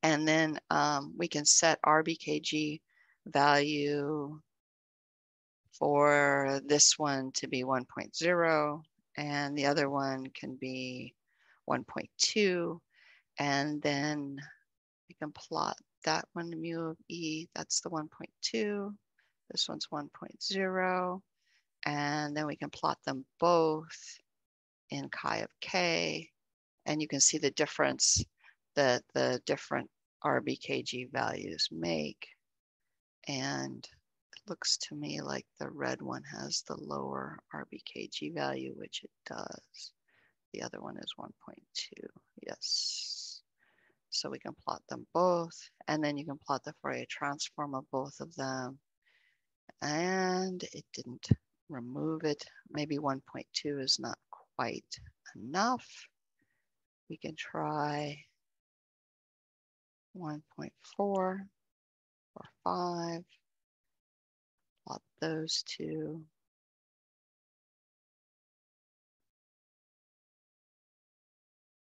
and then um, we can set RBKG value for this one to be 1.0 and the other one can be 1.2 and then we can plot that one mu of e that's the 1.2 this one's 1.0 and then we can plot them both in chi of k. And you can see the difference that the different RBKG values make. And it looks to me like the red one has the lower RBKG value, which it does. The other one is 1.2, yes. So we can plot them both, and then you can plot the Fourier transform of both of them. And it didn't remove it. Maybe 1.2 is not quite enough. We can try 1.4 or 5. Plot those two.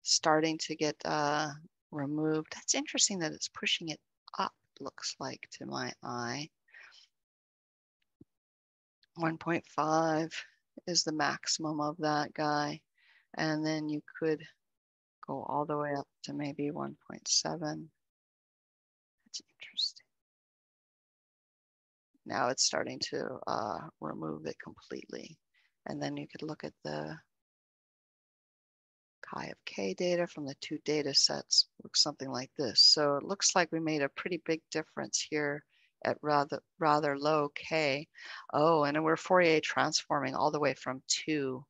Starting to get uh, removed. That's interesting that it's pushing it up, looks like to my eye. 1.5 is the maximum of that guy. And then you could go all the way up to maybe 1.7. That's interesting. Now it's starting to uh, remove it completely. And then you could look at the chi of k data from the two data sets. Looks something like this. So it looks like we made a pretty big difference here at rather rather low k. Oh, and we're Fourier transforming all the way from two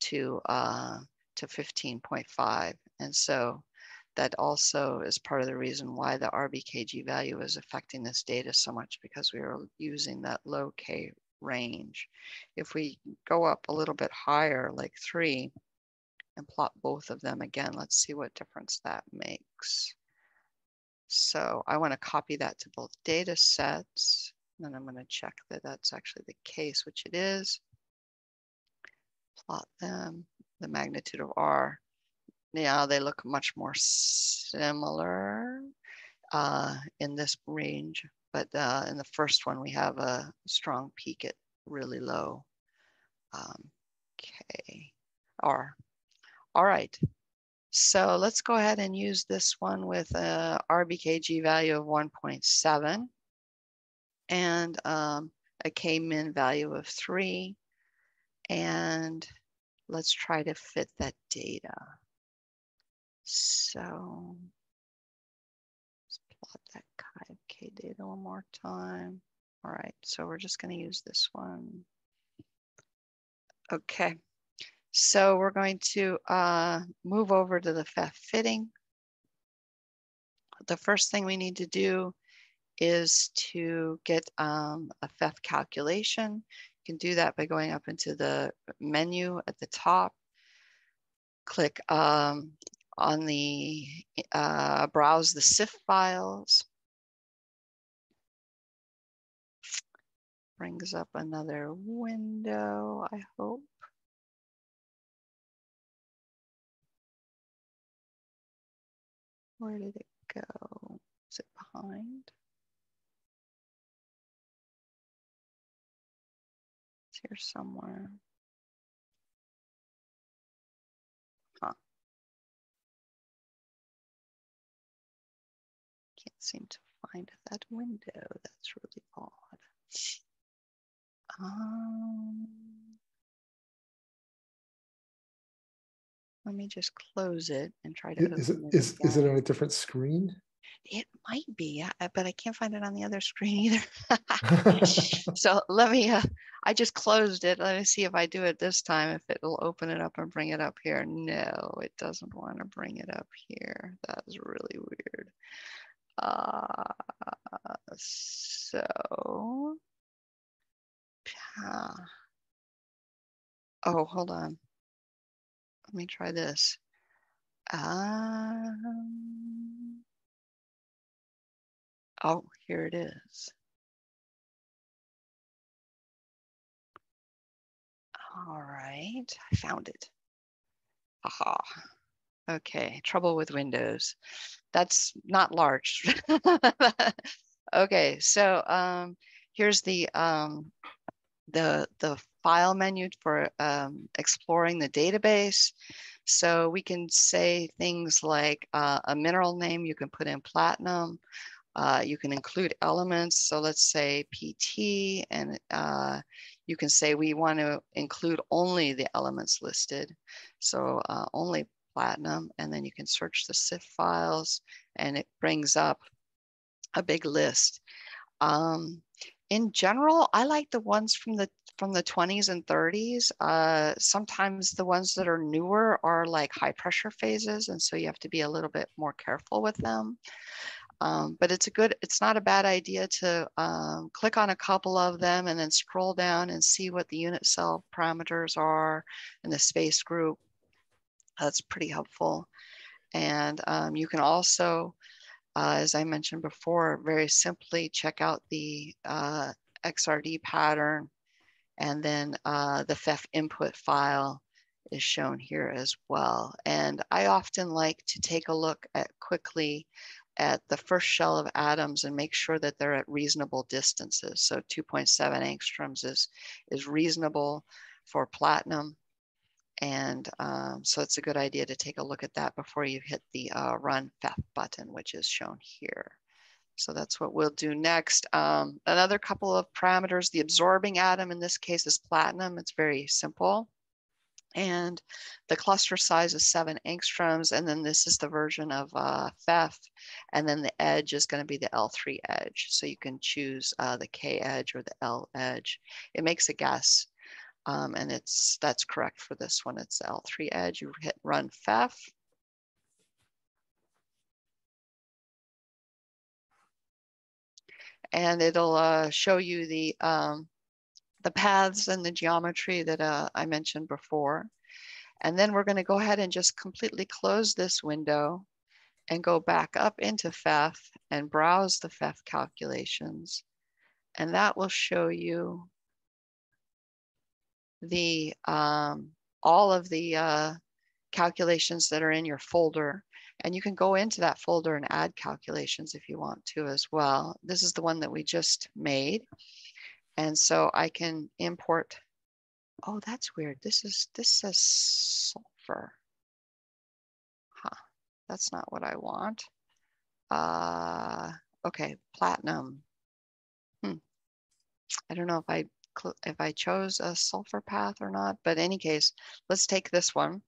to uh, to 15.5. And so that also is part of the reason why the RBKG value is affecting this data so much because we are using that low K range. If we go up a little bit higher, like three, and plot both of them again, let's see what difference that makes. So I want to copy that to both data sets. And I'm going to check that that's actually the case, which it is. Plot them, the magnitude of R yeah, they look much more similar uh, in this range, but uh, in the first one, we have a strong peak at really low. Um, okay, R. All right, so let's go ahead and use this one with a RBKG value of 1.7 and um, a K-min value of three. And let's try to fit that data. So let's plot that chi of k data one more time. All right, so we're just going to use this one. Okay, so we're going to uh, move over to the FEFF fitting. The first thing we need to do is to get um, a FEFF calculation. You can do that by going up into the menu at the top. Click um, on the uh, browse the CIF files. Brings up another window, I hope. Where did it go? Is it behind? It's here somewhere. Seem to find that window. That's really odd. Um, let me just close it and try to. Is it, is, is it on a different screen? It might be, but I can't find it on the other screen either. so let me, uh, I just closed it. Let me see if I do it this time, if it'll open it up and bring it up here. No, it doesn't want to bring it up here. That's really weird. Uh, so, oh, hold on. Let me try this. Um, oh, here it is. All right, I found it. Aha. Okay, trouble with Windows. That's not Larch. okay, so um, here's the um, the the file menu for um, exploring the database. So we can say things like uh, a mineral name, you can put in platinum. Uh, you can include elements. So let's say PT, and uh, you can say we want to include only the elements listed. So uh, only platinum, and then you can search the CIF files and it brings up a big list. Um, in general, I like the ones from the from the 20s and 30s. Uh, sometimes the ones that are newer are like high pressure phases, and so you have to be a little bit more careful with them. Um, but it's a good, it's not a bad idea to um, click on a couple of them and then scroll down and see what the unit cell parameters are in the space group. That's pretty helpful. And um, you can also, uh, as I mentioned before, very simply check out the uh, XRD pattern and then uh, the FEFF input file is shown here as well. And I often like to take a look at quickly at the first shell of atoms and make sure that they're at reasonable distances. So 2.7 angstroms is, is reasonable for platinum. And um, so it's a good idea to take a look at that before you hit the uh, run FEFF button, which is shown here. So that's what we'll do next. Um, another couple of parameters, the absorbing atom in this case is platinum. It's very simple. And the cluster size is seven angstroms. And then this is the version of uh, FEFF. And then the edge is going to be the L3 edge. So you can choose uh, the K edge or the L edge. It makes a guess. Um, and it's that's correct for this one. It's L3 edge. You hit run FEFF. and it'll uh, show you the, um, the paths and the geometry that uh, I mentioned before. And then we're gonna go ahead and just completely close this window and go back up into FEFF and browse the FEFF calculations. And that will show you the um, all of the uh, calculations that are in your folder. And you can go into that folder and add calculations if you want to as well. This is the one that we just made. And so I can import, oh, that's weird. This is, this says sulfur. Huh, that's not what I want. Uh, okay, platinum. Hmm. I don't know if I if I chose a sulfur path or not, but in any case, let's take this one.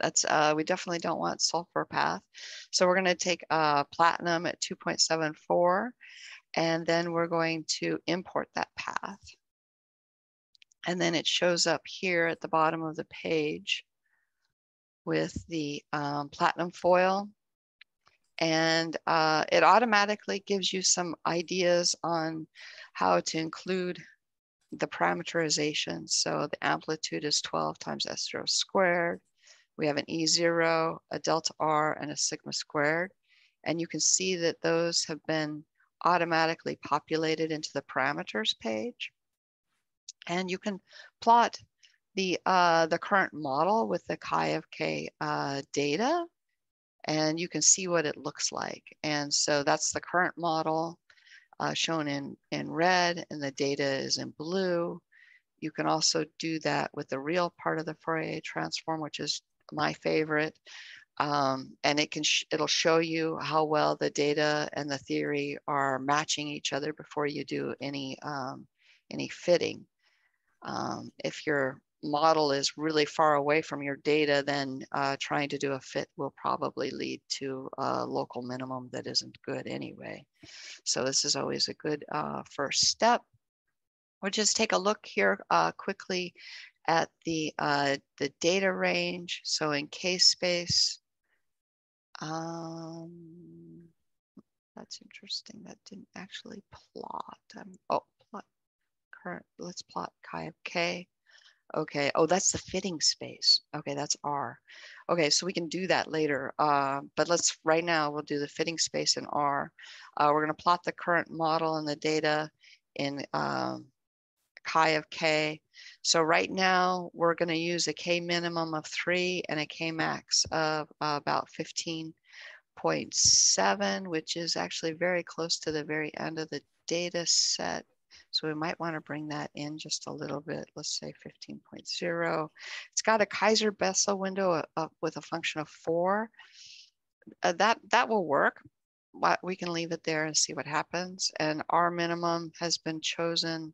That's uh, we definitely don't want sulfur path. So we're going to take uh, platinum at 2.74 and then we're going to import that path. And then it shows up here at the bottom of the page with the um, platinum foil. And uh, it automatically gives you some ideas on how to include the parameterization. So the amplitude is 12 times S0 squared. We have an E0, a delta R, and a sigma squared. And you can see that those have been automatically populated into the parameters page. And you can plot the, uh, the current model with the chi of k uh, data, and you can see what it looks like. And so that's the current model uh, shown in, in red, and the data is in blue. You can also do that with the real part of the Fourier transform, which is my favorite. Um, and it can sh it'll show you how well the data and the theory are matching each other before you do any um, any fitting. Um, if your model is really far away from your data, then uh, trying to do a fit will probably lead to a local minimum that isn't good anyway. So this is always a good uh, first step. We'll just take a look here uh, quickly at the, uh, the data range. So in K-space, um, that's interesting. That didn't actually plot. Um, oh, plot current. Let's plot chi of k. Okay. Oh, that's the fitting space. Okay, that's R. Okay, so we can do that later. Uh, but let's right now we'll do the fitting space in R. Uh, we're going to plot the current model and the data in um, chi of k. So right now we're going to use a k minimum of three and a k max of uh, about 15.7, which is actually very close to the very end of the data set. So we might want to bring that in just a little bit. Let's say 15.0. It's got a Kaiser Bessel window up with a function of four. Uh, that, that will work. We can leave it there and see what happens. And our minimum has been chosen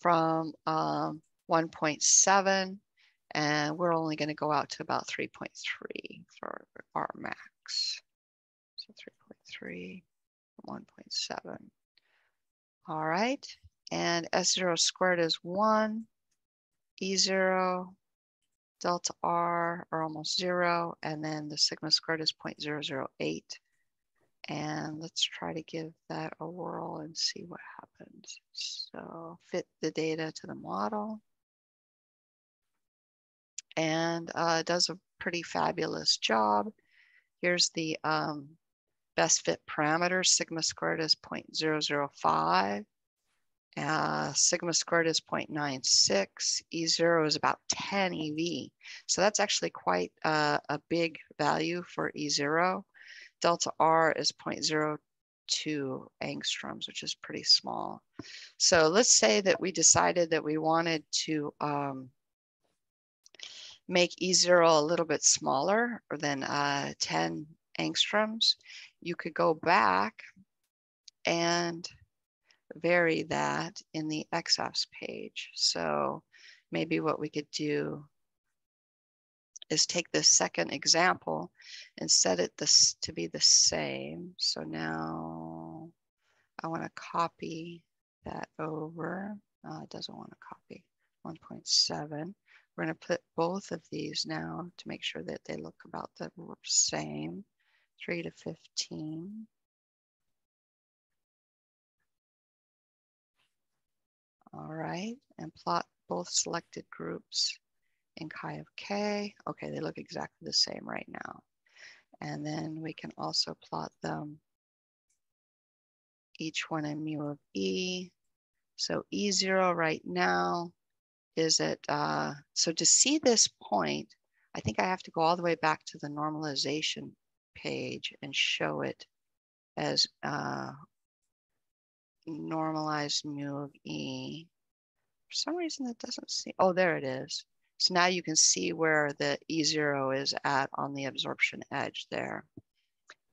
from um, 1.7 and we're only going to go out to about 3.3 for our max. So 3.3, 1.7. All right, and S0 squared is 1, E0, delta R are almost 0, and then the sigma squared is 0.008. And let's try to give that a whirl and see what happens. So fit the data to the model. And uh, does a pretty fabulous job. Here's the um, best fit parameter. Sigma squared is 0.005. Uh, sigma squared is 0.96. E0 is about 10 EV. So that's actually quite uh, a big value for E0 delta R is 0.02 angstroms, which is pretty small. So let's say that we decided that we wanted to um, make E0 a little bit smaller than uh, 10 angstroms. You could go back and vary that in the EXAFS page. So maybe what we could do is take this second example and set it this to be the same. So now I want to copy that over. Uh, it doesn't want to copy 1.7. We're going to put both of these now to make sure that they look about the same. 3 to 15. All right, and plot both selected groups in chi of k. Okay, they look exactly the same right now. And then we can also plot them, each one in mu of e. So E0 right now is at, uh, so to see this point, I think I have to go all the way back to the normalization page and show it as uh, normalized mu of E. For some reason it doesn't see, oh, there it is. So now you can see where the E0 is at on the absorption edge there.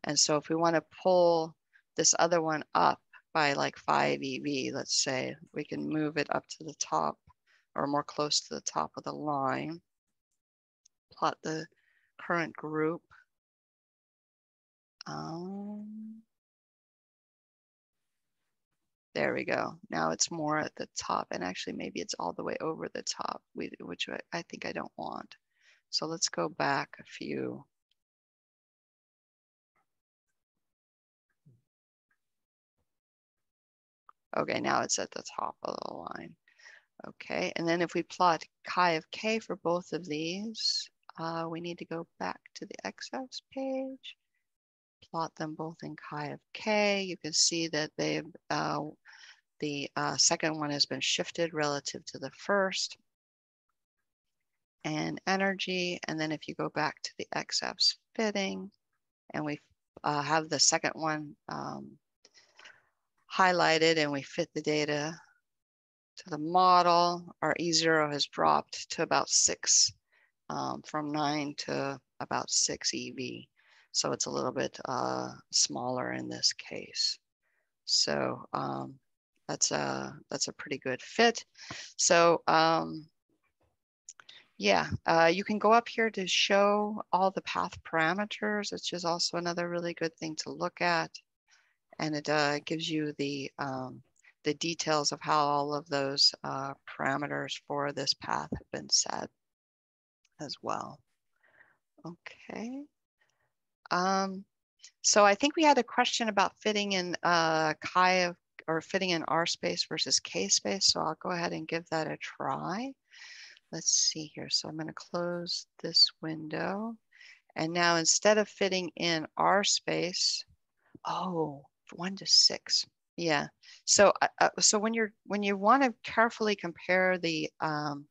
And so if we want to pull this other one up by like 5 EV, let's say, we can move it up to the top or more close to the top of the line. Plot the current group. Um, there we go. Now it's more at the top and actually maybe it's all the way over the top, which I think I don't want. So let's go back a few. Okay, now it's at the top of the line. Okay, and then if we plot chi of k for both of these, uh, we need to go back to the EXAFS page, plot them both in chi of k. You can see that they've uh, the uh, second one has been shifted relative to the first. And energy, and then if you go back to the EXAFS fitting, and we uh, have the second one um, highlighted and we fit the data to the model, our E0 has dropped to about six, um, from nine to about six EV. So it's a little bit uh, smaller in this case. So um, that's a that's a pretty good fit. So um, yeah, uh, you can go up here to show all the path parameters, which is also another really good thing to look at. And it uh, gives you the, um, the details of how all of those uh, parameters for this path have been set as well. Okay. Um, so I think we had a question about fitting in uh, chi of or fitting in R space versus K space. So I'll go ahead and give that a try. Let's see here. So I'm going to close this window. And now instead of fitting in R space, oh, one to six. Yeah. So, uh, uh, so when you're when you want to carefully compare the um,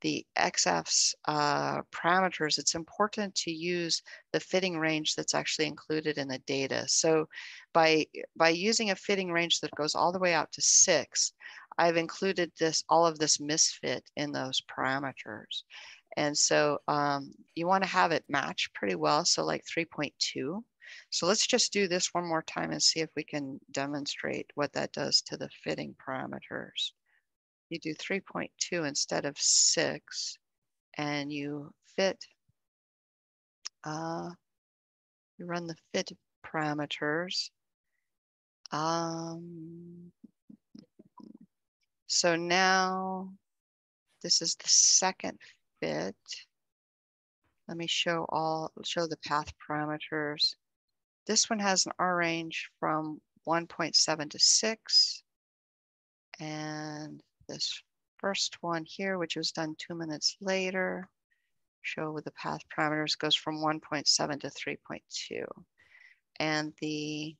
the XF's uh, parameters, it's important to use the fitting range that's actually included in the data. So, by by using a fitting range that goes all the way out to six, I've included this all of this misfit in those parameters. And so um, you want to have it match pretty well. So like 3.2. So let's just do this one more time and see if we can demonstrate what that does to the fitting parameters. You do 3.2 instead of six and you fit, uh, you run the fit parameters. Um, so now this is the second fit. Let me show all, show the path parameters. This one has an R range from 1.7 to 6. And this first one here, which was done two minutes later, show with the path parameters goes from 1.7 to 3.2. And the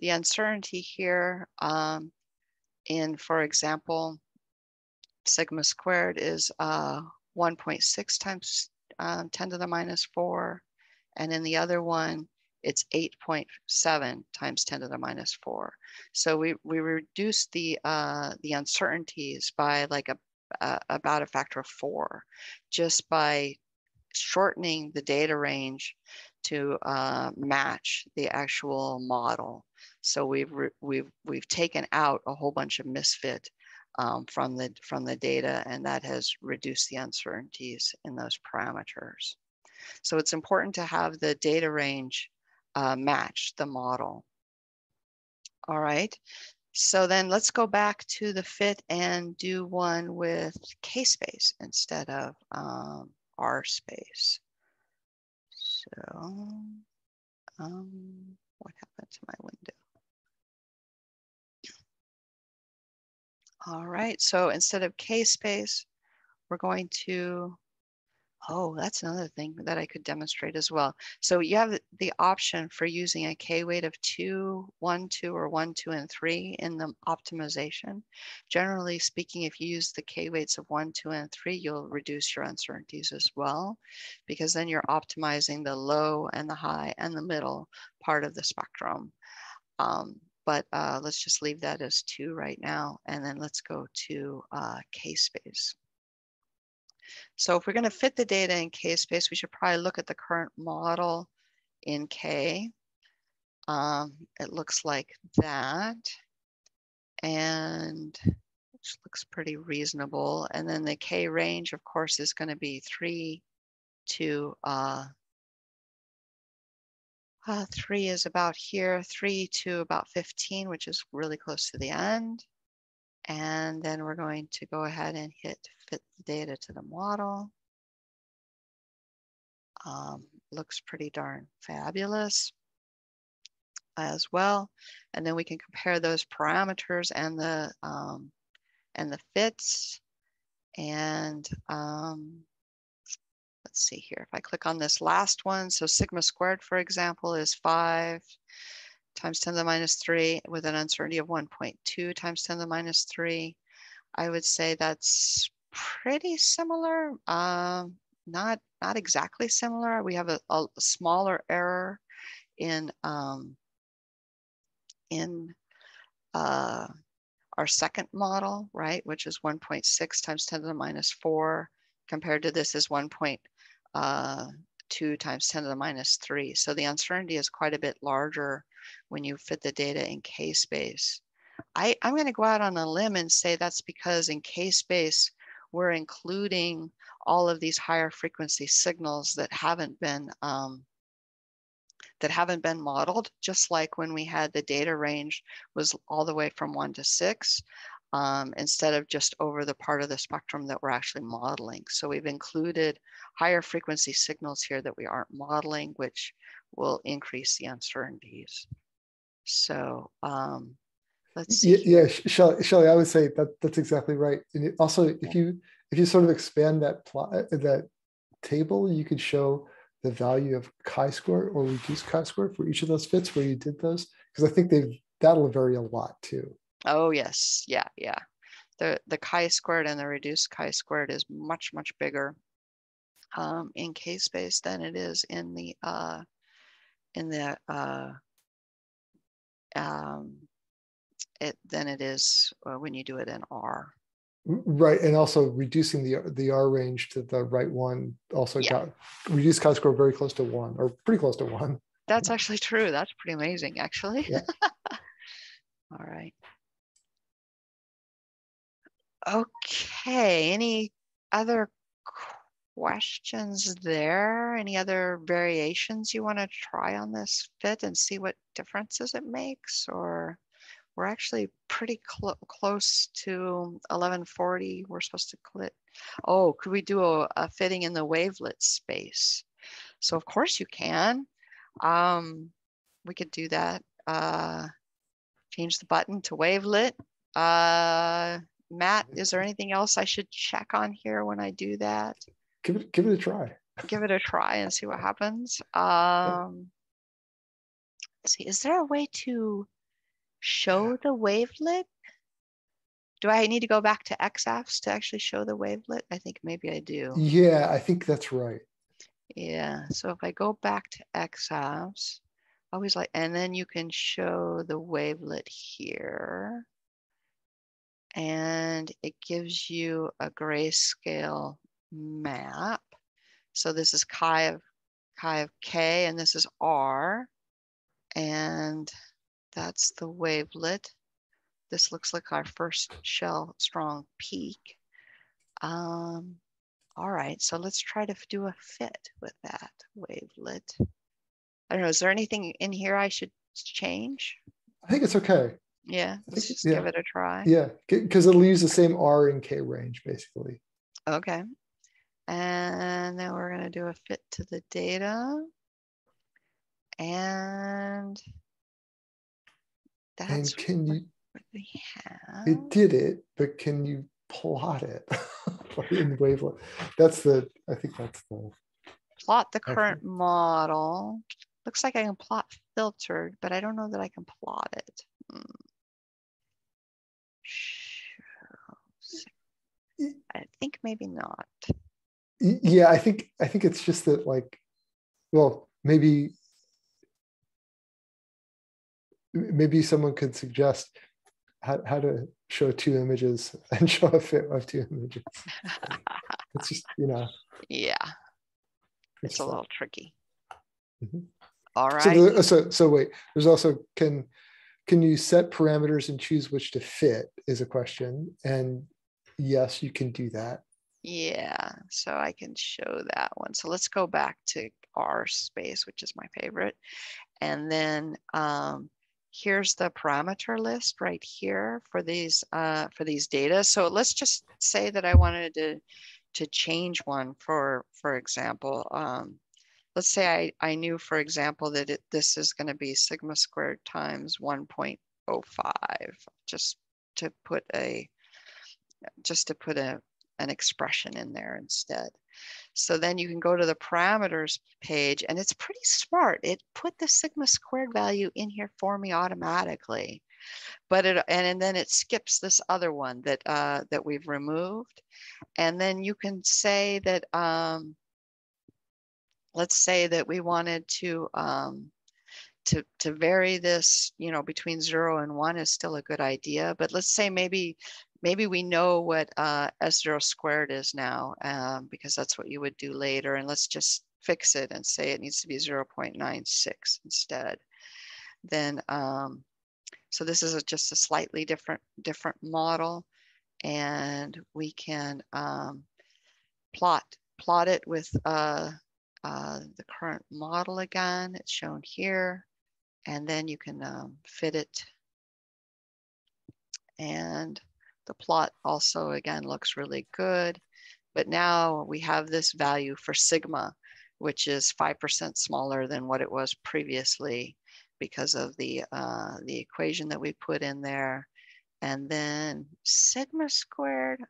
the uncertainty here um, in, for example, sigma squared is uh, 1.6 times um, 10 to the minus 4. And in the other one, it's 8.7 times 10 to the minus 4. So we, we reduced the, uh, the uncertainties by like a, a, about a factor of four just by shortening the data range to uh, match the actual model. So we've, we've, we've taken out a whole bunch of misfit um, from the from the data, and that has reduced the uncertainties in those parameters. So it's important to have the data range uh, match the model. All right, so then let's go back to the fit and do one with K-space instead of um, R space. So um, what happened to my window? All right, so instead of K-space, we're going to, oh, that's another thing that I could demonstrate as well. So you have the option for using a K-weight of two, one, two, or one, two, and three in the optimization. Generally speaking, if you use the K-weights of one, two, and three, you'll reduce your uncertainties as well, because then you're optimizing the low and the high and the middle part of the spectrum. Um, but uh, let's just leave that as two right now. And then let's go to uh, K-space. So if we're gonna fit the data in K-space, we should probably look at the current model in K. Um, it looks like that. And which looks pretty reasonable. And then the K range, of course, is gonna be three to uh, uh, three is about here, three to about 15, which is really close to the end. And then we're going to go ahead and hit fit the data to the model. Um, looks pretty darn fabulous as well. And then we can compare those parameters and the um, and the fits. And um, let's see here. If I click on this last one, so sigma squared, for example, is five times 10 to the minus three with an uncertainty of 1.2 times 10 to the minus three. I would say that's pretty similar. Um, not, not exactly similar. We have a, a smaller error in, um, in uh, our second model, right, which is 1.6 times 10 to the minus four compared to this is 1.2 uh, times 10 to the minus 3. So the uncertainty is quite a bit larger when you fit the data in K-space. I, I'm going to go out on a limb and say that's because in K-space, we're including all of these higher frequency signals that haven't been um, that haven't been modeled, just like when we had the data range was all the way from one to six um, instead of just over the part of the spectrum that we're actually modeling. So we've included higher frequency signals here that we aren't modeling, which will increase the uncertainties. So um, let's see. Yeah, yeah Shelly, Shelly, I would say that that's exactly right. And also, if you if you sort of expand that plot uh, that table, you could show the value of chi-square or reduced chi-square for each of those fits where you did those? Because I think they that'll vary a lot too. Oh, yes. Yeah, yeah. The, the chi-squared and the reduced chi-squared is much, much bigger um, in k-space than it is in the, uh, in the, uh, um, it, than it is uh, when you do it in R. Right, and also reducing the the R range to the right one also Yeah. got reduced chi-square very close to one or pretty close to one. That's actually true. That's pretty amazing, actually. Yeah. All right. Okay, any other questions there? Any other variations you want to try on this fit and see what differences it makes? Or we're actually pretty clo- close to 1140. We're supposed to click. Oh, could we do a, a fitting in the wavelet space? So of course you can. Um, we could do that. Uh, change the button to wavelet. Uh, Matt, is there anything else I should check on here when I do that? Give it give it a try. Give it a try and see what happens. Um, let's see, is there a way to show the wavelet? Do I need to go back to XAFS to actually show the wavelet? I think maybe I do. Yeah, I think that's right. Yeah, so if I go back to XAFS, always like, and then you can show the wavelet here. And it gives you a grayscale map. So this is chi of chi of k, and this is r, and that's the wavelet. This looks like our first shell strong peak. Um, all right, so let's try to do a fit with that wavelet. I don't know, is there anything in here I should change? I think it's okay. Yeah, let's just give it a try. Yeah, because it'll use the same R and K range basically. Okay. And then we're gonna do a fit to the data. And And that's can you? what we have. It did it, but can you plot it in wavelet? That's the. I think that's the. Plot the current model. Looks like I can plot filtered, but I don't know that I can plot it. Hmm. Show se- Y- I think maybe not. Yeah, I think I think it's just that like, well, maybe maybe someone could suggest how, how to show two images and show a fit of two images. It's just you know. Yeah, it's it's a fun. little tricky. Mhm. All So, the, so so wait. There's also can can you set parameters and choose which to fit is a question, and yes, you can do that. Yeah, so I can show that one. So let's go back to R space, which is my favorite. And then um, here's the parameter list right here for these uh, for these data. So let's just say that I wanted to to change one for for example. Um, let's say I, I knew, for example, that it, this is going to be sigma squared times 1.05, just to put a just to put a an expression in there instead. So then you can go to the parameters page and it's pretty smart. It put the sigma squared value in here for me automatically. But it and, and then it skips this other one that uh, that we've removed. And then you can say that um, let's say that we wanted to um, to to vary this, you know, between zero and one is still a good idea. But let's say maybe maybe we know what uh, s zero squared is now um, because that's what you would do later. And let's just fix it and say it needs to be 0.96 instead. Then um, so this is a, just a slightly different different model, and we can um, plot plot it with uh, uh, the current model again. It's shown here, and then you can um, fit it. And the plot also again looks really good, but now we have this value for sigma, which is 5% smaller than what it was previously because of the, uh, the equation that we put in there. And then sigma squared,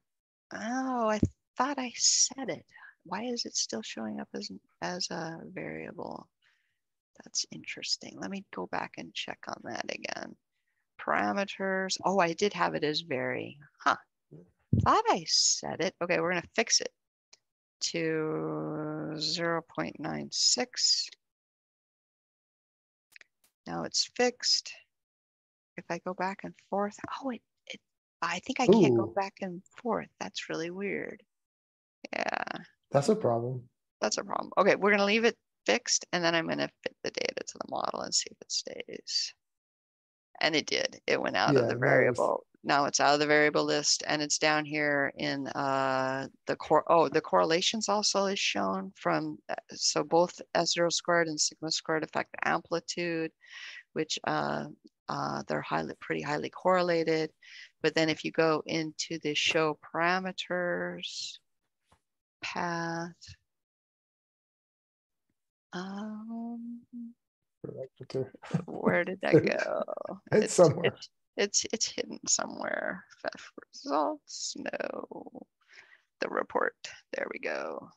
oh, I thought I said it. why is it still showing up as, as a variable? That's interesting. Let me go back and check on that again. Parameters. Oh, I did have it as vary. Huh. Thought I said it. Okay, we're going to fix it to 0.96. Now it's fixed. If I go back and forth, oh, it, it I think I can't go back and forth. That's really weird. Yeah, That's a problem. that's a problem. Okay, we're gonna leave it fixed and then I'm gonna fit the data to the model and see if it stays. And it did. It went out Yeah, of the variable. Now it's out of the variable list and it's down here in uh the core. Oh, the correlations also is shown from uh, so both S zero squared and sigma squared affect the amplitude, which uh uh they're highly pretty highly correlated. But then if you go into the show parameters path. Um, where did that go? It's somewhere. It's, it's it's hidden somewhere. Fetch results. No. The report. There we go.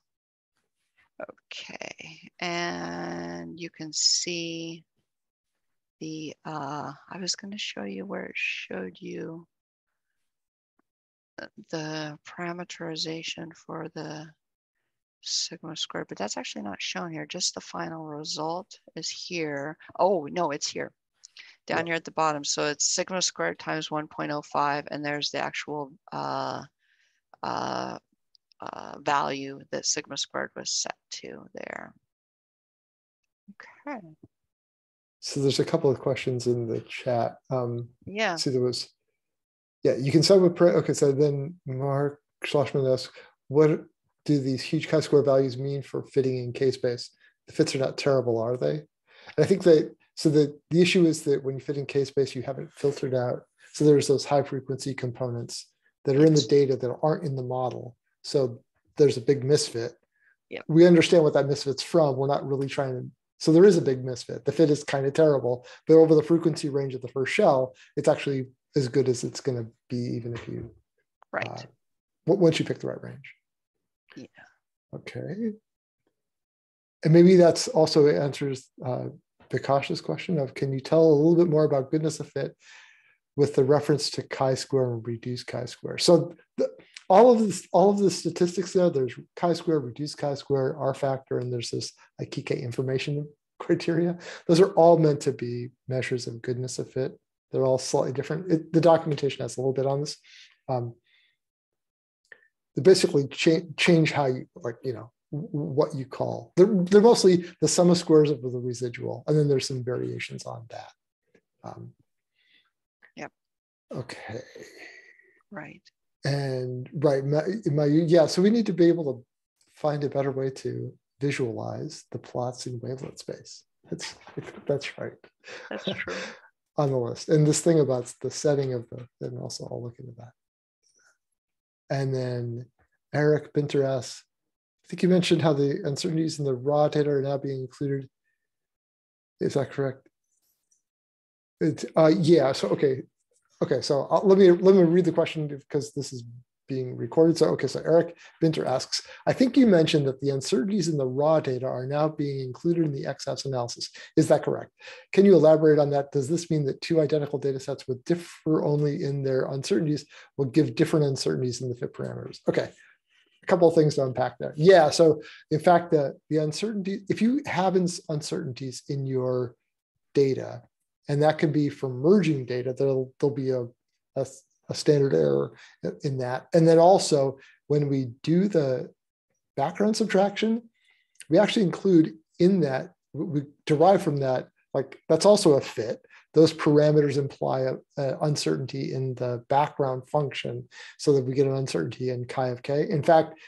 Okay, and you can see the. Uh, I was going to show you where it showed you the parameterization for the sigma squared, but that's actually not shown here. Just the final result is here. Oh, no, it's here. Down here at the bottom. So it's sigma squared times 1.05, and there's the actual uh, uh, uh, value that sigma squared was set to there. Okay, So there's a couple of questions in the chat. Um, yeah, see, there was, yeah, you can start with, okay, so then Mark Schlossman asks, what do these huge chi-square values mean for fitting in k-space? The fits are not terrible, are they? And I think that, so the, the issue is that when you fit in k-space, you haven't filtered out. So there's those high frequency components that are in the data that aren't in the model. So there's a big misfit. Yep. We understand what that misfit's from. We're not really trying to, so there is a big misfit. The fit is kind of terrible, but over the frequency range of the first shell, it's actually as good as it's going to be, even if you, right. uh, once you pick the right range. Yeah. Okay. And maybe that's also answers uh, Vikash's question of can you tell a little bit more about goodness of fit with the reference to chi-square and reduced chi-square? So the, all of this, all of the statistics there, there's chi-square, reduced chi-square, R factor, and there's this IKK information criteria. Those are all meant to be measures of goodness of fit. They're all slightly different. It, the documentation has a little bit on this. Um, they basically cha- change how you like, you know, what you call. They're, they're mostly the sum of squares of the residual, and then there's some variations on that. Um, Yep. Okay. Right. And right, my, my, yeah, so we need to be able to find a better way to visualize the plots in wavelet space. That's that's right. That's true. On the list. And this thing about the setting of the, and also I'll look into that. And then Eric Binter asks, I think you mentioned how the uncertainties in the raw data are now being included. Is that correct? It's, uh, yeah, so, okay. Okay, so I'll, let me let me read the question because this is being recorded. So, okay, so Eric Binter asks, I think you mentioned that the uncertainties in the raw data are now being included in the XAFS analysis. Is that correct? Can you elaborate on that? Does this mean that two identical data sets would differ only in their uncertainties will give different uncertainties in the fit parameters? Okay, a couple of things to unpack there. Yeah, so in fact, the, the uncertainty, if you have uncertainties in your data, and that can be from merging data, there'll, there'll be a, a, a standard error in that. And then also when we do the background subtraction, we actually include in that, we derive from that, like that's also a fit. Those parameters imply a, a uncertainty in the background function so that we get an uncertainty in chi of k. In fact,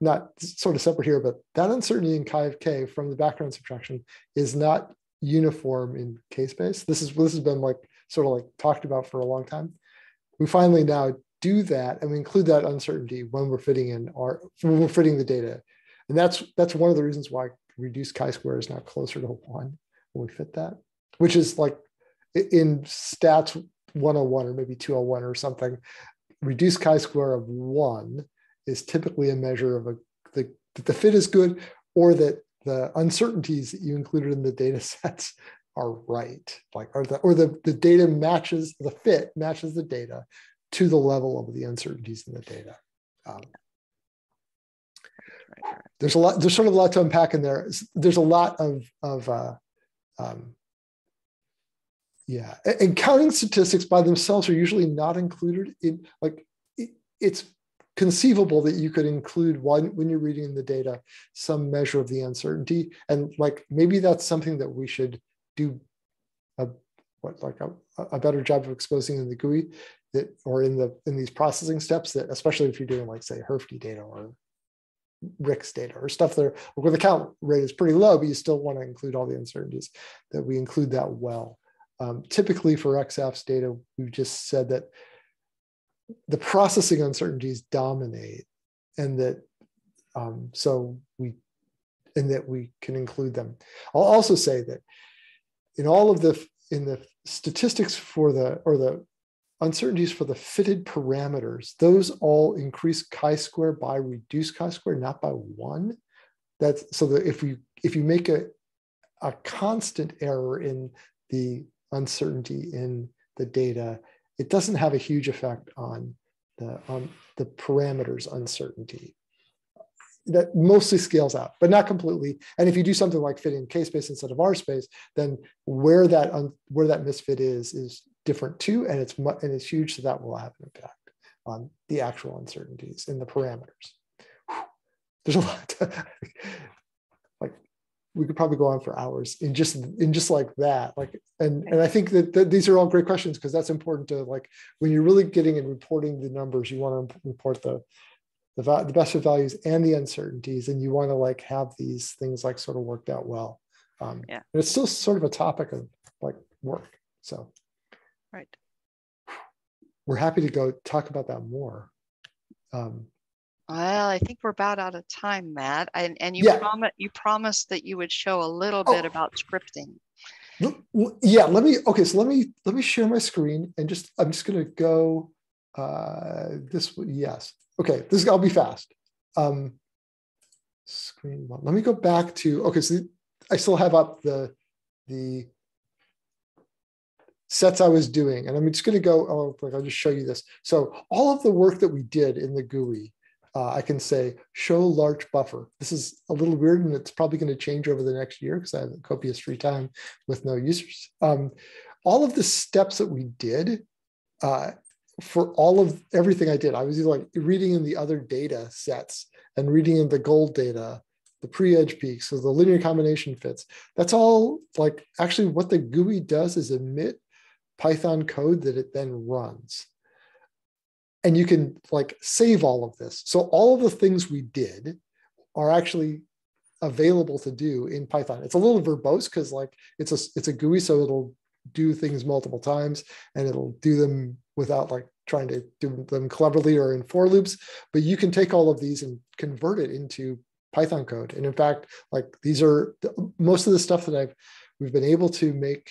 not sort of separate here, but that uncertainty in chi of k from the background subtraction is not uniform in k-space. This is this has been like sort of like talked about for a long time. We finally now do that and we include that uncertainty when we're fitting in our when we're fitting the data. And that's that's one of the reasons why reduced chi-square is now closer to one when we fit that, which is like in stats 101 or maybe 201 or something, reduced chi-square of one is typically a measure of a the, that the fit is good or that the uncertainties that you included in the data sets are right, like or the or the, the data matches the fit matches the data to the level of the uncertainties in the data. Um, there's a lot. There's sort of a lot to unpack in there. There's a lot of of uh, um, yeah, and counting statistics by themselves are usually not included in like it, it's conceivable that you could include one when you're reading the data some measure of the uncertainty and like maybe that's something that we should do a what like a, a better job of exposing in the GUI that or in the in these processing steps that especially if you're doing like say HERFD data or RIXS data or stuff there where the count rate is pretty low, but you still want to include all the uncertainties that we include that well. Um, typically for XAFS data, we've just said that the processing uncertainties dominate and that um, so we and that we can include them. I'll also say that in all of the in the statistics for the or the uncertainties for the fitted parameters, those all increase chi-square by reduced chi-square, not by one. That's so that if you if you make a a constant error in the uncertainty in the data, it doesn't have a huge effect on the on the parameters uncertainty. That mostly scales out, but not completely. And if you do something like fitting in k space instead of r space, then where that un, where that misfit is is different too, and it's and it's huge, so that will have an impact on the actual uncertainties in the parameters. There's a lot. To, like we could probably go on for hours in just in just like that. Like and and I think that, that these are all great questions because that's important to like when you're really getting and reporting the numbers, you want to report the the, the best of values and the uncertainties, and you want to like have these things like sort of worked out well. Um, yeah. And it's still sort of a topic of like work. So Right. We're happy to go talk about that more. Um, well, I think we're about out of time, Matt. And, and you, Yeah. promised you promised that you would show a little bit Oh. about scripting. l- l- yeah, let me. Okay, so let me let me share my screen and just I'm just gonna go. Uh, this yes. Okay, this I'll be fast. Um, screen one. Let me go back to. Okay, so I still have up the the sets I was doing. And I'm just going to go, oh, I'll just show you this. So all of the work that we did in the GUI, uh, I can say show Larch buffer. This is a little weird and it's probably going to change over the next year because I have copious free time with no users. Um, all of the steps that we did uh, for all of everything I did, I was like reading in the other data sets and reading in the gold data, the pre-edge peaks, so the linear combination fits. That's all like actually what the GUI does is emit Python code that it then runs. And you can like save all of this. So all of the things we did are actually available to do in Python. It's a little verbose because like it's a it's a GUI, so it'll do things multiple times and it'll do them without like trying to do them cleverly or in for loops. But you can take all of these and convert it into Python code. And in fact, like these are most of the stuff that I've we've been able to make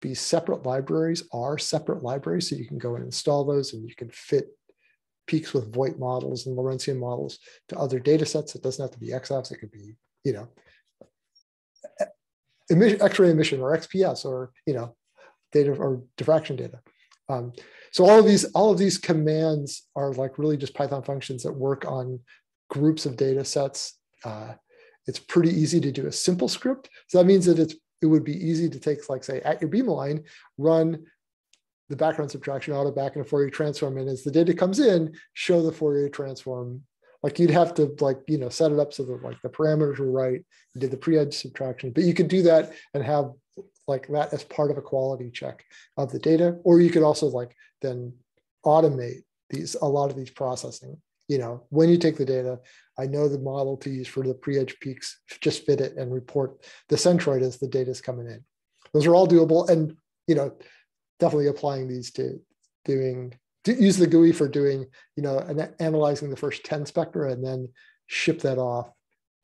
be separate libraries are separate libraries. So you can go and install those and you can fit peaks with Voigt models and Lorentzian models to other data sets. It doesn't have to be XAFS. It could be, you know, emission, X-ray emission or XPS or, you know, data or diffraction data. Um, so all of these, all of these commands are like really just Python functions that work on groups of data sets. Uh, it's pretty easy to do a simple script. So that means that it's it would be easy to take, like, say, at your beamline, run the background subtraction auto back in a Fourier transform. And as the data comes in, show the Fourier transform. Like you'd have to like, you know, set it up so that like the parameters were right, you did the pre-edge subtraction, but you could do that and have like that as part of a quality check of the data. Or you could also like then automate these, a lot of these processing. You know, when you take the data, I know the model to use for the pre-edge peaks, just fit it and report the centroid as the data is coming in. Those are all doable. And, you know, definitely applying these to doing, to use the GUI for doing, you know, and analyzing the first 10 spectra and then ship that off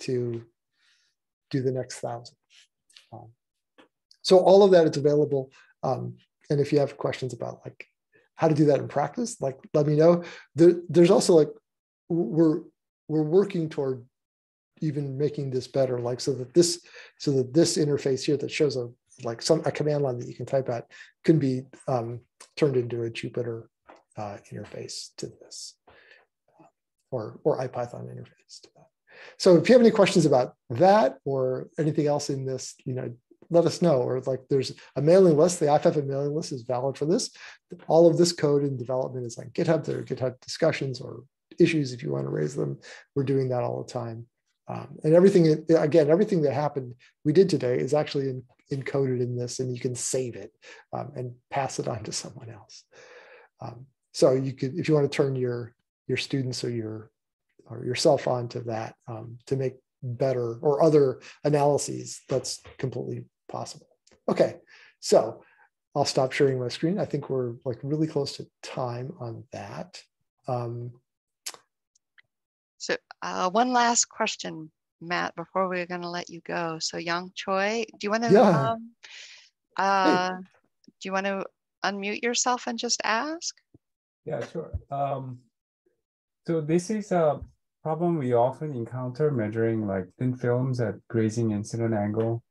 to do the next thousand. So all of that is available. Um, and if you have questions about like how to do that in practice, like let me know. There, there's also like we're we're working toward even making this better, like so that this so that this interface here that shows a like some a command line that you can type at can be um, turned into a Jupyter uh, interface to this, or or IPython interface to that. So if you have any questions about that or anything else in this, you know, let us know. Or like there's a mailing list, the IFEFFIT mailing list is valid for this. All of this code and development is on GitHub. There are GitHub discussions or issues if you want to raise them. We're doing that all the time. Um, and everything, again, everything that happened, we did today is actually in, encoded in this and you can save it um, and pass it on to someone else. Um, so you could, if you want to turn your, your students or your, or yourself onto that um, to make better or other analyses, that's completely possible. Okay, so I'll stop sharing my screen. I think we're like really close to time on that. Um, so uh, one last question, Matt, before we're going to let you go. So Young Choi, do you want to yeah. um, uh, hey. do you want to unmute yourself and just ask? Yeah, sure. Um, so this is a problem we often encounter measuring like thin films at grazing incident angle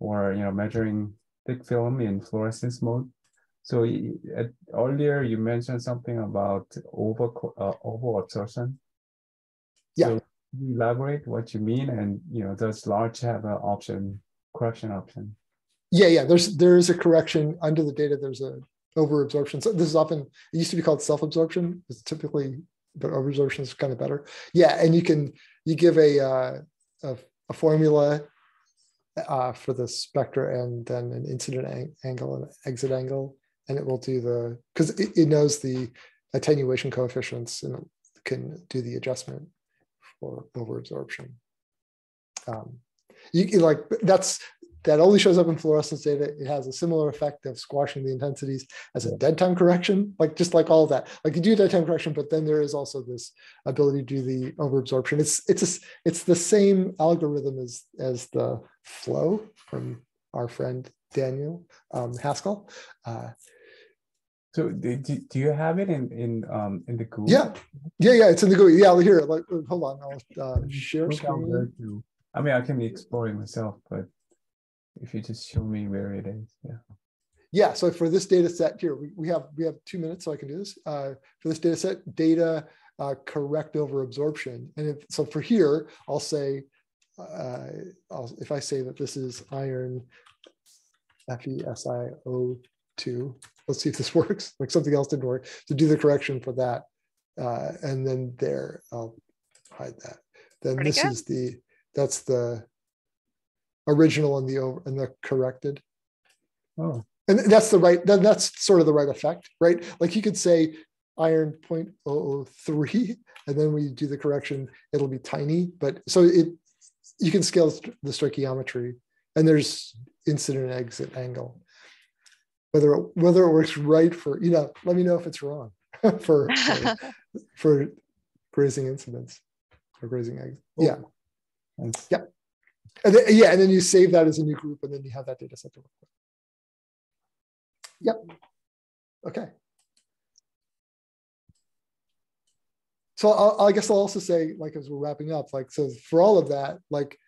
or you know measuring thick film in fluorescence mode. So at, earlier you mentioned something about over uh, over absorption. Yeah. So elaborate what you mean, and you know, does Larch have an option correction option? Yeah, yeah. There's there is a correction under the data. There's a over absorption. So this is often it used to be called self absorption. It's typically, but over absorption is kind of better. Yeah, and you can you give a uh, a, a formula uh, for the spectra and then an incident ang- angle and exit angle, and it will do the because it, it knows the attenuation coefficients and can do the adjustment or overabsorption. Um, you, you like that's that only shows up in fluorescence data. It has a similar effect of squashing the intensities as a dead time correction, like just like all of that. Like you do dead time correction, but then there is also this ability to do the overabsorption. It's it's a, it's the same algorithm as as the flow from our friend Daniel um, Haskel. Uh, so do, do you have it in in um in the GUI? Yeah, yeah, yeah. It's in the GUI. Yeah, here. Like, hold on. I'll uh, share screen. I mean, I can explore it myself, but if you just show me where it is, yeah. Yeah. So for this data set here, we, we have we have two minutes, so I can do this. Uh, for this data set, data uh, correct over absorption, and if, so for here, I'll say, uh, I'll, if I say that this is iron FeSiO two. Let's see if this works. Like something else didn't work. To do the correction for that. Uh, and then there, I'll hide that. Then Pretty this good. is the, that's the original and the over and the corrected. Oh. And that's the right, then that's sort of the right effect, right? Like you could say iron 0.003, and then we do the correction, it'll be tiny, but so it, you can scale the stoichiometry and there's incident exit angle whether whether it works right for you know let me know if it's wrong for for, for grazing incidents or grazing eggs oh. yeah yeah and then, yeah and then you save that as a new group and then you have that data set to work with. Yep. Okay. So I'll, i guess i'll also say like as we're wrapping up like so for all of that like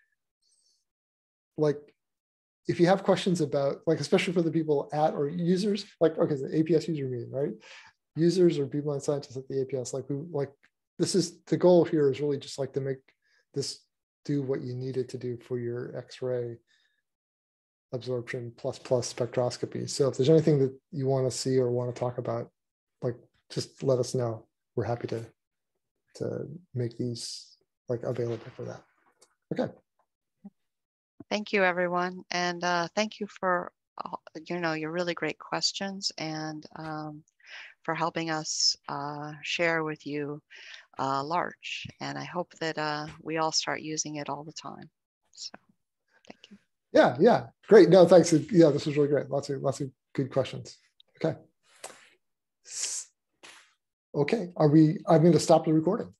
like if you have questions about like especially for the people at or users like okay the aps user meeting right? Users or people and scientists at the aps like we like this is the goal here is really just like to make this do what you need it to do for your x-ray absorption plus plus spectroscopy. So if there's anything that you want to see or want to talk about like just let us know. We're happy to to make these like available for that. Okay. Thank you, everyone. And uh, thank you for, you know, your really great questions and um, for helping us uh, share with you uh, Larch. And I hope that uh, we all start using it all the time. So thank you. Yeah, yeah, great. No, thanks. Yeah, this was really great. Lots of lots of good questions. Okay. Okay, are we? I'm going to stop the recording.